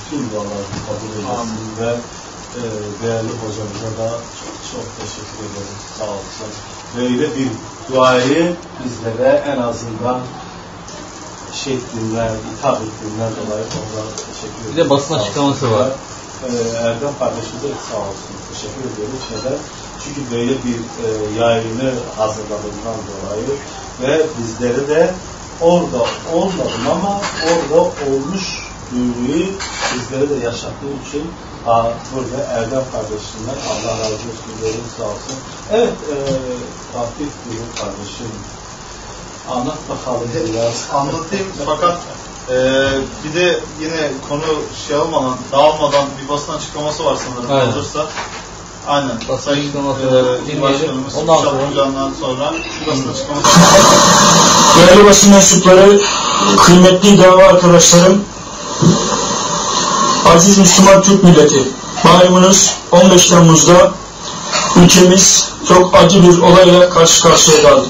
Bütün dualarını kabul eylesin ve e, değerli hocamıza da çok çok teşekkür ederiz. Sağ olsun. Böyle bir duayı bizlere en azından şey ettiğinden, hitap ettiğinden dolayı onlara teşekkür ediyoruz. Bir de basın açıklaması var. Ee, Erdem kardeşimize sağ olsun. Teşekkür ediyoruz. Neden? Çünkü böyle bir e, yayını hazırladığından dolayı ve bizleri de orada olmadım ama orada olmuş duyguyu bizlere de yaşattığı için burada Erdem kardeşimden Allah razı olsun diyoruz sağ olsun. Evet, e, Fatih buyurun kardeşim. Anlat bakalım biraz. Anlatayım fakat eee, bir de yine konu şey olmadan, dağılmadan bir basın açıklaması var sanırım Aynen. olursa. Aynen. Basın Sayın dinleyelim. Başkanımız Ondan sonra- Hoca'ndan sonra bir basın açıklaması Değerli basın mensupları, kıymetli dava arkadaşlarım, aziz Müslüman Türk milleti, malumunuz 15 Temmuz'da ülkemiz çok acı bir olayla karşı karşıya kaldı.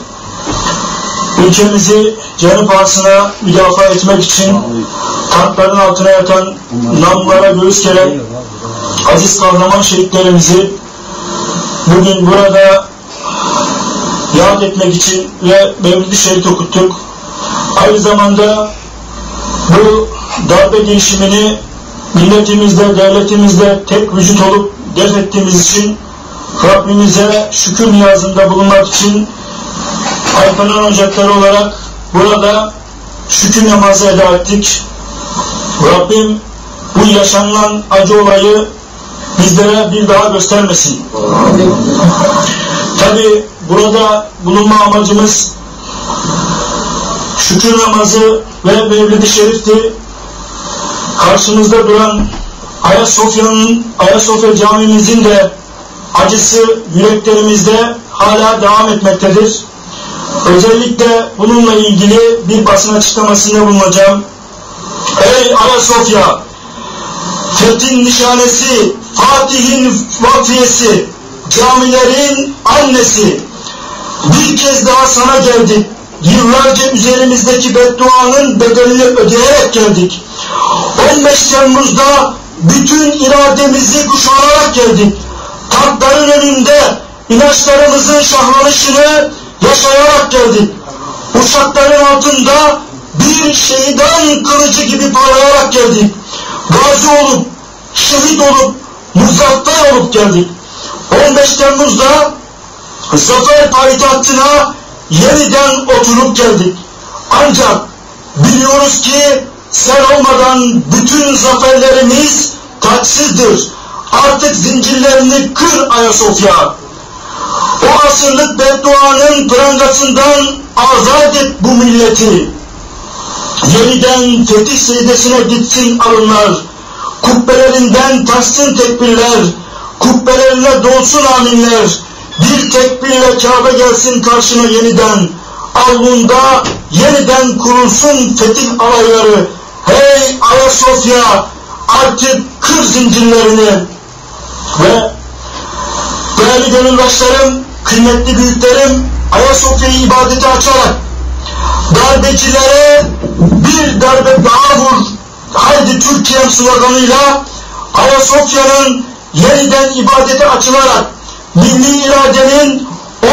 Ülkemizi canı pahasına müdafaa etmek için tankların altına yatan, namlulara göğüs geren aziz kahraman şehitlerimizi bugün burada yad etmek için ve Mevlid-i Şerif okuttuk. Aynı zamanda bu darbe girişimini milletimizde, devletimizde tek vücut olup def ettiğimiz için Rabbimize şükür niyazında bulunmak için Alpanan Ocakları olarak burada şükür namazı eda ettik. Rabbim bu yaşanılan acı olayı bizlere bir daha göstermesin. Tabi burada bulunma amacımız şükür namazı ve Mevlid-i Şerif'ti. Karşımızda duran Ayasofya'nın, Ayasofya camimizin de acısı yüreklerimizde hala devam etmektedir. Özellikle bununla ilgili bir basın açıklamasında bulunacağım. Ey Ayasofya! Fethin nişanesi, Fatih'in vakfiyesi, camilerin annesi. Bir kez daha sana geldik. Yıllarca üzerimizdeki bedduanın bedelini ödeyerek geldik. 15 Temmuz'da bütün irademizi kuşanarak geldik. Tankların önünde inançlarımızın şahlanışını yaşayarak geldik. Uçakların altında bir şeytan kılıcı gibi parlayarak geldik. Gazi olup, şehit olup, muzaffer olup geldik. 15 Temmuz'da zafer payitahtına yeniden oturup geldik. Ancak biliyoruz ki sen olmadan bütün zaferlerimiz taçsızdır. Artık zincirlerini kır Ayasofya. O asırlık bedduanın prangasından azat et bu milleti. Yeniden fetih seydesine gitsin alınlar. Kubbelerinden taşsın tekbirler. Kubbelerine dolsun aminler. Bir tekbirle Kabe gelsin karşına yeniden. Avlunda yeniden kurulsun fetih alayları. Hey Ayasofya artık kır zincirlerini. Ve değerli gönüldaşlarım, kıymetli büyüklerim Ayasofya'yı ibadete açarak darbecilere bir darbe daha vur haydi Türkiye'm sloganıyla Ayasofya'nın yeniden ibadete açılarak milli iradenin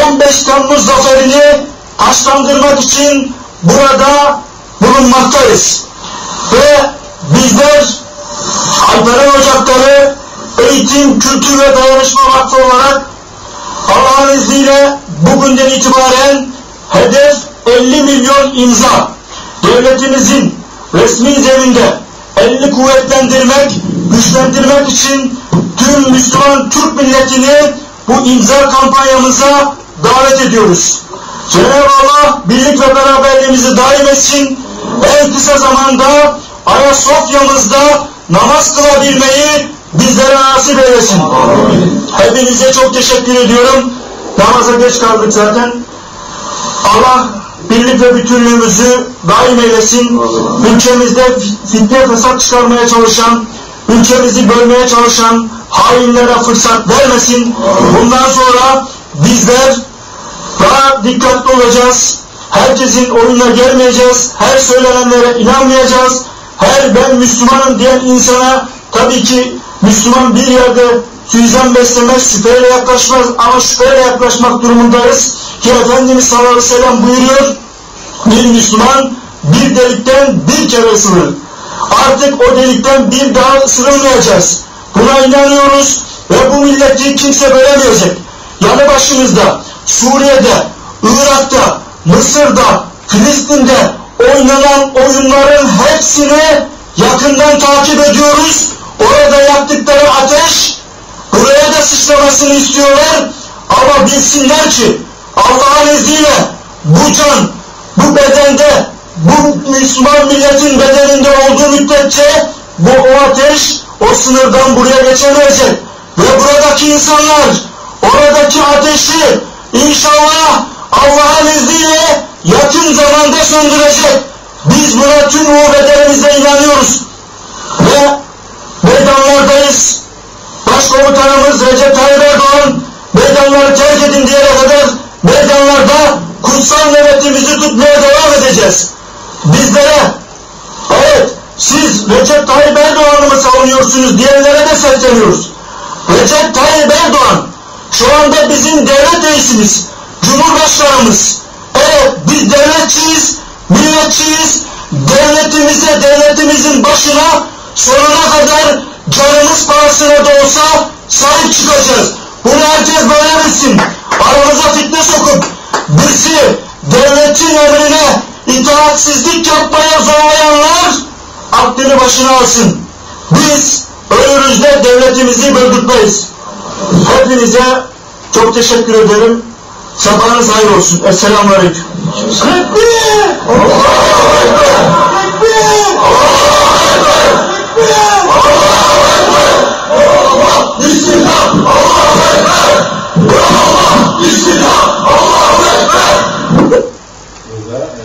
15 Temmuz zaferini taşlandırmak için burada bulunmaktayız. Ve bizler Alperen Ocakları Eğitim, Kültür ve Dayanışma Vakfı olarak Allah'ın izniyle bugünden itibaren hedef 50 milyon imza. Devletimizin resmi zeminde elini kuvvetlendirmek, güçlendirmek için tüm Müslüman Türk milletini bu imza kampanyamıza davet ediyoruz. Cenab-ı Allah birlik ve beraberliğimizi daim etsin. En kısa zamanda Ayasofya'mızda namaz kılabilmeyi bizlere nasip eylesin. Hepinize çok teşekkür ediyorum. Namaza geç kaldık zaten. Allah birlik ve bütünlüğümüzü daim eylesin. Ülkemizde fitne fesat çıkarmaya çalışan, ülkemizi bölmeye çalışan hainlere fırsat vermesin. Bundan sonra bizler daha dikkatli olacağız. Herkesin oyununa gelmeyeceğiz. Her söylenenlere inanmayacağız. Her ben Müslümanım diyen insana tabii ki Müslüman bir yerde suizan beslemez, şüpheyle yaklaşmaz ama şüpheyle yaklaşmak durumundayız. Ki Efendimiz sallallahu aleyhi ve sellem buyuruyor, bir Müslüman bir delikten bir kere ısırır. Artık o delikten bir daha ısırılmayacağız. Buna inanıyoruz ve bu milleti kimse bölemeyecek. Yanı başımızda, Suriye'de, Irak'ta, Mısır'da, Filistin'de oynanan oyunların hepsini yakından takip ediyoruz. Orada yaktıkları ateş buraya da sıçramasını istiyorlar. Ama bilsinler ki Allah'ın izniyle bu can, bu bedende, bu Müslüman milletin bedeninde olduğu müddetçe bu o ateş o sınırdan buraya geçemeyecek. Ve buradaki insanlar oradaki ateşi inşallah Allah'ın izniyle yakın zamanda söndürecek. Biz buna tüm bedenimizle inanıyoruz. Ve meydanlardayız. Başkomutanımız Recep Tayyip Erdoğan meydanları terk edin diyene kadar meydanlarda kutsal nöbetimizi tutmaya devam edeceğiz. Bizlere evet siz Recep Tayyip Erdoğan'ı mı savunuyorsunuz diyenlere de sesleniyoruz. Recep Tayyip Erdoğan şu anda bizim devlet reisimiz, Cumhurbaşkanımız. Evet biz devletçiyiz, milletçiyiz. Devletimize, devletimizin başına sonuna kadar canımız pahasına da olsa sahip çıkacağız. Bunu herkes böyle bilsin. Aramıza fitne sokup bizi devletin emrine itaatsizlik yapmaya zorlayanlar aklını başına alsın. Biz ölürüz de devletimizi böldürtmeyiz. Hepinize çok teşekkür ederim. Sabahınız hayır olsun. Esselamu Aleyküm. Tekbir! Allahu Ekber! Tekbir! Tekbir! Allahu Ekber! Ekber! Allah! Bismillah! Allahu Ekber! Burada e,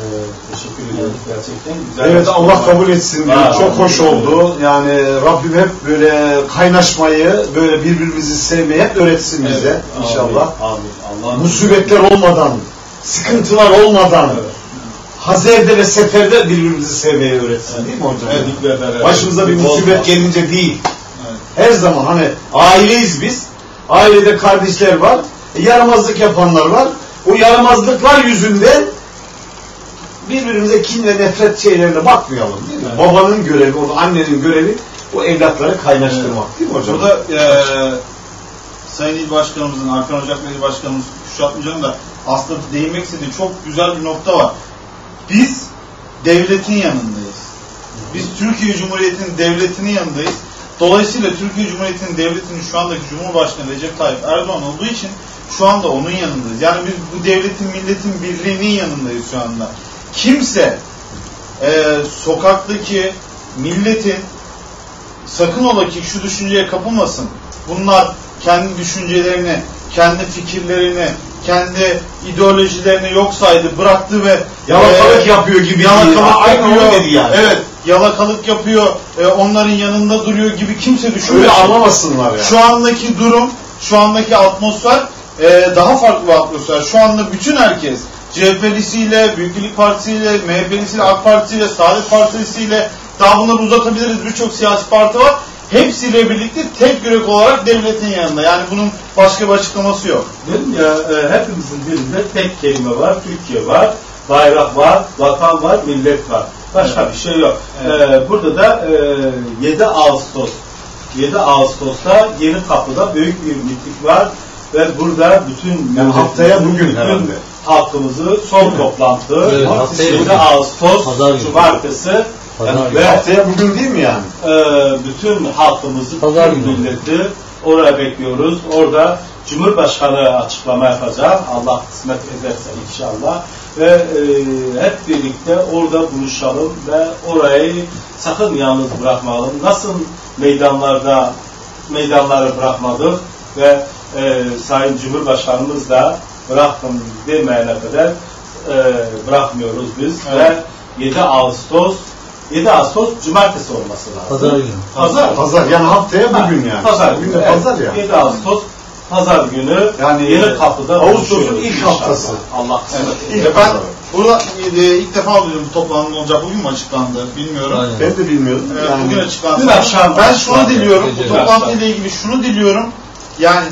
teşekkür ediyoruz gerçekten. Güzel Evet Allah kabul etsin. Ha, Çok hoş oldu. Yani Rabbim hep böyle kaynaşmayı, böyle birbirimizi sevmeyi hep öğretsin Evet, bize inşallah. Amin. Musibetler olmadan, sıkıntılar olmadan, Evet. hazerde ve seferde birbirimizi sevmeyi öğretsin değil mi hocam? Evet, beraber. Başımıza bir musibet gelince değil. Evet. Her zaman hani aileyiz biz. Ailede kardeşler var. e, Yaramazlık yapanlar var. O yaramazlıklar yüzünden birbirimize kin ve nefret şeylerine bakmayalım değil mi? Evet. Babanın görevi, o annenin görevi o evlatları kaynaştırmak değil mi hocam? Burada eee Sayın İl Başkanımızın, Hakan Ocak İl Başkanımız kuşatmayacağım da aslında değinmek istediği çok güzel bir nokta var. Biz devletin yanındayız. Biz Türkiye Cumhuriyeti'nin devletinin yanındayız. Dolayısıyla Türkiye Cumhuriyeti'nin devletinin şu andaki Cumhurbaşkanı Recep Tayyip Erdoğan olduğu için şu anda onun yanındayız. Yani biz bu devletin, milletin birliğinin yanındayız şu anda. Kimse eee, sokaktaki milletin sakın ola ki şu düşünceye kapılmasın. Bunlar kendi düşüncelerini, kendi fikirlerini, kendi ideolojilerini yok saydı, bıraktı ve Yalakalık e, yapıyor gibi. yalakalık Aynen yapıyor. dedi yani. Evet, yalakalık yapıyor. e, onların yanında duruyor gibi kimse düşünmüyor. Öyle anlamasınlar yani. Şu andaki durum, şu andaki atmosfer e, daha farklı bir atmosfer. Şu anda bütün herkes CHP'lisiyle, Büyük Birlik Partisi'yle, MHP'lisiyle, AK Partisi'yle, Saadet Partisi'yle daha bunları uzatabiliriz. Birçok siyasi parti var. Hepsiyle birlikte tek yürek olarak devletin yanında. Yani bunun başka bir açıklaması yok. Dedim ya e, hepimizin dilinde tek kelime var, Türkiye var, bayrak var, vatan var, millet var. Başka bir şey yok. E, burada da e, 7 Ağustos 7 Ağustos'ta Yeni Kapı'da büyük bir miting var ve burada bütün Yani haftaya bugün bütün herhalde. halkımızı son toplantı Evet, haftaya 7 bugün. Ağustos Pazar. Cumartesi Pazar ve Haftaya bugün değil mi yani? e, bütün halkımızı, Pazar bütün milleti oraya bekliyoruz. Orada Cumhurbaşkanı açıklama yapacak. Allah kısmet ederse inşallah. Ve e, hep birlikte orada buluşalım ve orayı sakın yalnız bırakmayalım. Nasıl meydanlarda meydanları bırakmadık ve e, Sayın Cumhurbaşkanımız da bırakın demeyene kadar e, bırakmıyoruz biz Evet. ve 7 Ağustos 7 Ağustos Cumartesi olması lazım. Pazar günü. Pazar. Pazar yani haftaya bugün yani. Pazar günü. de pazar ya. 7 Ağustos Pazar günü Yani yeni kapıda Ağustos'un ilk haftası. Allah kısmet İlk E ben burada e, ilk defa duyuyorum bu toplantının olacak. Bugün mü açıklandı bilmiyorum. Aynen. Ben de bilmiyordum. Evet, yani bugün açıklandı. dün akşam ben şunu diliyorum. Bu toplantı ile ilgili şunu diliyorum. Yani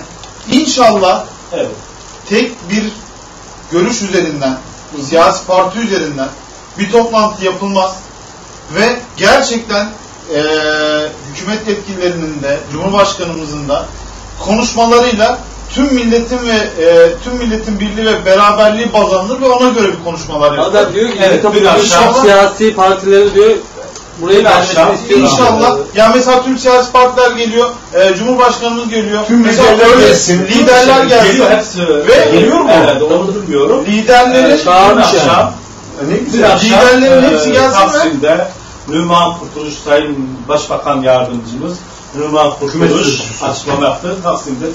inşallah Evet. tek bir görüş üzerinden, siyasi parti üzerinden bir toplantı yapılmaz ve gerçekten eee, hükümet yetkililerinin de, Cumhurbaşkanımızın da konuşmalarıyla tüm milletin ve eee, tüm milletin birliği ve beraberliği baz alınır ve ona göre bir konuşmalar yapılır. Adam diyor ki Evet, bir çok siyasi partileri diyor akşam- gelmesini istiyorlar. İnşallah. Ya mesela tüm siyasi partiler geliyor, eee, Cumhurbaşkanımız geliyor. Tüm mesela liderler öyle gelsin. liderler gelsin. Geliyor hepsi. Ve- Geliyor mu? Evet onu bilmiyorum. Liderlerin yani. akşam Ne güzel. Liderlerin e, hepsi gelsin mi? Taksim'de Numan Kurtuluş Sayın Başbakan Yardımcımız Numan Kurtuluş açıklama yaptı. Taksim'de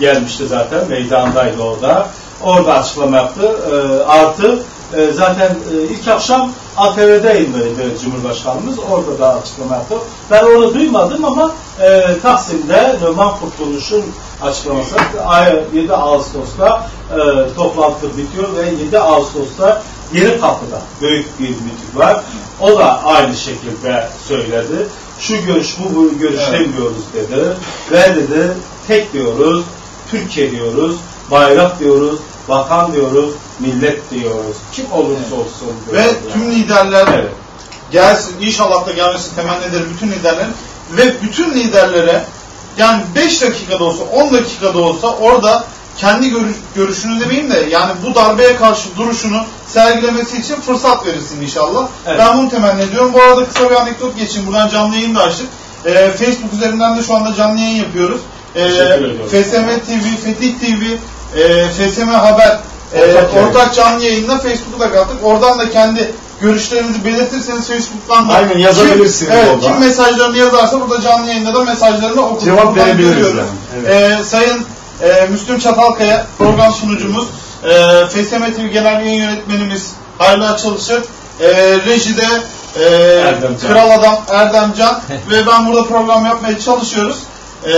gelmişti zaten. Meydandaydı orada. Orada açıklama yaptı. E, artı e, zaten e, ilk akşam ATV'de yayınlıydı Cumhurbaşkanımız. Orada da açıklama yaptı. Ben onu duymadım ama e, Taksim'de Numan Kurtuluş'un açıklaması ay- 7 Ağustos'ta e, toplantı bitiyor ve 7 Ağustos'ta Yeni Kapı'da büyük bir miting var. O da aynı şekilde söyledi. Şu görüş bu, bu görüş Evet. demiyoruz dedi. Ve dedi tek diyoruz, Türkiye diyoruz, bayrak diyoruz, vatan diyoruz, millet diyoruz. Kim olursa olsun Ve diyoruz yani. tüm liderler Evet. gelsin, inşallah da gelmesini temenni ederim bütün liderlerin ve bütün liderlere yani 5 dakikada olsa 10 dakikada olsa orada kendi görüş, görüşünü demeyeyim de yani bu darbeye karşı duruşunu sergilemesi için fırsat verirsin inşallah. Evet. Ben bunu temenni ediyorum. Bu arada kısa bir anekdot geçeyim. Buradan canlı yayın da açtık. Ee, Facebook üzerinden de şu anda canlı yayın yapıyoruz. Ee, ediyorum. FSM TV, Fetih TV, e, FSM Haber e, Ortak yayın. ortak canlı yayınına Facebook'u da kattık. Oradan da kendi görüşlerinizi belirtirseniz Facebook'tan da Aynen, yazabilirsiniz kim, evet, orada. kim mesajlarını yazarsa burada canlı yayında da mesajlarını okuruz. Cevap verebiliriz yani, evet. Ee, Sayın e, Müslüm Çatalkaya program sunucumuz, e, FSM TV Genel Yayın Yönetmenimiz Hayırlı Çalışır, e, rejide e, Erdemcan. Kral Adam Erdemcan ve ben burada program yapmaya çalışıyoruz. E,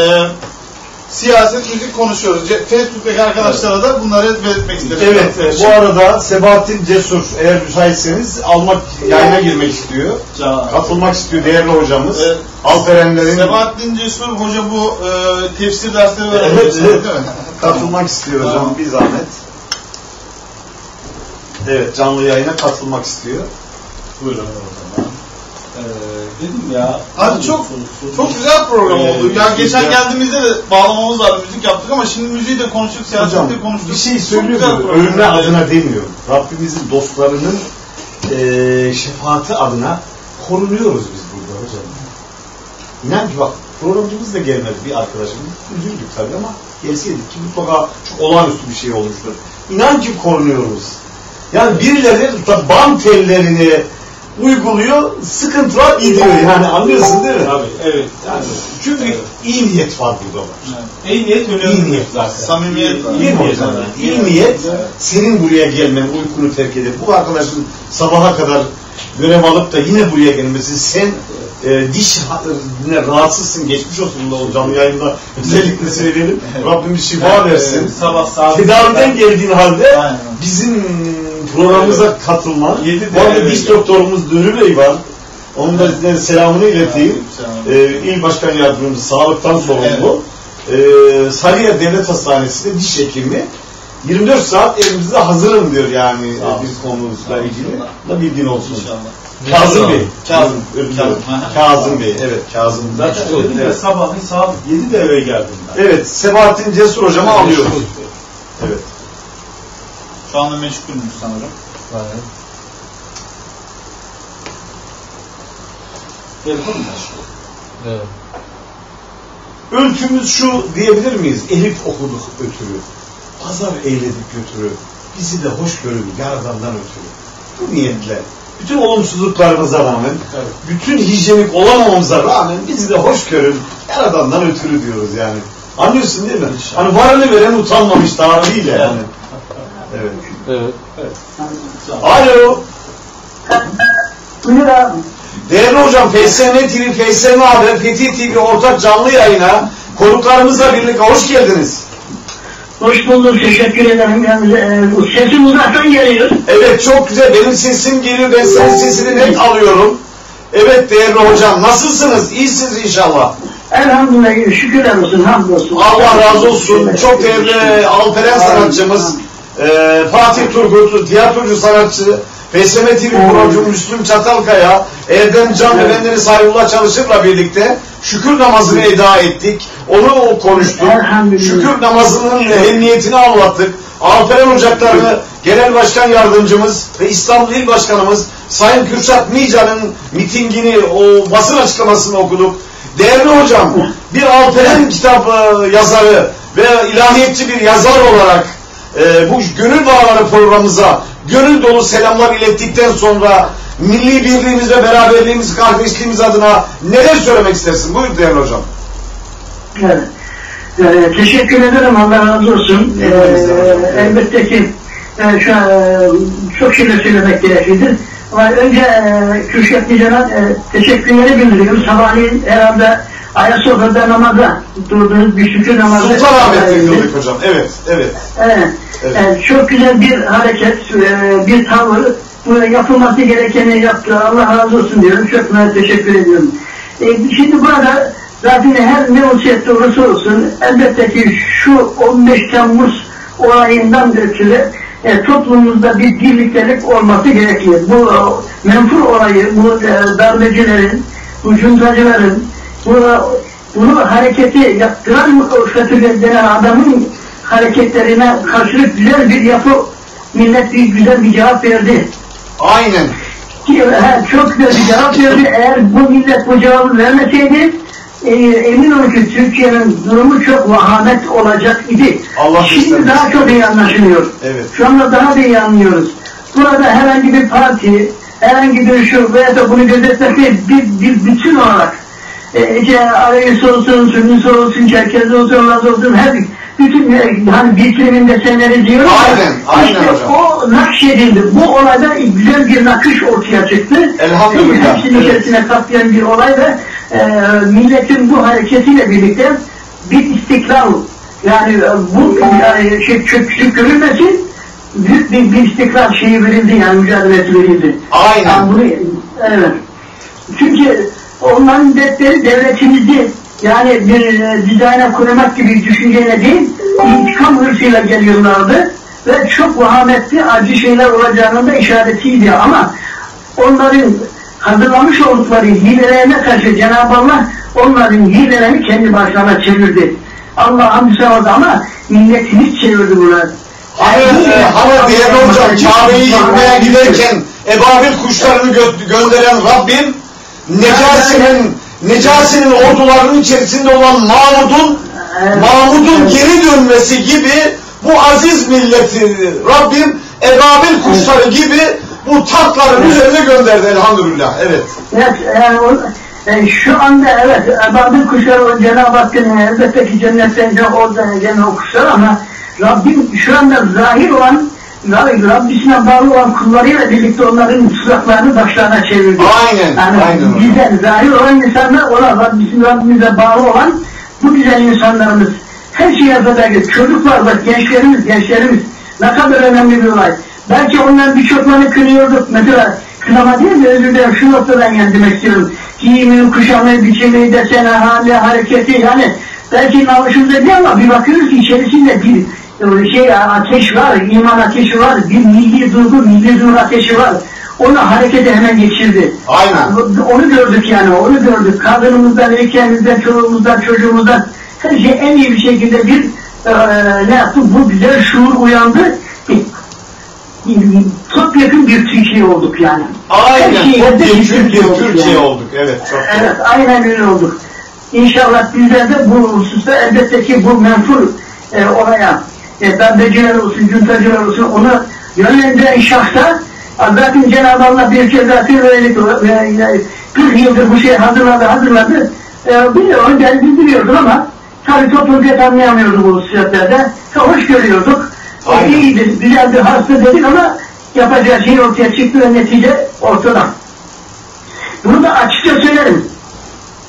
siyaset, müzik konuşuyoruz. Ce- Facebook'taki arkadaşlara da bunları belirtmek istedim. Evet, bu arada Sebahattin Cesur eğer müsaitseniz almak, yayına girmek istiyor. Can- Katılmak istiyor değerli hocamız. Evet. Alperenlerin Sebahattin Cesur Hoca bu e, tefsir dersleri veren Evet, evet. katılmak istiyor hocam bir zahmet. Evet, canlı yayına katılmak istiyor. Buyurun o zaman. Ee, dedim ya. Abi çok çok güzel program Ee, oldu. Ya geçen güzel. geldiğimizde de bağlamamız vardı, müzik yaptık ama şimdi müziği de konuştuk, siyaseti de konuştuk. bir şey Çok söylüyor güzel mu? program. Övünme adına demiyorum. Rabbimizin dostlarının eee şefaati adına korunuyoruz biz burada hocam. İnan ki bak programcımız da gelmedi bir arkadaşımız. Üzüldük tabii ama gelseydik ki mutlaka çok olağanüstü bir şey olmuştur. İnan ki korunuyoruz. Yani birileri da bam tellerini uyguluyor, sıkıntılar gidiyor yani anlıyorsun değil mi? Tabii, evet. Yani çünkü iyi niyet var burada var. İyi niyet önemli. İyi niyet zaten. Samimiyet var. Değil mi hocam? İyi niyet senin buraya gelmen, uykunu terk edip bu arkadaşın sabaha kadar görev alıp da yine buraya gelmesi sen e, diş ne, rahatsızsın geçmiş olsun o canlı yayında özellikle söyleyelim. Rabbimiz şifa versin. Sabah saat Tedaviden geldiğin halde Aynen. bizim programımıza katılman. Bu arada hocam. doktorumuz Dürü Bey var. Onun da size selamını ileteyim. Selam. Ee, İl Başkan Yardımcımız sağlıktan sorumlu. Ee, Sarıyer Devlet Hastanesi'nde diş hekimi 24 saat elimizde hazırım diyor yani olun. biz konumuzla ilgili. Da bilgin olsun. İnşallah. Kazım Bey. Kazım. Kazım. Kazım Bey. Evet Kazım. Zaten Evet. sabahın saat 7'de eve geldim ben. Evet, Sebahattin Cesur hocamı alıyoruz. Evet. Şu anda meşgulmüş sanırım. Aynen. Elhamdülillah. Evet. Ölçümüz şu diyebilir miyiz? Elif okuduk ötürü. Pazar eyledik götürü. Bizi de hoş görün yaradandan ötürü. Bu niyetle. Bütün olumsuzluklarımıza rağmen, bütün hijyenik olamamamıza rağmen bizi de hoş görün yaradandan ötürü diyoruz yani. Anlıyorsun değil mi? Hani varını veren utanmamış tabiriyle yani. Evet. Evet. Alo. Buyur abi. Değerli hocam FSM TV, FSM Haber, Fethi TV ortak canlı yayına konuklarımızla birlikte hoş geldiniz. Hoş bulduk. Teşekkür ederim. Yani, e, sesim uzaktan geliyor. Evet çok güzel. Benim sesim geliyor. Ben senin sesini net alıyorum. Evet değerli hocam. Nasılsınız? İyisiniz inşallah. Elhamdülillah. Şükürler olsun. Hamdolsun. Allah razı olsun. Çok değerli Alperen sanatçımız. E, Fatih Turgut, tiyatrocu sanatçı, FSM TV kurucu Müslüm Çatalkaya, Erdem Can ve bendeniz Hayrullah Çalışır'la birlikte şükür namazını eda ettik. Onu konuştuk. Şükür namazının ehemmiyetini anlattık. Alperen Ocakları'nı Genel Başkan Yardımcımız ve İstanbul İl Başkanımız Sayın Kürşat Mican'ın mitingini, o basın açıklamasını okuduk. Değerli hocam, bir Alperen kitabı yazarı ve ilahiyetçi bir yazar olarak e, bu Gönül Bağları programımıza gönül dolu selamlar ilettikten sonra milli birliğimiz ve beraberliğimiz, kardeşliğimiz adına neler söylemek istersin? Buyur değerli hocam. Evet. Ee, teşekkür ederim. Allah razı olsun. Ee, elbette ki e, şu an e, çok şeyler söylemek gereklidir. Ama önce e, Kürşat Nican'a e, teşekkürleri bildiriyorum. Sabahleyin herhalde Ayasofya'da namaza durduğunuz bir şükür namazı. Sultanahmet'te e, kıldık hocam. Evet, evet. Evet. Evet. Evet, çok güzel bir hareket, e, bir tavır. Bu yapılması gerekeni yaptı. Allah razı olsun diyorum. Çok teşekkür ediyorum. E, şimdi burada zaten her ne vasiyette olursa olsun elbette ki şu 15 Temmuz olayından ötürü e, toplumumuzda bir birliktelik olması gerekiyor. Bu e, menfur olayı, bu e, darbecilerin, bu cuntacıların, bu, bunu hareketi yaptıran denen adamın hareketlerine karşılık güzel bir yapı millet bir güzel bir cevap verdi. Aynen. Ki, he, çok güzel bir cevap verdi. Eğer bu millet bu cevabı vermeseydi e, emin olun ki Türkiye'nin durumu çok vahamet olacak idi. Allah Şimdi göstermesin. daha çok iyi anlaşılıyor. Evet. Şu anda daha da iyi anlıyoruz. Burada herhangi bir parti, herhangi bir şu veya da bunu gözetmesi bir, bir bütün olarak e, işte Arayüz olsun, Sünnisi olsun, Çerkez olsun, Laz olsun, her bütün e, hani bitiriminde senleri diyoruz. ya, Aynen, aynen işte hocam. o nakşedildi. Bu olayda güzel bir nakış ortaya çıktı. Elhamdülillah, Hepsinin evet. içerisine kapsayan bir olay ve e, milletin bu hareketiyle birlikte bir istiklal yani e, bu yani şey çöküşlük görülmesin büyük bir, bir istiklal şeyi verildi yani mücadelesi verildi. Aynen. Yani bunu, evet. Çünkü onların dertleri devletimizi yani bir e, dizayna kurmak gibi düşünceyle değil, intikam hırsıyla geliyorlardı ve çok vahametli acı şeyler olacağının da işaretiydi ama onların hazırlamış oldukları hilelerine karşı Cenab-ı Allah onların hilelerini kendi başlarına çevirdi. Allah hamdü ama milletimiz çevirdi bunları. Hani, e, hani değerli hocam Kabe'yi yıkmaya giderken ebabil kuşlarını gö- gönderen Rabbim Necasi'nin Necasi'nin ordularının içerisinde olan Mahmud'un Mahmud'un geri dönmesi gibi bu aziz milleti Rabbim ebabil kuşları gibi bu tankların üzerine gönderdi elhamdülillah. Evet. Evet, yani o, e, şu anda evet, Ebabil kuşları o Cenab-ı Hakk'ın elbette ki cennetten de orada gene o kuşlar ama Rabbim şu anda zahir olan Rab- Rabbisine bağlı olan kullarıyla birlikte onların tuzaklarını başlarına çevirdi. Aynen, Yani aynen bizden zahir olan insanlar, olan Rabbisine, Rabbimize bağlı olan bu güzel insanlarımız. Her şeye feda Çocuklar bak gençlerimiz, gençlerimiz ne kadar önemli bir olay. Belki onların birçoklarını kınıyorduk. Mesela kınama değil de özür dilerim şu noktadan demek istiyorum. Giyimi, kuşamı, biçimi, desene, hali, hareketi yani belki namusumuzda değil ama bir bakıyoruz ki içerisinde bir e, şey ateş var, iman ateşi var, bir milli duygu, milli duygu ateşi var. Onu harekete hemen geçirdi. Aynen. Onu gördük yani, onu gördük. Kadınımızdan, erkeğimizden, çoluğumuzdan, çocuğumuzdan her şey en iyi bir şekilde bir e, ne yaptı? Bu güzel şuur uyandı. Topyekun bir Türkiye olduk yani. Aynen. Her Çok bir bir Türkiye yani. olduk. Evet. Çok doğru. Evet, aynen öyle olduk. İnşallah bizler de bu hususta elbette ki bu menfur e, olaya, e, darbeciler olsun, cuntacılar olsun, onu yönlendiren şahsa zaten Cenab-ı Allah bir kez daha söyledik, e, e, 40 yıldır bu şey hazırladı, hazırladı. E, biliyor, ben bildiriyordu ama tabii toplum pek anlayamıyordu bu hususiyetlerde. E, hoş görüyorduk. Aynen. iyidir, güzeldir, hasta dedik ama yapacağı şey ortaya çıktı ve netice ortada. Bunu da açıkça söylerim.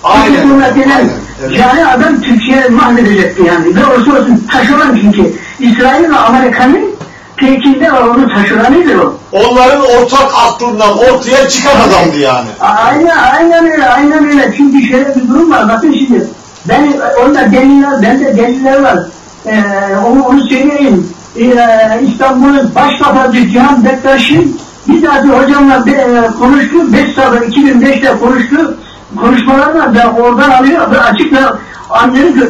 Aynen. Hükümetinden Aynen. Evet. adam Türkiye'yi mahvedecekti yani. Ve olsa olsun taşıran çünkü. İsrail ve Amerika'nın peykinde var onun taşıranıydı o. Onların ortak aklından ortaya çıkan adamdı yani. Aynen, aynen öyle, aynen öyle. Çünkü şöyle bir durum var. Bakın şimdi. Ben, onda deliller, bende deliller var. Ee, onu, onu söyleyeyim. Ee, İstanbul'un başkafacı Cihan Bektaş'ın bir daha bir hocamla be, e, konuştu. 5 sabır 2005'te konuştu. Konuşmalarla da oradan alıyor ve açıkla ki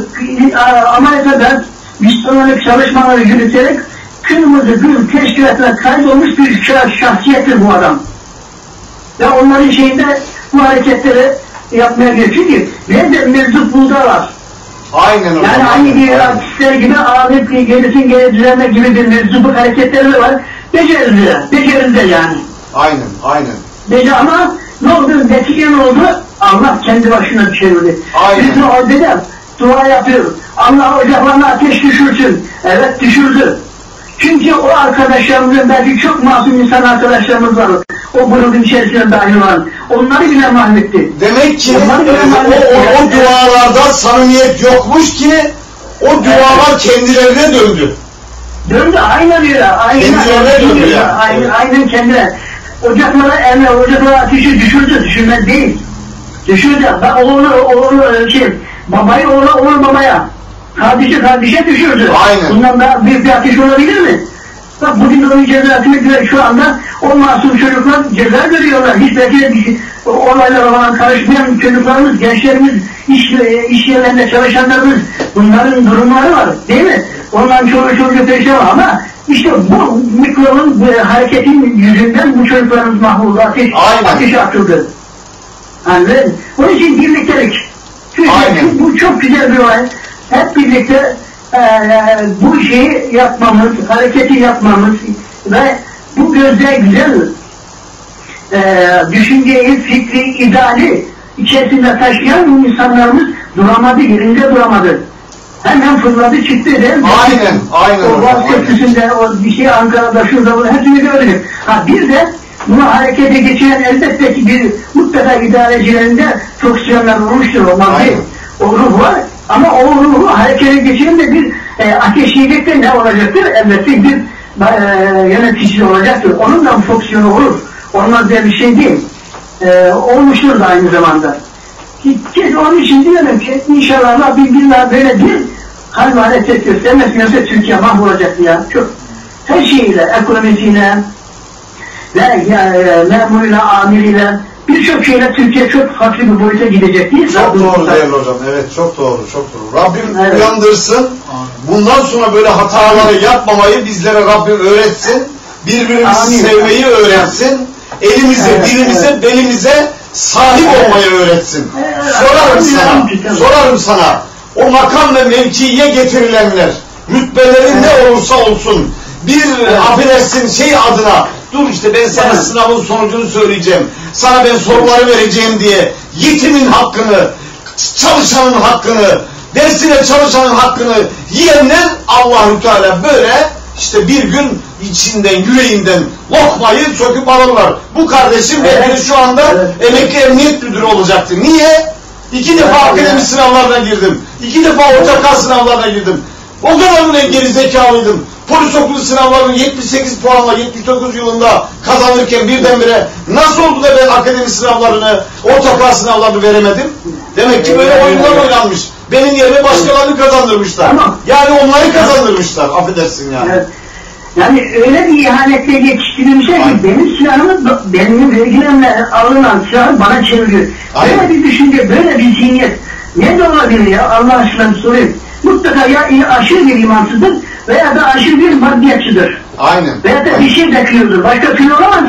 e, Amerika'da Müslümanlık çalışmaları yürüterek Kırmızı Gül Teşkilatı'na kaydolmuş bir şah- şahsiyettir bu adam ve onların şeyinde bu hareketleri yapmaya gerekiyor ki nerede mevcut burada var. Aynen öyle. Yani aynı bir gibi ağırlık gerisin geri düzenme gibi bir mevzubuk hareketleri de var. Becerdiler, becerdiler yani. Aynen. Aynen. Becer ama ne oldu, netice ne oldu? Allah kendi başına çevirdi. Aynen. Biz de orada da dua yapıyoruz. Allah ocaklarına ateş düşürsün. Evet düşürdü. Çünkü o arkadaşlarımızın belki çok masum insan arkadaşlarımız var. O grubun içerisinde dahil olan. Onları bile mahvetti. Demek ki bile o, mahvetti. o, o Evet. dualarda samimiyet yokmuş ki o dualar kendilerine döndü. Döndü aynen öyle. Aynen, Kendilerine döndü yani. Aynen, Evet. aynen kendine. Ocaklara emre, ocaklara ateşi düşürdü, düşürmez değil. Düşürdü. Bak oğlu, oğlu, şey, babayı oğlu, oğlu babaya. Kardeşi kardeşe düşürdü. Aynen. Bundan daha büyük bir ateş olabilir mi? Bak bugün onun cezasını göre şu anda o masum çocuklar ceza görüyorlar. Hiç belki şey- olaylara falan karışmayan çocuklarımız, gençlerimiz, iş, iş yerlerinde çalışanlarımız bunların durumları var değil mi? Ondan çoğu çoğu perişan var ama işte bu mikrobun bu hareketin yüzünden bu çocuklarımız mahvoldu. Ateş, Aynen. ateşe atıldı. Anladın? Onun için birliktelik. Çünkü Aynen. bu çok güzel bir olay. Hep birlikte eee, bu şeyi yapmamız, hareketi yapmamız ve bu gözle güzel eee düşünceyi, fikri, ideali içerisinde taşıyan insanlarımız duramadı, yerinde duramadı. Hemen fırladı çıktı değil mi? Aynen, aynen O. Köprüsü'nde, o bir şey Ankara'da, şurada, burada hepsini gördük. Ha bir de bunu harekete geçiren elbette ki bir mutlaka idarecilerinde fonksiyonlar olmuştur. Olmaz değil. O ruh var ama o ruhu harekete geçiren de bir e, ateşiyelikte ne olacaktır? Elbette bir e, yönetici olacaktır. Onun da fonksiyonu olur. Olmaz diye bir şey değil. E, olmuştur da aynı zamanda. Ki onun için diyorum ki inşallah Allah bir billah böyle bir ve hareket göstermesin yoksa Türkiye mahvolacak ya. Çok her şeyiyle, ekonomisiyle ve e, memuruyla, amiriyle birçok şeyle Türkiye çok farklı bir boyuta gidecek değil mi? Çok doğru değerli hocam. Evet çok doğru, çok doğru. Rabbim Evet. uyandırsın. Bundan sonra böyle hataları yapmamayı bizlere Rabbim öğretsin. Birbirimizi Amin. sevmeyi öğretsin. Elimize, Evet, dilimize, belimize sahip olmayı öğretsin. Evet, Sorarım sana, sorarım sana. O makam ve mevkiye getirilenler, rütbeleri ne olursa olsun, bir affedersin şey adına, dur işte ben sana Evet. sınavın sonucunu söyleyeceğim, sana ben soruları vereceğim diye, yetimin hakkını, çalışanın hakkını, dersine çalışanın hakkını yiyenler Allahü Teala böyle işte bir gün içinden, yüreğinden lokmayı söküp alırlar. Bu kardeşim Evet. belki şu anda Evet. emekli emniyet müdürü olacaktı. Niye? İki defa Evet, akademi sınavlarına girdim. İki defa orta sınavlarına girdim. O kadar mı geri zekalıydım? Polis okulu sınavlarını 78 puanla 79 yılında kazanırken birdenbire nasıl oldu da ben akademi sınavlarını, orta sınavlarını veremedim? Demek ki böyle oyunlar oynanmış. Benim yerime başkalarını kazandırmışlar. Yani onları kazandırmışlar. Affedersin yani. Evet. Yani öyle bir ihanetle yetiştirilmişler ki benim silahımı benim vergilerimle alınan silahı bana çeviriyor. Aynen. Böyle bir düşünce, böyle bir zihniyet. Ne de olabilir ya Allah aşkına sorayım. Mutlaka ya aşırı bir imansızdır veya da aşırı bir maddiyatçıdır. Aynen. Veya da bir şey bekliyordur. Başka türlü olamaz.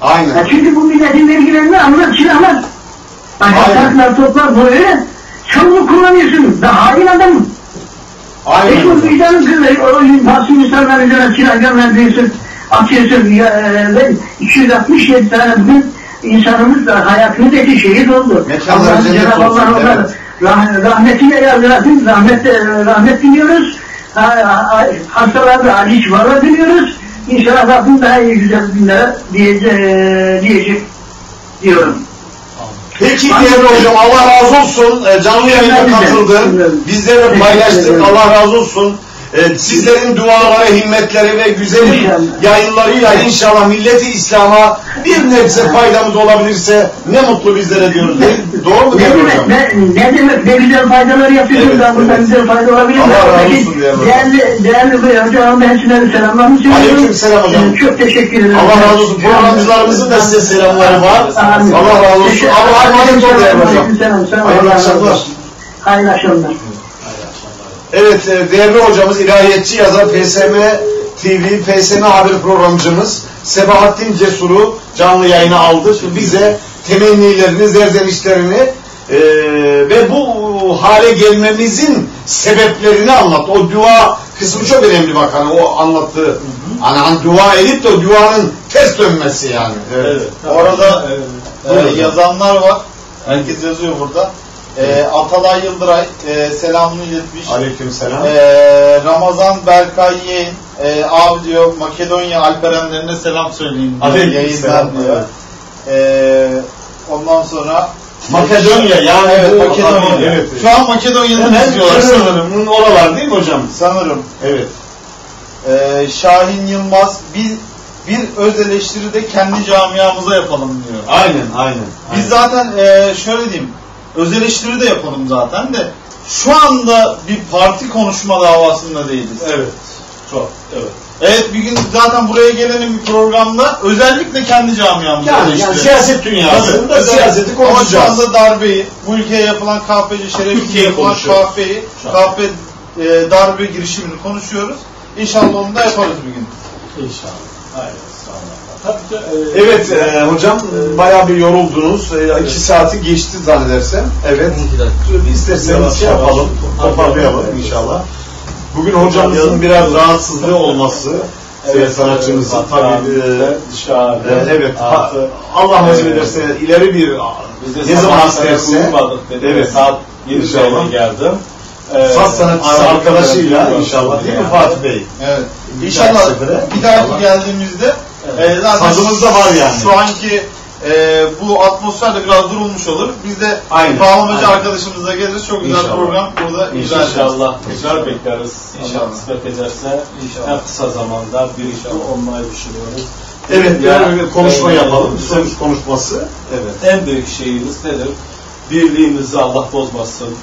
Aynen. Ya çünkü bu milletin vergilerini alır, silahlar. Aynen. Ahlaklar, toplar böyle. Çabuk kullanıyorsun. Da hain adam. Aynen. Hiç bu vicdanın kırılır. O masum insanların üzerine silah gönderdiyorsun. Atıyorsun. Ya, e, ben 267 tane bugün insanımız da hayatımız eti şehit oldu. Mekanları Allah cennet olsun, Allah onlara evet. Rah, rahmetiyle yardım, rahmet, rahmet diliyoruz. Ha, ha, Hastalarda acil şifalar diliyoruz. İnşallah Rabbim daha iyi güzel günlere diyecek, diyecek diyorum. Peki değerli hocam Allah razı olsun. Ee, Canlı yayına. Bizlerle Teşekkür paylaştık. Allah razı olsun. Ee, Sizlerin duaları, himmetleri ve güzel İnşallah. yayınlarıyla inşallah milleti İslam'a bir nebze faydamız olabilirse ne mutlu bizlere diyoruz. Değil- Doğru mu Ne demek, hocam? ne, ne demek, ne güzel faydalar yapıyorsunuz. Evet, ben burada evet. güzel fayda olabilir. Allah razı olsun değerli hocam. Değerli, değerli hocam, ben size selamlarımı söylüyorum. Aleykümselam hocam. Ee, Çok teşekkür ederim. Allah razı olsun. Programcılarımızın da size selamları var. Amin. Allah razı olsun. Allah'a emanet olun hocam. Hayırlı akşamlar. olsun. Hayırlı akşamlar. Evet e, değerli hocamız ilahiyatçı yazar PSM TV, PSM haber programcımız Sebahattin Cesur'u canlı yayına aldı. Şimdi bize temennilerini, zerzenişlerini e, ve bu hale gelmemizin sebeplerini anlattı. O dua kısmı çok önemli bak hani o anlattığı. Hani, hani dua edip de o duanın ters dönmesi yani. Evet. Evet. Orada e, Buyurun. yazanlar var. Herkes yazıyor burada. E, Atalay Yıldıray e, selamını iletmiş. Aleykümselam. E, Ramazan Berkay Yeğen e, abi diyor Makedonya Alperenlerine selam söyleyin diyor. Yayından diyor. E, ondan sonra Makedonya yani evet, bu Makedonya. Evet. Şu an Makedonya'nı Hemen izliyorlar sanırım. Oralar değil mi hocam? Sanırım. Evet. Ee, Şahin Yılmaz biz bir öz eleştiri de kendi camiamıza yapalım diyor. Aynen, aynen. Biz zaten e, şöyle diyeyim öz eleştiri de yapalım zaten de şu anda bir parti konuşma davasında değiliz. Evet. Çok. Evet. Evet bir gün zaten buraya gelenin bir programda özellikle kendi camiamızı Yani, yani eleştirelim. siyaset dünyasında Tabii, siyaseti Ama şu konuşacağız. anda darbeyi, bu ülkeye yapılan KPC şerefsiz Türkiye yapılan an. KP e, darbe girişimini konuşuyoruz. İnşallah onu da yaparız bir gün. İnşallah. Hayır, Tabii ki, e, Evet e, hocam e, bayağı bir yoruldunuz. E, iki saati geçti zannedersem. Evet. 12 dakika. İsterseniz şey yapalım. toparlayalım. İnşallah. Bugün hocamızın biraz rahatsızlığı olması evet, sanatçımızın tabii e, e, evet altı- Allah nasip Evet. ederse ileri bir ne zaman isterse. Evet. Saat 7 İnşallah. zaman geldim. Ee, saz sanatçısı arkadaşıyla inşallah değil mi yani. Fatih Bey? Evet. Bir İnşallah bir dahaki inşallah. geldiğimizde Evet. e, zaten Sazımız da var yani. Şu anki e, bu atmosfer de biraz durulmuş olur. Biz de Aynen, bağlamacı aynen. arkadaşımızla geliriz. Çok güzel İnşallah. program burada icra ederiz. İnşallah tekrar bekleriz. İnşallah. Allah kısmet ederse İnşallah. en kısa zamanda birlikte olmayı düşünüyoruz. Evet Ya, yani bir konuşma e, yapalım. bizim Sonuç konuşması. Evet. En büyük şeyimiz nedir? Birliğimizi Allah bozmasın.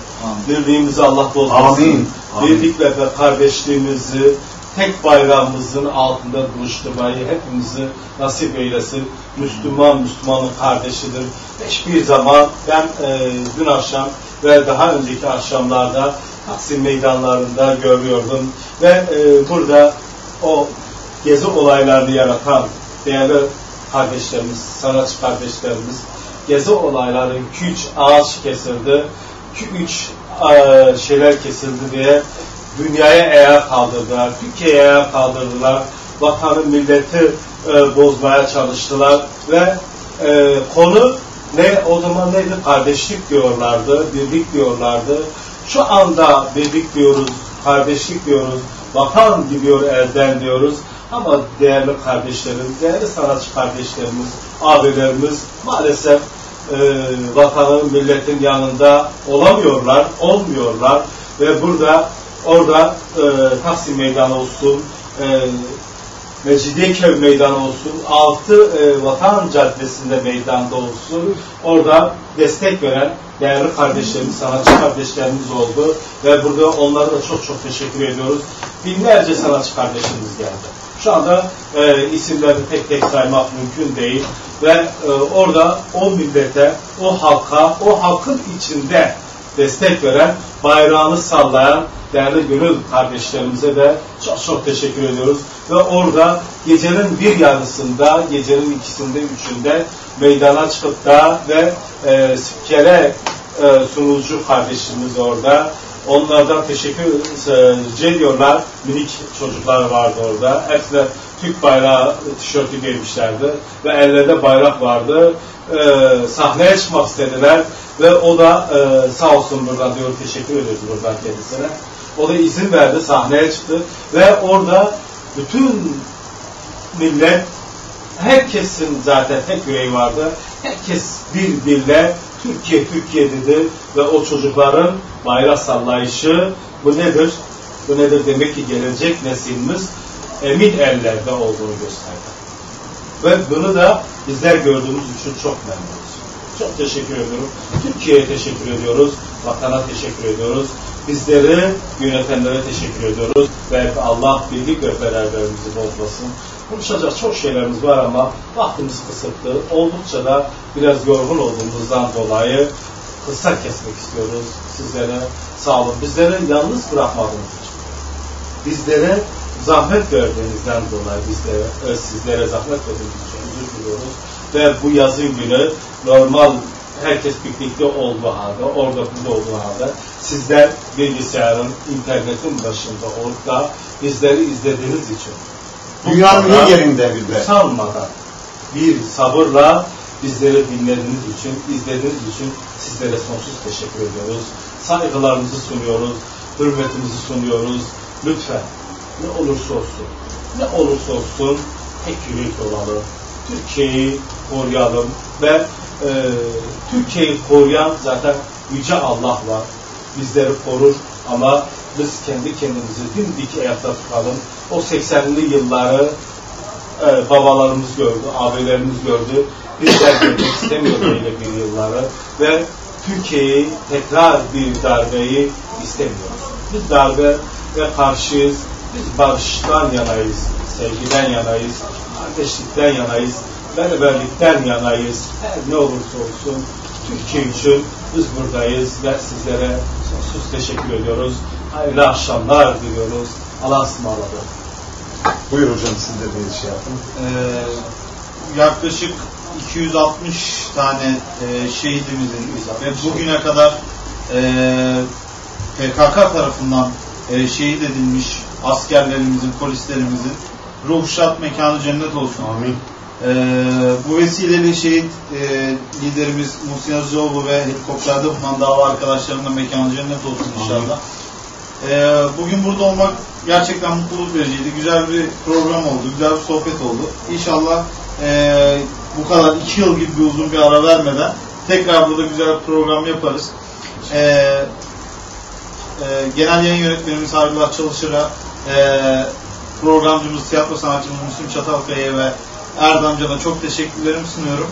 Birliğimizi Allah bozmasın. Amin. Amin. Birlik ve kardeşliğimizi tek bayrağımızın altında buluşturmayı hepimizi nasip eylesin. Müslüman Müslümanın kardeşidir. Hiçbir zaman ben e, dün akşam ve daha önceki akşamlarda Taksim meydanlarında görüyordum ve e, burada o gezi olaylarını yaratan değerli kardeşlerimiz, sanatçı kardeşlerimiz gezi olayları 2-3 ağaç kesildi, 2-3 e, şeyler kesildi diye dünyaya ayağa kaldırdılar, Türkiye'ye ayağa kaldırdılar, vatanı milleti e, bozmaya çalıştılar ve e, konu ne o zaman neydi? Kardeşlik diyorlardı, birlik diyorlardı. Şu anda birlik diyoruz, kardeşlik diyoruz, vatan gidiyor elden diyoruz. Ama değerli kardeşlerim, değerli sanatçı kardeşlerimiz, abilerimiz maalesef e, vatanın, milletin yanında olamıyorlar, olmuyorlar ve burada orada e, Taksim Meydanı olsun, e, Mecidiyeköy Meydanı olsun, altı e, Vatan Caddesi'nde meydanda olsun, orada destek veren değerli kardeşlerimiz, sanatçı kardeşlerimiz oldu ve burada onlara da çok çok teşekkür ediyoruz. Binlerce sanatçı kardeşimiz geldi. Şu anda e, isimlerini tek tek saymak mümkün değil ve e, orada o millete, o halka, o halkın içinde destek veren, bayrağını sallayan değerli gönül kardeşlerimize de çok çok teşekkür ediyoruz. Ve orada gecenin bir yarısında, gecenin ikisinde, üçünde meydana çıkıp da ve e, spikere e, sunucu kardeşimiz orada. Onlardan teşekkür e, ediyorlar. Minik çocuklar vardı orada. Hepsi de Türk bayrağı tişörtü giymişlerdi. Ve ellerinde bayrak vardı. E, sahneye çıkmak istediler. Ve o da e, sağ olsun buradan diyor teşekkür ediyoruz buradan kendisine. O da izin verdi, sahneye çıktı. Ve orada bütün millet herkesin zaten tek yüreği vardı. Herkes bir dille Türkiye Türkiye dedi ve o çocukların bayrak sallayışı bu nedir? Bu nedir? Demek ki gelecek neslimiz emin ellerde olduğunu gösterdi. Ve bunu da bizler gördüğümüz için çok memnunuz. Çok teşekkür ediyorum. Türkiye'ye teşekkür ediyoruz. Vatana teşekkür ediyoruz. Bizleri yönetenlere teşekkür ediyoruz. Ve Allah birlik ve beraberliğimizi bozmasın. Konuşacak çok şeylerimiz var ama vaktimiz kısıtlı. Oldukça da biraz yorgun olduğumuzdan dolayı kısa kesmek istiyoruz sizlere. Sağ olun. Bizleri yalnız bırakmadığınız için. Bizlere zahmet verdiğinizden dolayı bizlere, sizlere zahmet verdiğiniz için özür diliyoruz. Ve bu yazın günü normal herkes piknikte olduğu halde, orada burada olduğu halde sizler bilgisayarın, internetin başında olup da bizleri izlediğiniz için Dünyanın her yerinde bir de. Usanmadan, bir sabırla bizleri dinlediğiniz için, izlediğiniz için sizlere sonsuz teşekkür ediyoruz. Saygılarımızı sunuyoruz, hürmetimizi sunuyoruz. Lütfen ne olursa olsun, ne olursa olsun tek yürek olalım. Türkiye'yi koruyalım ve e, Türkiye'yi koruyan zaten Yüce Allah var. Bizleri korur ama biz kendi kendimizi dimdik ayakta tutalım. O 80'li yılları e, babalarımız gördü, abilerimiz gördü. Bizler görmek istemiyoruz öyle bir yılları ve Türkiye'yi tekrar bir darbeyi istemiyoruz. Biz darbe ve karşıyız. Biz barıştan yanayız, sevgiden yanayız, kardeşlikten yanayız, beraberlikten yanayız. Her ne olursa olsun Türkiye için biz buradayız ve sizlere sonsuz teşekkür ediyoruz. Hayırlı akşamlar diliyoruz. Allah'a ısmarladık. Buyur hocam siz de bir şey yapın. Ee, yaklaşık 260 tane e, şehidimizin ve bugüne kadar e, PKK tarafından e, şehit edilmiş askerlerimizin, polislerimizin ruh şad mekanı cennet olsun. Amin. Ee, bu vesileyle şehit e, liderimiz Muhsin Yazıcıoğlu ve helikopterde bulunan dava arkadaşlarının da mekanı cennet olsun inşallah. Ee, bugün burada olmak gerçekten mutluluk vericiydi. Güzel bir program oldu, güzel bir sohbet oldu. İnşallah e, bu kadar iki yıl gibi bir uzun bir ara vermeden tekrar burada güzel bir program yaparız. Ee, e, genel yayın yönetmenimiz Harbilat Çalışır'a, e, programcımız, tiyatro sanatçımız Müslüm Çatalkaya'ya ve Erdem Can'a çok teşekkürlerimi sunuyorum.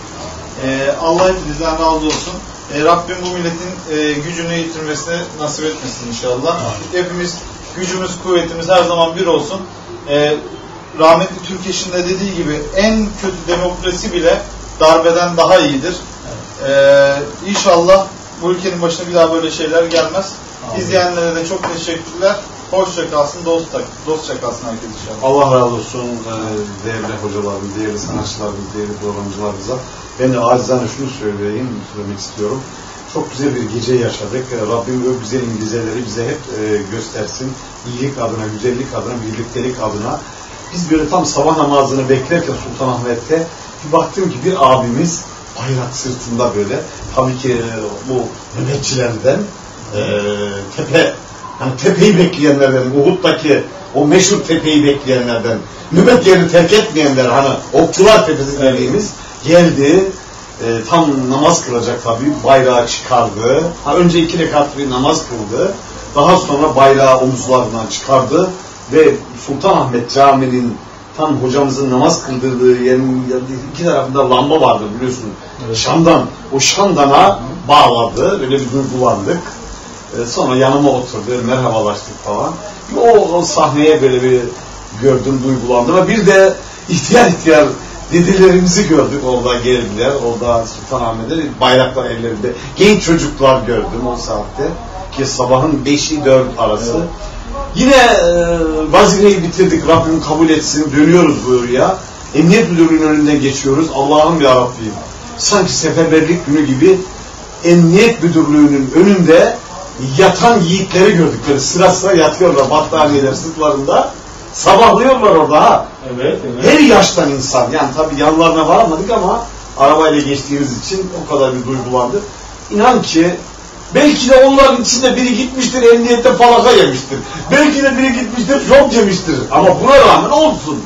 Ee, Allah hepinizden razı olsun. Ee, Rabbim bu milletin e, gücünü yitirmesine nasip etmesin inşallah. Hepimiz gücümüz, kuvvetimiz her zaman bir olsun. Ee, rahmetli Türkeş'in de dediği gibi en kötü demokrasi bile darbeden daha iyidir. Ee, inşallah bu ülkenin başına bir daha böyle şeyler gelmez. İzleyenlere de çok teşekkürler. Hoşça kalsın, dostça, dostça kalsın herkes inşallah. Allah razı olsun e, değerli hocalarım, değerli sanatçılarımız, değerli programcılarımıza. Ben de acizane şunu söyleyeyim, söylemek istiyorum. Çok güzel bir gece yaşadık. E, Rabbim o güzel İngilizceleri bize hep e, göstersin. İyilik adına, güzellik adına, birliktelik adına. Biz böyle tam sabah namazını beklerken Sultanahmet'te bir baktım ki bir abimiz bayrak sırtında böyle tabii ki e, bu nöbetçilerden e, tepe hani tepeyi bekleyenlerden Uhud'daki o meşhur tepeyi bekleyenlerden nöbet yerini terk etmeyenler hani okçular tepesi dediğimiz geldi e, tam namaz kılacak tabii bayrağı çıkardı. Ha, önce iki rekat bir namaz kıldı daha sonra bayrağı omuzlarından çıkardı ve Sultanahmet Camii'nin tam hocamızın namaz kıldırdığı yerin iki tarafında lamba vardı biliyorsun. Şam'dan, o Şam'dana bağladı. Öyle bir duygulandık. Ee, sonra yanıma oturdu, merhabalaştık falan. O, o sahneye böyle bir gördüm, duygulandım. Ve bir de ihtiyar ihtiyar Dedelerimizi gördük orada geldiler. Orada Sultanahmet'te bayraklar ellerinde. Genç çocuklar gördüm o saatte. Ki sabahın 5'i 4 arası. Yine e, vazifeyi bitirdik. Rabbim kabul etsin. Dönüyoruz buraya. Emniyet müdürlüğünün önünden geçiyoruz. Allah'ım ya Rabbim. Sanki seferberlik günü gibi emniyet müdürlüğünün önünde yatan yiğitleri gördük. Böyle sıra sıra yatıyorlar battaniyeler sırtlarında. Sabahlıyorlar orada ha. Evet, evet. Her yaştan insan. Yani tabii yanlarına varamadık ama arabayla geçtiğimiz için o kadar bir duygulandık. İnan ki belki de onların içinde biri gitmiştir emniyette falaka yemiştir. Belki de biri gitmiştir şok yemiştir. Ama buna rağmen olsun.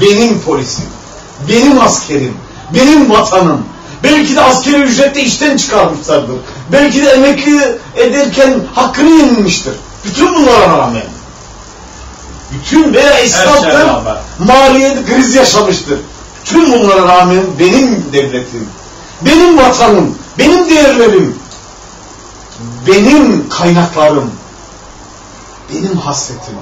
Benim polisim, benim askerim, benim vatanım. Belki de askeri ücretle işten çıkarmışlardır. Belki de emekli ederken hakkını yenilmiştir. Bütün bunlara rağmen. Bütün veya esnaftır, rağmen. maliyet kriz yaşamıştır. Tüm bunlara rağmen benim devletim, benim vatanım, benim değerlerim, benim kaynaklarım, benim hasretim,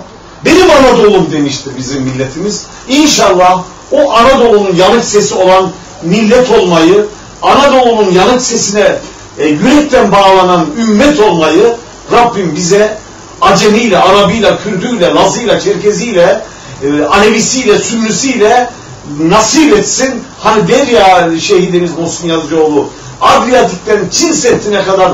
benim Anadolu'm demiştir bizim milletimiz. İnşallah o Anadolu'nun yanık sesi olan millet olmayı, Anadolu'nun yanık sesine e, yürekten bağlanan ümmet olmayı Rabbim bize Acemiyle, Arabiyle, Kürdüyle, Lazıyla, Çerkeziyle, e, Alevisiyle, Sünnüsüyle nasip etsin. Hani der ya şehidimiz Muhsin Yazıcıoğlu, Adriyatik'ten Çin Seddi'ne kadar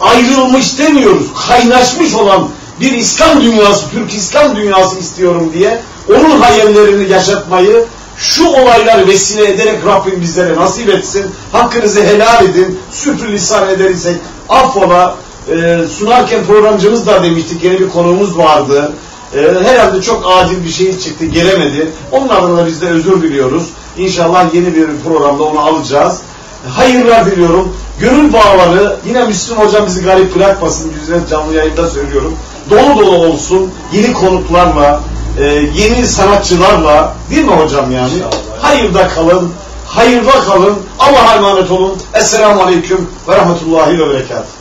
ayrılmış demiyoruz. Kaynaşmış olan bir İslam dünyası, Türk İslam dünyası istiyorum diye onun hayallerini yaşatmayı şu olayları vesile ederek Rabbim bizlere nasip etsin. Hakkınızı helal edin. Sürtülisan edersek affola. Ee, sunarken programcımız da demiştik yeni bir konuğumuz vardı. Ee, herhalde çok acil bir şey çıktı, gelemedi. Onun adına biz de özür diliyoruz. İnşallah yeni bir programda onu alacağız. Hayırlar diliyorum. Gönül bağları yine Müslüm Hocam bizi garip bırakmasın. Yüzüne canlı yayında söylüyorum. Dolu dolu olsun. Yeni konuklarla, e, yeni sanatçılarla değil mi hocam yani? Hayırda kalın. Hayırda kalın. Allah'a emanet olun. Esselamu Aleyküm ve Rahmetullahi ve Berekatuhu.